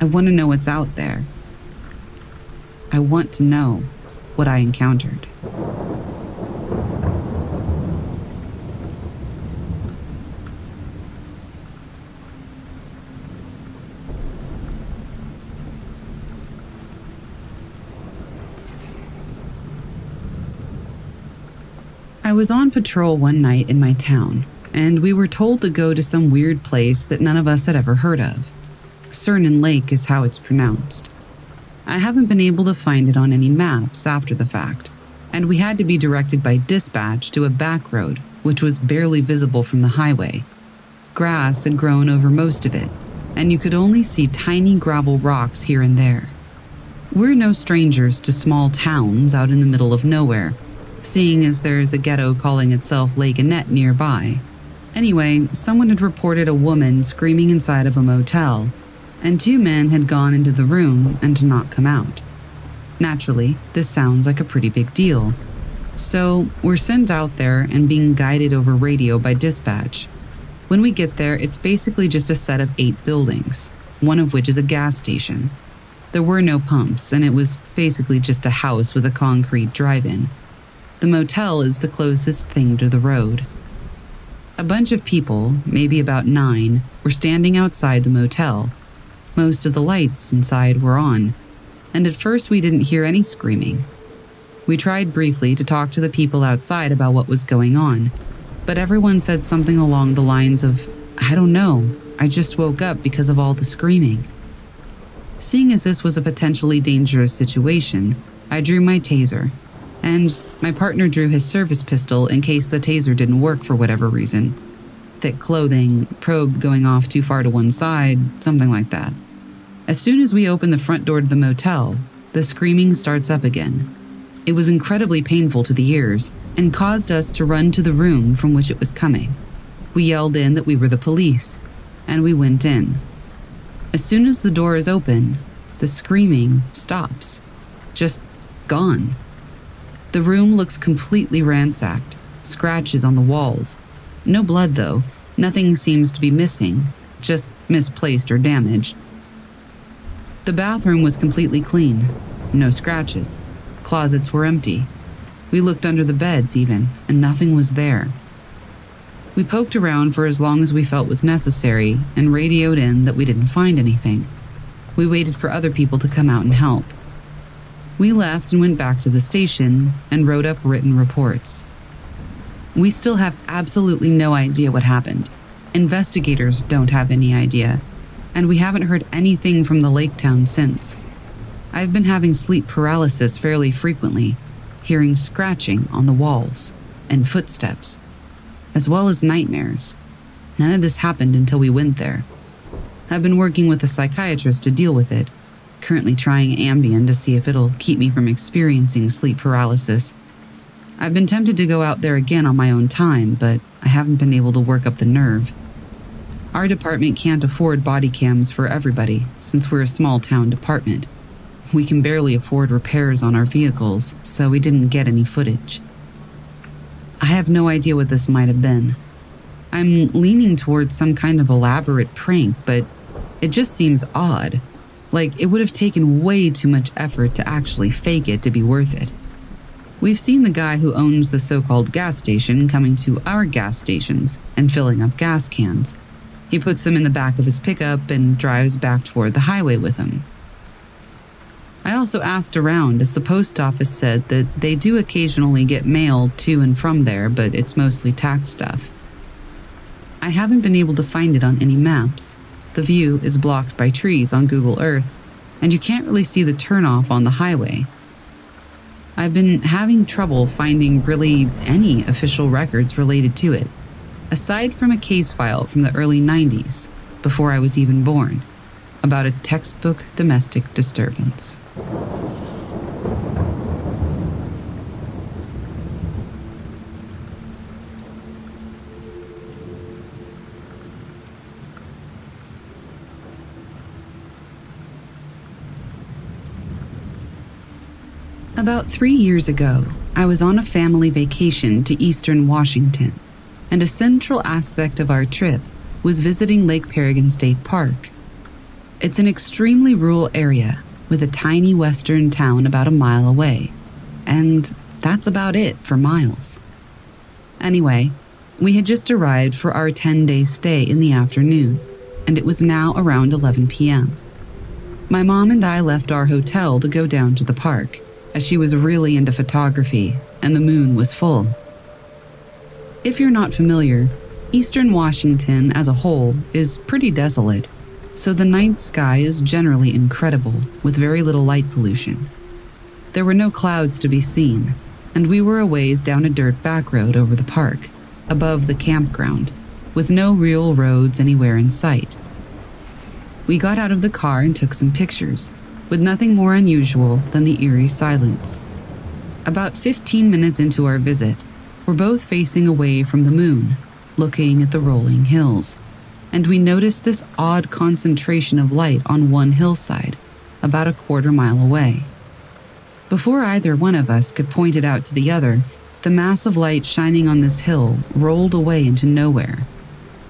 I want to know what's out there. I want to know what I encountered. I was on patrol one night in my town, and we were told to go to some weird place that none of us had ever heard of. Cernan Lake is how it's pronounced. I haven't been able to find it on any maps after the fact, and we had to be directed by dispatch to a back road, which was barely visible from the highway. Grass had grown over most of it, and you could only see tiny gravel rocks here and there. We're no strangers to small towns out in the middle of nowhere, seeing as there's a ghetto calling itself Lake Annette nearby. Anyway, someone had reported a woman screaming inside of a motel, and two men had gone into the room and not come out. Naturally, this sounds like a pretty big deal. So, we're sent out there and being guided over radio by dispatch. When we get there, it's basically just a set of eight buildings, one of which is a gas station. There were no pumps, and it was basically just a house with a concrete drive in. The motel is the closest thing to the road. A bunch of people, maybe about nine, were standing outside the motel. Most of the lights inside were on, and at first we didn't hear any screaming. We tried briefly to talk to the people outside about what was going on, but everyone said something along the lines of, I don't know, I just woke up because of all the screaming. Seeing as this was a potentially dangerous situation, I drew my taser and my partner drew his service pistol in case the taser didn't work for whatever reason. Thick clothing, probe going off too far to one side, something like that. As soon as we open the front door to the motel, the screaming starts up again. It was incredibly painful to the ears and caused us to run to the room from which it was coming. We yelled in that we were the police, and we went in. As soon as the door is open, the screaming stops. Just gone. The room looks completely ransacked, scratches on the walls. No blood, though. Nothing seems to be missing, just misplaced or damaged. The bathroom was completely clean, no scratches. Closets were empty. We looked under the beds, even, and nothing was there. We poked around for as long as we felt was necessary and radioed in that we didn't find anything. We waited for other people to come out and help. We left and went back to the station and wrote up written reports. We still have absolutely no idea what happened. Investigators don't have any idea, and we haven't heard anything from the lake town since. I've been having sleep paralysis fairly frequently, hearing scratching on the walls and footsteps, as well as nightmares. None of this happened until we went there. I've been working with a psychiatrist to deal with it, currently trying Ambien to see if it'll keep me from experiencing sleep paralysis. I've been tempted to go out there again on my own time, but I haven't been able to work up the nerve. Our department can't afford body cams for everybody since we're a small town department. We can barely afford repairs on our vehicles, so we didn't get any footage. I have no idea what this might have been. I'm leaning towards some kind of elaborate prank, but it just seems odd. Like, it would have taken way too much effort to actually fake it to be worth it. We've seen the guy who owns the so called gas station coming to our gas stations and filling up gas cans. He puts them in the back of his pickup and drives back toward the highway with them. I also asked around as the post office said that they do occasionally get mail to and from there, but it's mostly tax stuff. I haven't been able to find it on any maps, The view is blocked by trees on Google Earth, and you can't really see the turnoff on the highway. I've been having trouble finding really any official records related to it, aside from a case file from the early 90s, before I was even born, about a textbook domestic disturbance. About three years ago, I was on a family vacation to eastern Washington, and a central aspect of our trip was visiting Lake Paragon State Park. It's an extremely rural area with a tiny western town about a mile away, and that's about it for miles. Anyway, we had just arrived for our 10 day stay in the afternoon, and it was now around 11 p.m. My mom and I left our hotel to go down to the park as she was really into photography and the moon was full. If you're not familiar, eastern Washington as a whole is pretty desolate, so the night sky is generally incredible with very little light pollution. There were no clouds to be seen, and we were a ways down a dirt back road over the park, above the campground, with no real roads anywhere in sight. We got out of the car and took some pictures, with nothing more unusual than the eerie silence. About 15 minutes into our visit, we're both facing away from the moon, looking at the rolling hills, and we notice this odd concentration of light on one hillside, about a quarter mile away. Before either one of us could point it out to the other, the mass of light shining on this hill rolled away into nowhere.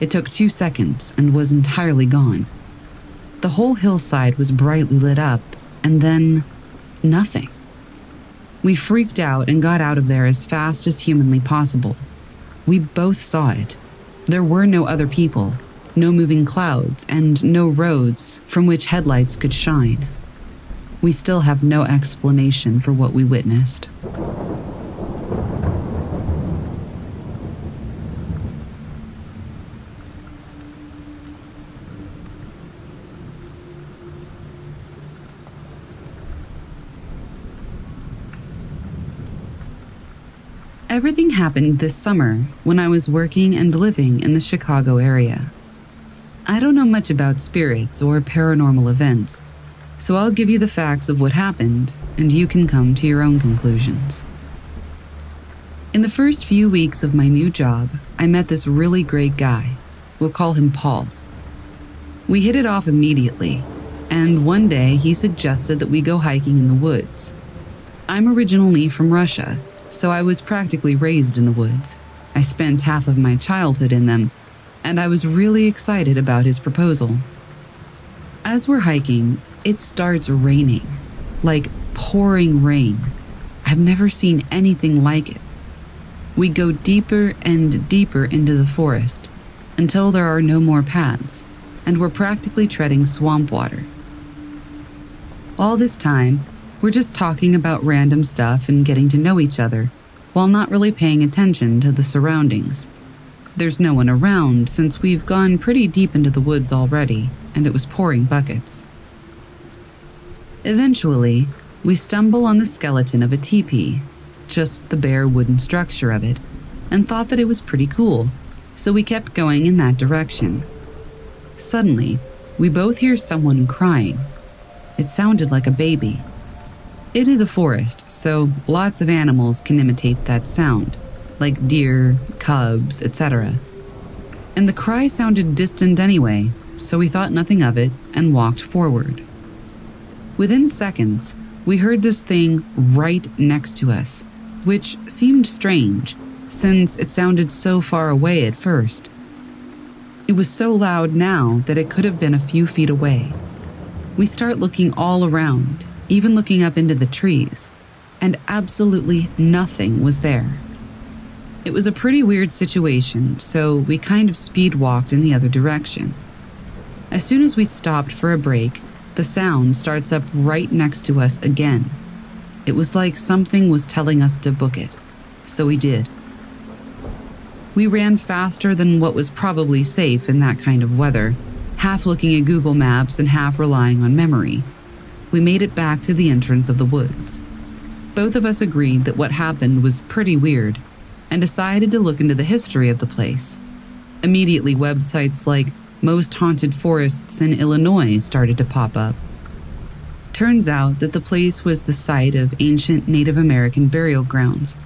It took two seconds and was entirely gone. The whole hillside was brightly lit up, and then nothing. We freaked out and got out of there as fast as humanly possible. We both saw it. There were no other people, no moving clouds, and no roads from which headlights could shine. We still have no explanation for what we witnessed. Everything happened this summer when I was working and living in the Chicago area. I don't know much about spirits or paranormal events, so I'll give you the facts of what happened and you can come to your own conclusions. In the first few weeks of my new job, I met this really great guy. We'll call him Paul. We hit it off immediately, and one day he suggested that we go hiking in the woods. I'm originally from Russia, so I was practically raised in the woods. I spent half of my childhood in them, and I was really excited about his proposal. As we're hiking, it starts raining, like pouring rain. I've never seen anything like it. We go deeper and deeper into the forest until there are no more paths, and we're practically treading swamp water. All this time, we're just talking about random stuff and getting to know each other, while not really paying attention to the surroundings. There's no one around since we've gone pretty deep into the woods already, and it was pouring buckets. Eventually, we stumble on the skeleton of a teepee, just the bare wooden structure of it, and thought that it was pretty cool, so we kept going in that direction. Suddenly, we both hear someone crying. It sounded like a baby. It is a forest, so lots of animals can imitate that sound, like deer, cubs, etc. And the cry sounded distant anyway, so we thought nothing of it and walked forward. Within seconds, we heard this thing right next to us, which seemed strange since it sounded so far away at first. It was so loud now that it could have been a few feet away. We start looking all around even looking up into the trees, and absolutely nothing was there. It was a pretty weird situation, so we kind of speed walked in the other direction. As soon as we stopped for a break, the sound starts up right next to us again. It was like something was telling us to book it, so we did. We ran faster than what was probably safe in that kind of weather, half looking at Google Maps and half relying on memory. We made it back to the entrance of the woods. Both of us agreed that what happened was pretty weird and decided to look into the history of the place. Immediately, websites like Most Haunted Forests in Illinois started to pop up. Turns out that the place was the site of ancient Native American burial grounds.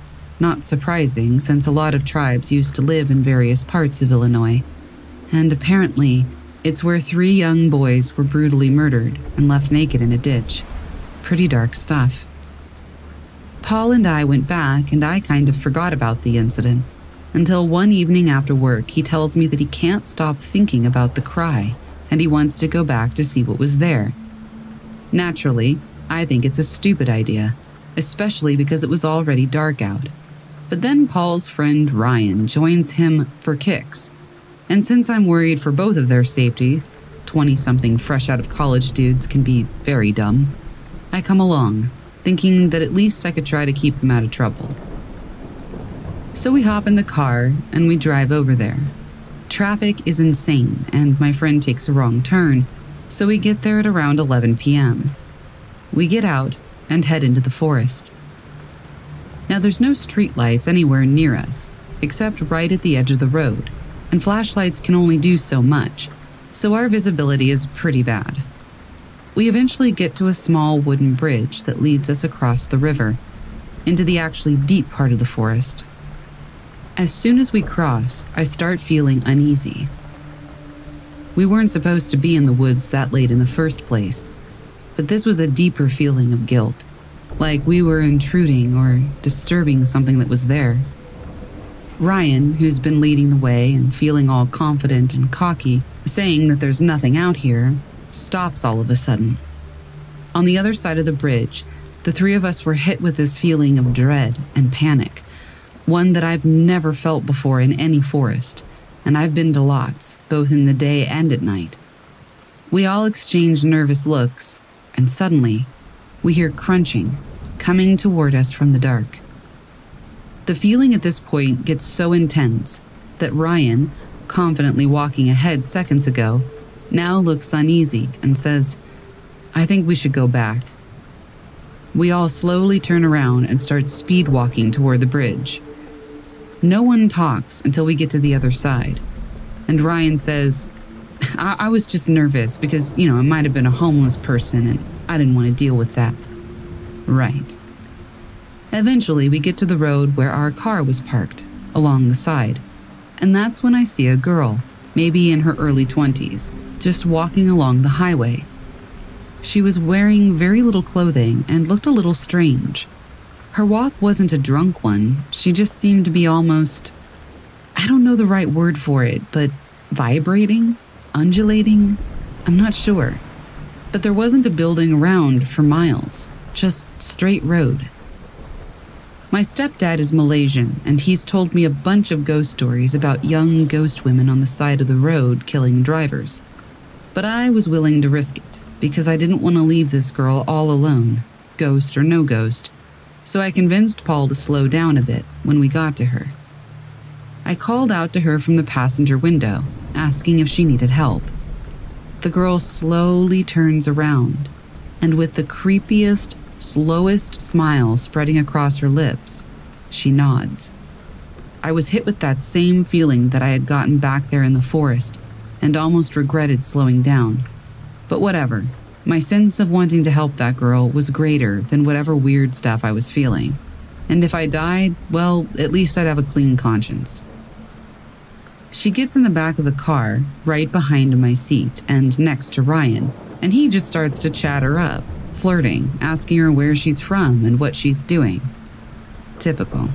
Not surprising, since a lot of tribes used to live in various parts of Illinois. And apparently, it's where three young boys were brutally murdered and left naked in a ditch. Pretty dark stuff. Paul and I went back, and I kind of forgot about the incident. Until one evening after work, he tells me that he can't stop thinking about the cry, and he wants to go back to see what was there. Naturally, I think it's a stupid idea, especially because it was already dark out. But then Paul's friend Ryan joins him for kicks. And since I'm worried for both of their safety, 20 something fresh out of college dudes can be very dumb, I come along, thinking that at least I could try to keep them out of trouble. So we hop in the car and we drive over there. Traffic is insane, and my friend takes a wrong turn, so we get there at around 11 p.m. We get out and head into the forest. Now, there's no streetlights anywhere near us, except right at the edge of the road, and flashlights can only do so much, so our visibility is pretty bad. We eventually get to a small wooden bridge that leads us across the river into the actually deep part of the forest. As soon as we cross, I start feeling uneasy. We weren't supposed to be in the woods that late in the first place, but this was a deeper feeling of guilt, like we were intruding or disturbing something that was there. Ryan, who's been leading the way and feeling all confident and cocky, saying that there's nothing out here, stops all of a sudden. On the other side of the bridge, the three of us were hit with this feeling of dread and panic, one that I've never felt before in any forest and I've been to lots, both in the day and at night. We all exchange nervous looks, and suddenly, we hear crunching coming toward us from the dark. The feeling at this point gets so intense that Ryan, confidently walking ahead seconds ago, now looks uneasy and says, I think we should go back. We all slowly turn around and start speed walking toward the bridge. No one talks until we get to the other side. And Ryan says, I, I was just nervous because, you know, it might have been a homeless person and I didn't want to deal with that. Right. Eventually, we get to the road where our car was parked, along the side. And that's when I see a girl, maybe in her early 20s, just walking along the highway. She was wearing very little clothing and looked a little strange. Her walk wasn't a drunk one, she just seemed to be almost. I don't know the right word for it, but vibrating? Undulating? I'm not sure. But there wasn't a building around for miles, just straight road. My stepdad is Malaysian, and he's told me a bunch of ghost stories about young ghost women on the side of the road killing drivers. But I was willing to risk it because I didn't want to leave this girl all alone, ghost or no ghost, so I convinced Paul to slow down a bit when we got to her. I called out to her from the passenger window, asking if she needed help. The girl slowly turns around, and with the creepiest, slowest smile spreading across her lips, she nods. I was hit with that same feeling that I had gotten back there in the forest and almost regretted slowing down. But whatever, my sense of wanting to help that girl was greater than whatever weird stuff I was feeling. And if I died, well, at least I'd have a clean conscience. She gets in the back of the car, right behind my seat and next to Ryan, and he just starts to chat her up, flirting, asking her where she's from and what she's doing. Typical.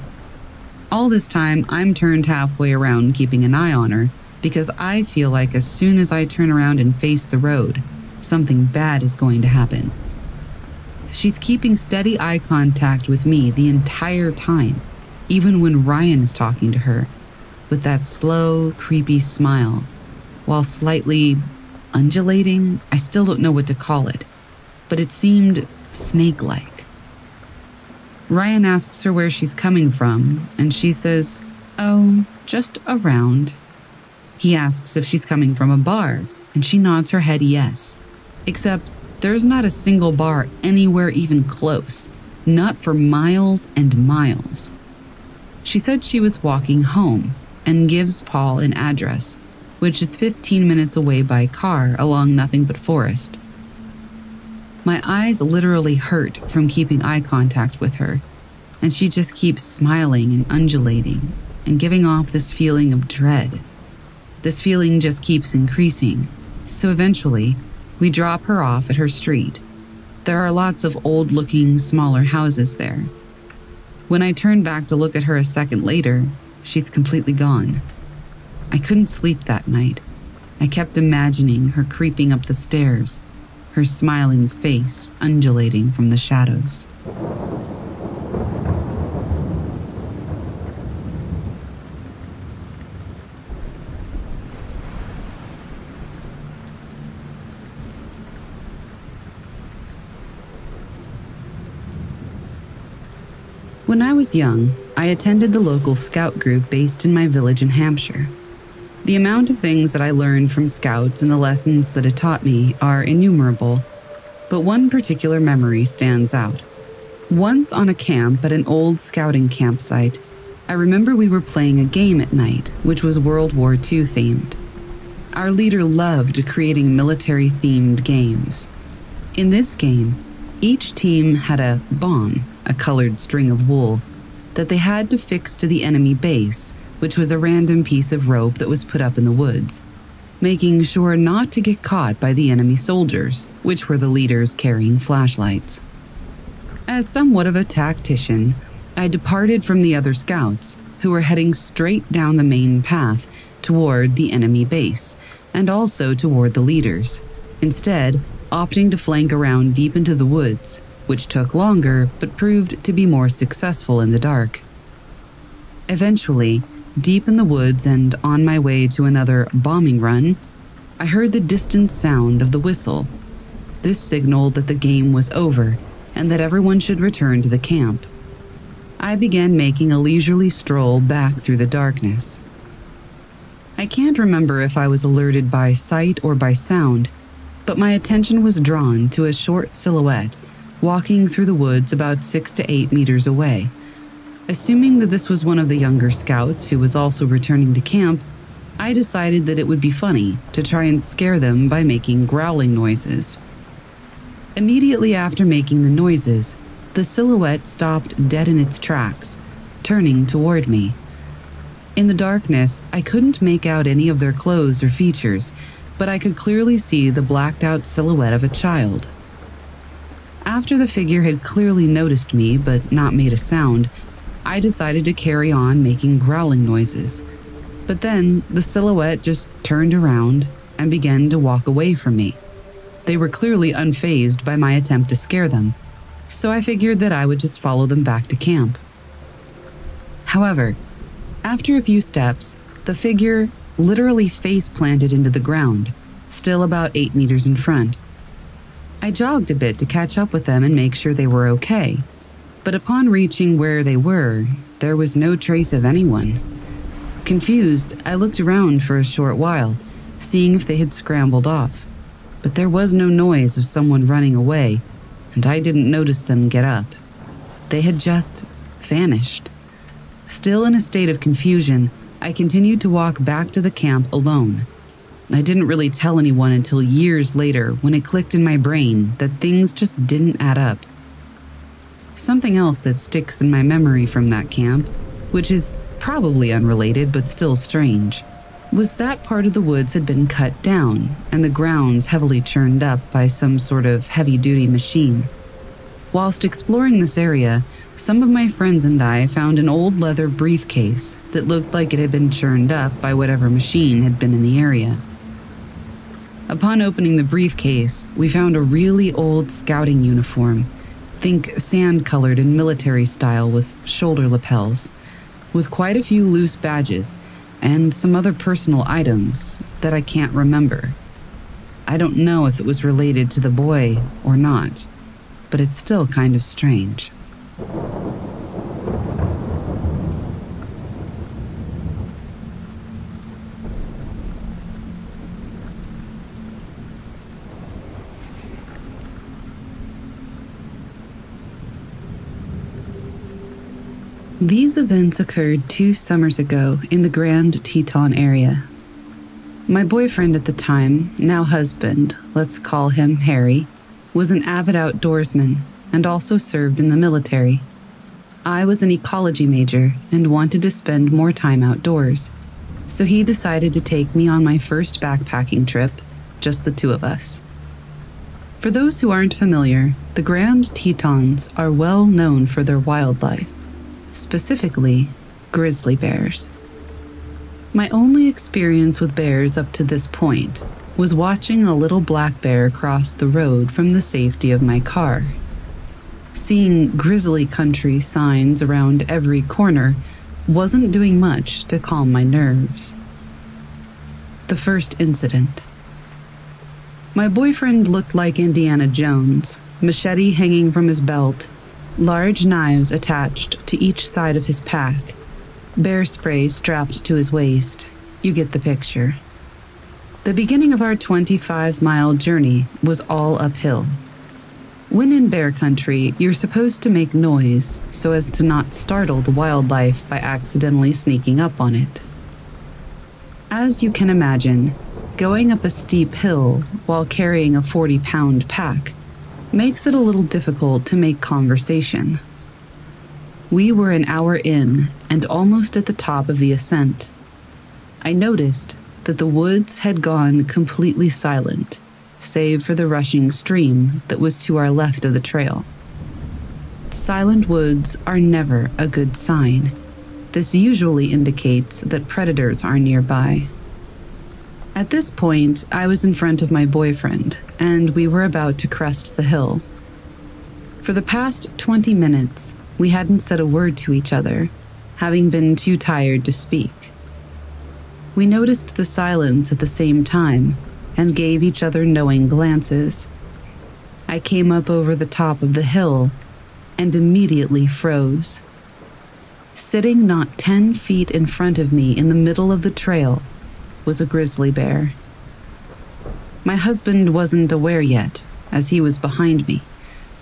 All this time, I'm turned halfway around keeping an eye on her because I feel like as soon as I turn around and face the road, something bad is going to happen. She's keeping steady eye contact with me the entire time, even when Ryan is talking to her, with that slow, creepy smile, while slightly undulating. I still don't know what to call it, but it seemed snake like. Ryan asks her where she's coming from, and she says, Oh, just around. He asks if she's coming from a bar, and she nods her head yes. Except there's not a single bar anywhere even close, not for miles and miles. She said she was walking home and gives Paul an address, which is 15 minutes away by car along nothing but forest. My eyes literally hurt from keeping eye contact with her, and she just keeps smiling and undulating and giving off this feeling of dread. This feeling just keeps increasing, so eventually, we drop her off at her street. There are lots of old looking, smaller houses there. When I turn back to look at her a second later, she's completely gone. I couldn't sleep that night. I kept imagining her creeping up the stairs, her smiling face undulating from the shadows. When I was young, I attended the local scout group based in my village in Hampshire. The amount of things that I learned from scouts and the lessons that it taught me are innumerable, but one particular memory stands out. Once on a camp at an old scouting campsite, I remember we were playing a game at night, which was World War II themed. Our leader loved creating military themed games. In this game, each team had a bomb, a colored string of wool, that they had to fix to the enemy base which was a random piece of rope that was put up in the woods, making sure not to get caught by the enemy soldiers, which were the leaders carrying flashlights. As somewhat of a tactician, I departed from the other scouts, who were heading straight down the main path toward the enemy base, and also toward the leaders, instead, opting to flank around deep into the woods, which took longer but proved to be more successful in the dark. Eventually, Deep in the woods and on my way to another bombing run, I heard the distant sound of the whistle. This signaled that the game was over and that everyone should return to the camp. I began making a leisurely stroll back through the darkness. I can't remember if I was alerted by sight or by sound, but my attention was drawn to a short silhouette walking through the woods about six to eight meters away. Assuming that this was one of the younger scouts who was also returning to camp, I decided that it would be funny to try and scare them by making growling noises. Immediately after making the noises, the silhouette stopped dead in its tracks, turning toward me. In the darkness, I couldn't make out any of their clothes or features, but I could clearly see the blacked out silhouette of a child. After the figure had clearly noticed me but not made a sound, I decided to carry on making growling noises. But then the silhouette just turned around and began to walk away from me. They were clearly unfazed by my attempt to scare them, so I figured that I would just follow them back to camp. However, after a few steps, the figure literally face planted into the ground, still about eight meters in front. I jogged a bit to catch up with them and make sure they were okay, but upon reaching where they were, there was no trace of anyone. Confused, I looked around for a short while, seeing if they had scrambled off. But there was no noise of someone running away, and I didn't notice them get up. They had just vanished. Still in a state of confusion, I continued to walk back to the camp alone. I didn't really tell anyone until years later when it clicked in my brain that things just didn't add up. Something else that sticks in my memory from that camp, which is probably unrelated but still strange, was that part of the woods had been cut down and the grounds heavily churned up by some sort of heavy duty machine. Whilst exploring this area, some of my friends and I found an old leather briefcase that looked like it had been churned up by whatever machine had been in the area. Upon opening the briefcase, we found a really old scouting uniform Think sand colored and military style with shoulder lapels, with quite a few loose badges and some other personal items that I can't remember. I don't know if it was related to the boy or not, but it's still kind of strange. These events occurred two summers ago in the Grand Teton area. My boyfriend at the time, now husband, let's call him Harry, was an avid outdoorsman and also served in the military. I was an ecology major and wanted to spend more time outdoors, so he decided to take me on my first backpacking trip, just the two of us. For those who aren't familiar, the Grand Tetons are well known for their wildlife, specifically grizzly bears. My only experience with bears up to this point was watching a little black bear cross the road from the safety of my car. Seeing grizzly country signs around every corner wasn't doing much to calm my nerves. The first incident. My boyfriend looked like Indiana Jones, machete hanging from his belt, large knives attached to each side of his pack, bear spray strapped to his waist. You get the picture. The beginning of our 25 mile journey was all uphill. When in bear country, you're supposed to make noise so as to not startle the wildlife by accidentally sneaking up on it. As you can imagine, going up a steep hill while carrying a 40 pound pack makes it a little difficult to make conversation. We were an hour in and almost at the top of the ascent. I noticed that the woods had gone completely silent save for the rushing stream that was to our left of the trail. Silent woods are never a good sign. This usually indicates that predators are nearby. At this point, I was in front of my boyfriend, and we were about to crest the hill. For the past 20 minutes, we hadn't said a word to each other, having been too tired to speak. We noticed the silence at the same time and gave each other knowing glances. I came up over the top of the hill and immediately froze. Sitting not 10 feet in front of me in the middle of the trail was a grizzly bear. My husband wasn't aware yet, as he was behind me,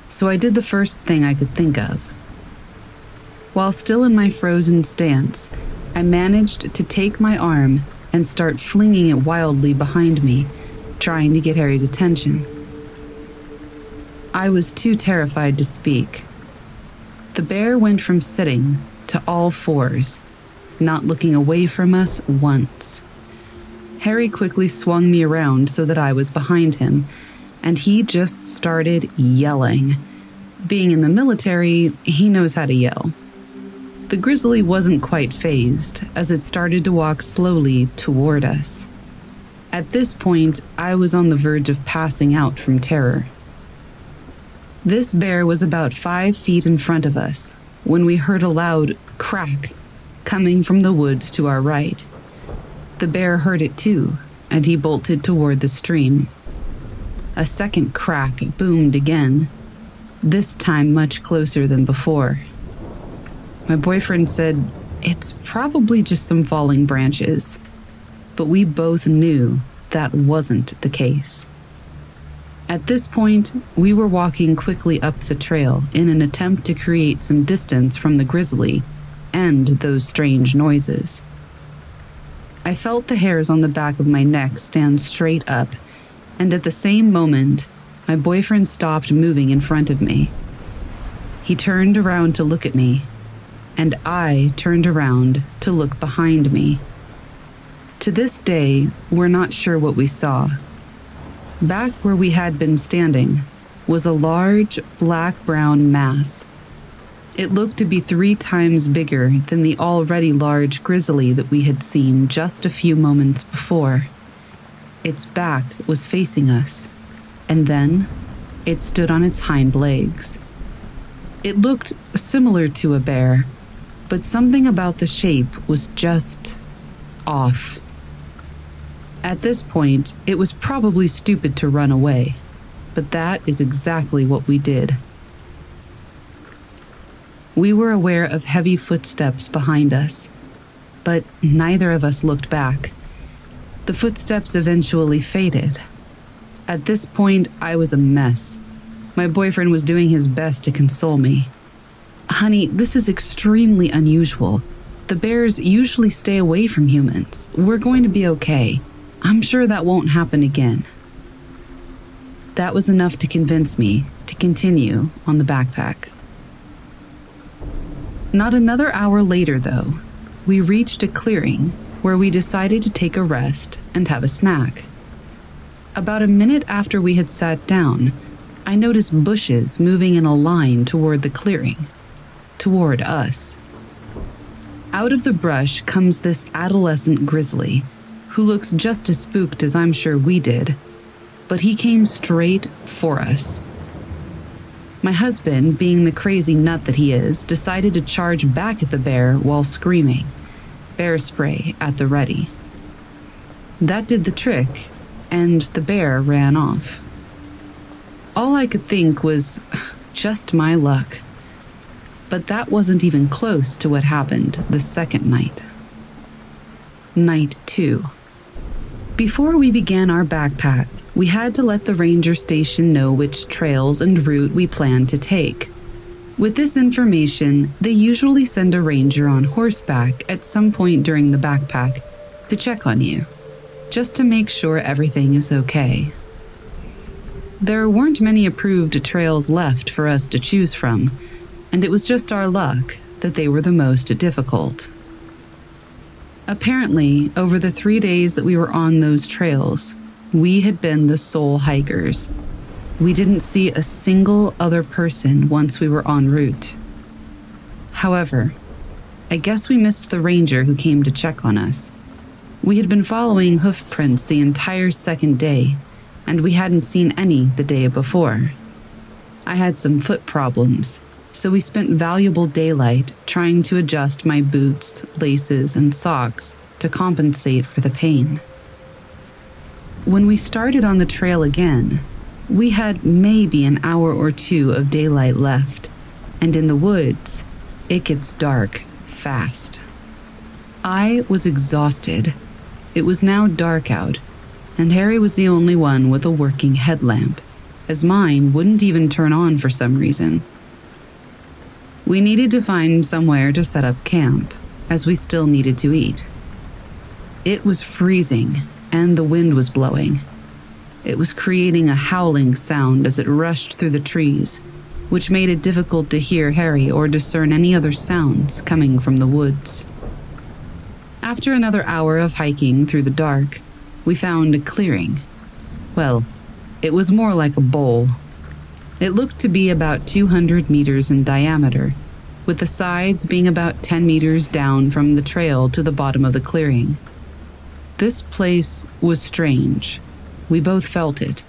so I did the first thing I could think of. While still in my frozen stance, I managed to take my arm and start flinging it wildly behind me trying to get Harry's attention. I was too terrified to speak. The bear went from sitting to all fours, not looking away from us once. Harry quickly swung me around so that I was behind him, and he just started yelling. Being in the military, he knows how to yell. The grizzly wasn't quite phased as it started to walk slowly toward us. At this point, I was on the verge of passing out from terror. This bear was about five feet in front of us when we heard a loud crack coming from the woods to our right. The bear heard it too, and he bolted toward the stream. A second crack boomed again, this time much closer than before. My boyfriend said, It's probably just some falling branches but we both knew that wasn't the case. At this point, we were walking quickly up the trail in an attempt to create some distance from the grizzly and those strange noises. I felt the hairs on the back of my neck stand straight up, and at the same moment, my boyfriend stopped moving in front of me. He turned around to look at me, and I turned around to look behind me. To this day, we're not sure what we saw. Back where we had been standing was a large black brown mass. It looked to be three times bigger than the already large grizzly that we had seen just a few moments before. Its back was facing us, and then it stood on its hind legs. It looked similar to a bear, but something about the shape was just off. At this point, it was probably stupid to run away, but that is exactly what we did. We were aware of heavy footsteps behind us, but neither of us looked back. The footsteps eventually faded. At this point, I was a mess. My boyfriend was doing his best to console me. Honey, this is extremely unusual. The bears usually stay away from humans. We're going to be okay. I'm sure that won't happen again. That was enough to convince me to continue on the backpack. Not another hour later, though, we reached a clearing where we decided to take a rest and have a snack. About a minute after we had sat down, I noticed bushes moving in a line toward the clearing, toward us. Out of the brush comes this adolescent grizzly who looks just as spooked as I'm sure we did, but he came straight for us. My husband, being the crazy nut that he is, decided to charge back at the bear while screaming, bear spray at the ready. That did the trick, and the bear ran off. All I could think was just my luck. But that wasn't even close to what happened the second night. Night 2. Before we began our backpack, we had to let the ranger station know which trails and route we planned to take. With this information, they usually send a ranger on horseback at some point during the backpack to check on you, just to make sure everything is okay. There weren't many approved trails left for us to choose from, and it was just our luck that they were the most difficult. Apparently, over the three days that we were on those trails, we had been the sole hikers. We didn't see a single other person once we were en route. However, I guess we missed the ranger who came to check on us. We had been following hoof prints the entire second day, and we hadn't seen any the day before. I had some foot problems, so we spent valuable daylight trying to adjust my boots, laces, and socks to compensate for the pain. When we started on the trail again, we had maybe an hour or two of daylight left, and in the woods, it gets dark fast. I was exhausted. It was now dark out, and Harry was the only one with a working headlamp, as mine wouldn't even turn on for some reason. We needed to find somewhere to set up camp, as we still needed to eat. It was freezing, and the wind was blowing. It was creating a howling sound as it rushed through the trees, which made it difficult to hear Harry or discern any other sounds coming from the woods. After another hour of hiking through the dark, we found a clearing. Well, it was more like a bowl it looked to be about 200 meters in diameter, with the sides being about 10 meters down from the trail to the bottom of the clearing. This place was strange. We both felt it,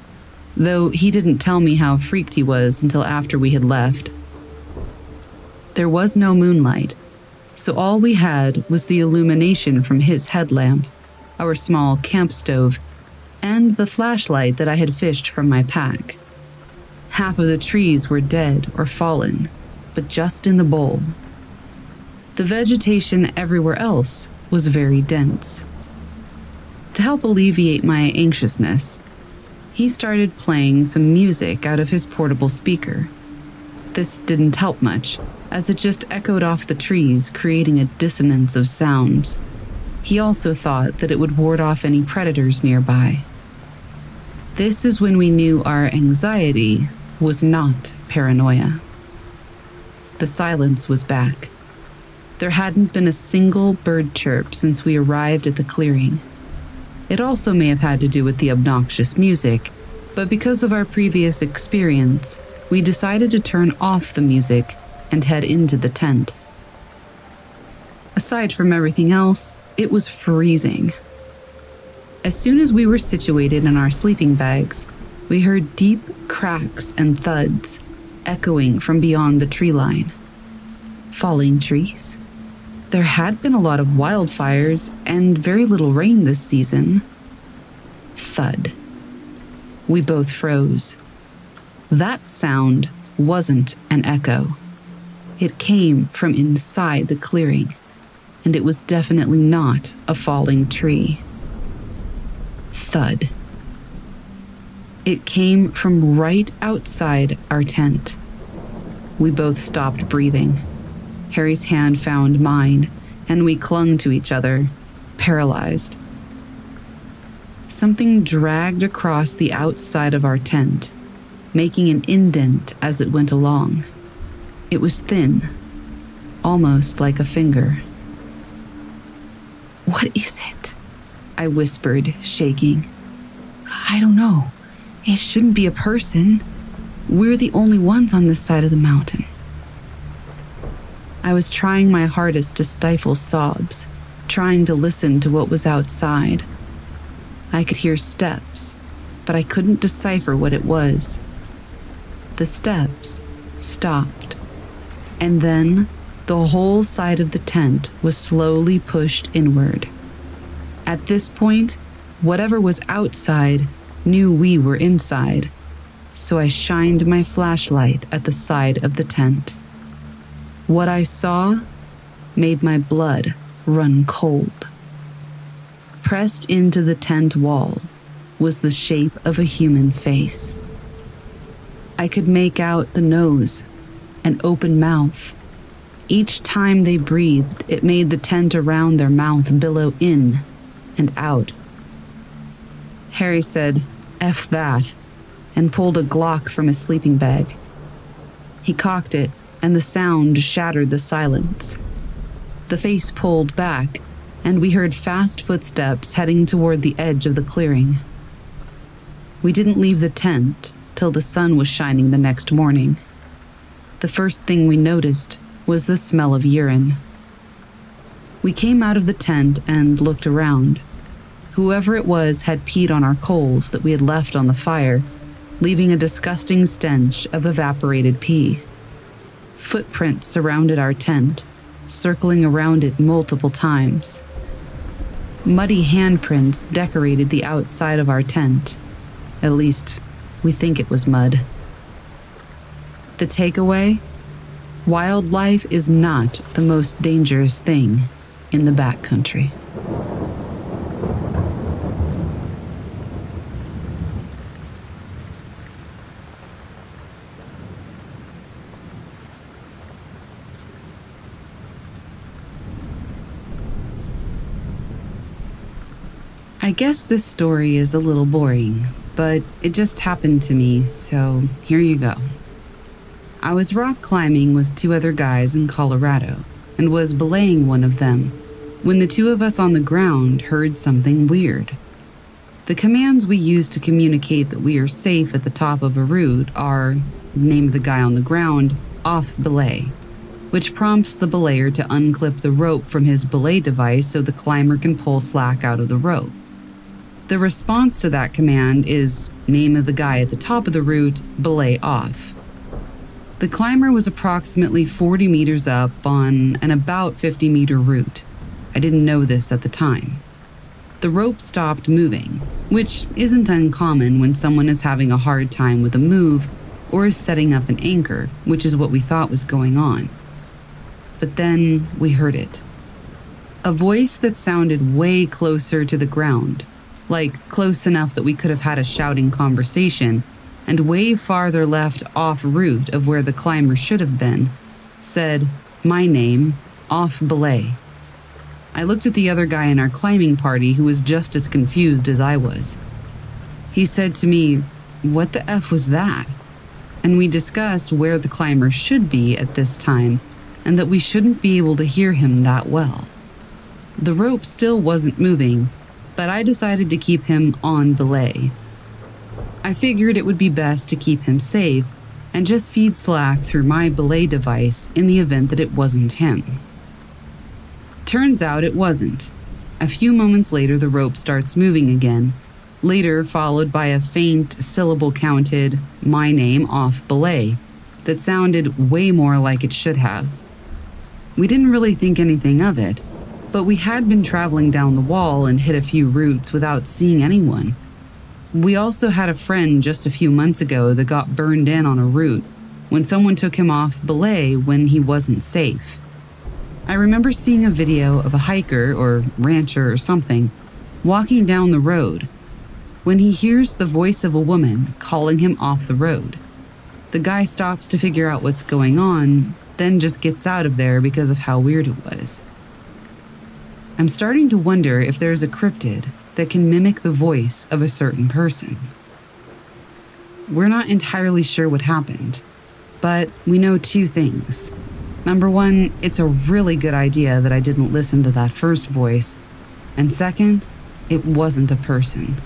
though he didn't tell me how freaked he was until after we had left. There was no moonlight, so all we had was the illumination from his headlamp, our small camp stove, and the flashlight that I had fished from my pack. Half of the trees were dead or fallen, but just in the bowl. The vegetation everywhere else was very dense. To help alleviate my anxiousness, he started playing some music out of his portable speaker. This didn't help much, as it just echoed off the trees, creating a dissonance of sounds. He also thought that it would ward off any predators nearby. This is when we knew our anxiety was not paranoia. The silence was back. There hadn't been a single bird chirp since we arrived at the clearing. It also may have had to do with the obnoxious music, but because of our previous experience, we decided to turn off the music and head into the tent. Aside from everything else, it was freezing. As soon as we were situated in our sleeping bags, we heard deep cracks and thuds echoing from beyond the tree line. Falling trees. There had been a lot of wildfires and very little rain this season. Thud. We both froze. That sound wasn't an echo. It came from inside the clearing, and it was definitely not a falling tree. Thud. It came from right outside our tent. We both stopped breathing Harry's hand found mine, and we clung to each other, paralyzed. Something dragged across the outside of our tent, making an indent as it went along. It was thin, almost like a finger. What is it? I whispered, shaking. I don't know. It shouldn't be a person. We're the only ones on this side of the mountain. I was trying my hardest to stifle sobs, trying to listen to what was outside. I could hear steps, but I couldn't decipher what it was. The steps stopped, and then the whole side of the tent was slowly pushed inward. At this point, whatever was outside knew we were inside, so I shined my flashlight at the side of the tent. What I saw made my blood run cold. Pressed into the tent wall was the shape of a human face. I could make out the nose, and open mouth. Each time they breathed, it made the tent around their mouth billow in and out. Harry said, F that, and pulled a Glock from his sleeping bag. He cocked it, and the sound shattered the silence. The face pulled back, and we heard fast footsteps heading toward the edge of the clearing. We didn't leave the tent till the sun was shining the next morning. The first thing we noticed was the smell of urine. We came out of the tent and looked around. Whoever it was had peed on our coals that we had left on the fire, leaving a disgusting stench of evaporated pee. Footprints surrounded our tent, circling around it multiple times. Muddy handprints decorated the outside of our tent. At least, we think it was mud. The takeaway wildlife is not the most dangerous thing in the backcountry. I guess this story is a little boring, but it just happened to me, so here you go. I was rock climbing with two other guys in Colorado and was belaying one of them when the two of us on the ground heard something weird. The commands we use to communicate that we are safe at the top of a route are name the guy on the ground, off belay, which prompts the belayer to unclip the rope from his belay device so the climber can pull slack out of the rope. The response to that command is name of the guy at the top of the route, belay off. The climber was approximately 40 meters up on an about 50 meter route. I didn't know this at the time. The rope stopped moving, which isn't uncommon when someone is having a hard time with a move or is setting up an anchor, which is what we thought was going on. But then we heard it. A voice that sounded way closer to the ground like close enough that we could have had a shouting conversation, and way farther left off route of where the climber should have been, said, My name, off belay. I looked at the other guy in our climbing party who was just as confused as I was. He said to me, What the F was that? And we discussed where the climber should be at this time and that we shouldn't be able to hear him that well. The rope still wasn't moving, but I decided to keep him on belay. I figured it would be best to keep him safe and just feed Slack through my belay device in the event that it wasn't him. Turns out it wasn't. A few moments later, the rope starts moving again, later, followed by a faint syllable counted, my name off belay, that sounded way more like it should have. We didn't really think anything of it but we had been traveling down the wall and hit a few routes without seeing anyone. We also had a friend just a few months ago that got burned in on a route when someone took him off belay when he wasn't safe. I remember seeing a video of a hiker or rancher or something walking down the road when he hears the voice of a woman calling him off the road. The guy stops to figure out what's going on, then just gets out of there because of how weird it was. I'm starting to wonder if there's a cryptid that can mimic the voice of a certain person. We're not entirely sure what happened, but we know two things. Number one, it's a really good idea that I didn't listen to that first voice. And second, it wasn't a person.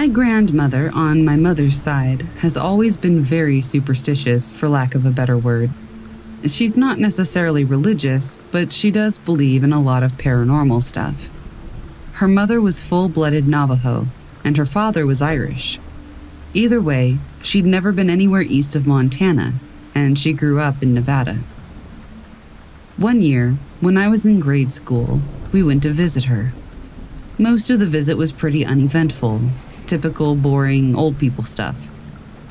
My grandmother, on my mother's side, has always been very superstitious, for lack of a better word. She's not necessarily religious, but she does believe in a lot of paranormal stuff. Her mother was full blooded Navajo, and her father was Irish. Either way, she'd never been anywhere east of Montana, and she grew up in Nevada. One year, when I was in grade school, we went to visit her. Most of the visit was pretty uneventful, typical boring old people stuff.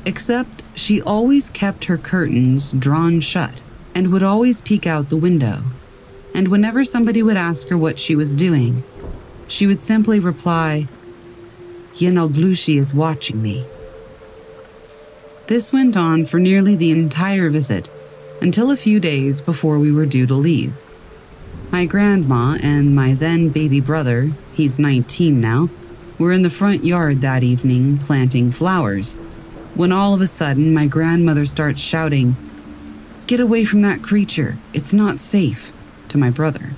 Except she always kept her curtains drawn shut and would always peek out the window. And whenever somebody would ask her what she was doing, she would simply reply, Yee Naaldlooshii is watching me. This went on for nearly the entire visit, until a few days before we were due to leave. My grandma and my then baby brother, he's 19 now, were in the front yard that evening planting flowers when all of a sudden my grandmother starts shouting, Get away from that creature, it's not safe, to my brother.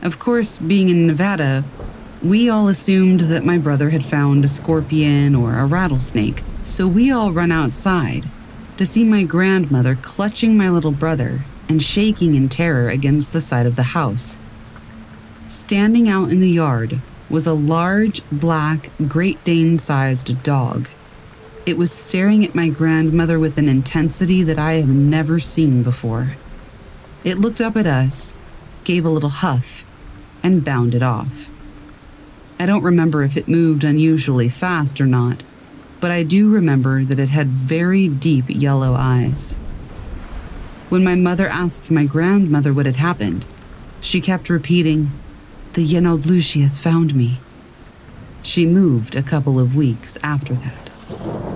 Of course, being in Nevada, we all assumed that my brother had found a scorpion or a rattlesnake, so we all run outside to see my grandmother clutching my little brother and shaking in terror against the side of the house. Standing out in the yard was a large, black, Great Dane sized dog. It was staring at my grandmother with an intensity that I have never seen before. It looked up at us, gave a little huff, and bounded off. I don't remember if it moved unusually fast or not, but I do remember that it had very deep yellow eyes. When my mother asked my grandmother what had happened, she kept repeating, the Yee Naaldlooshii found me. She moved a couple of weeks after that.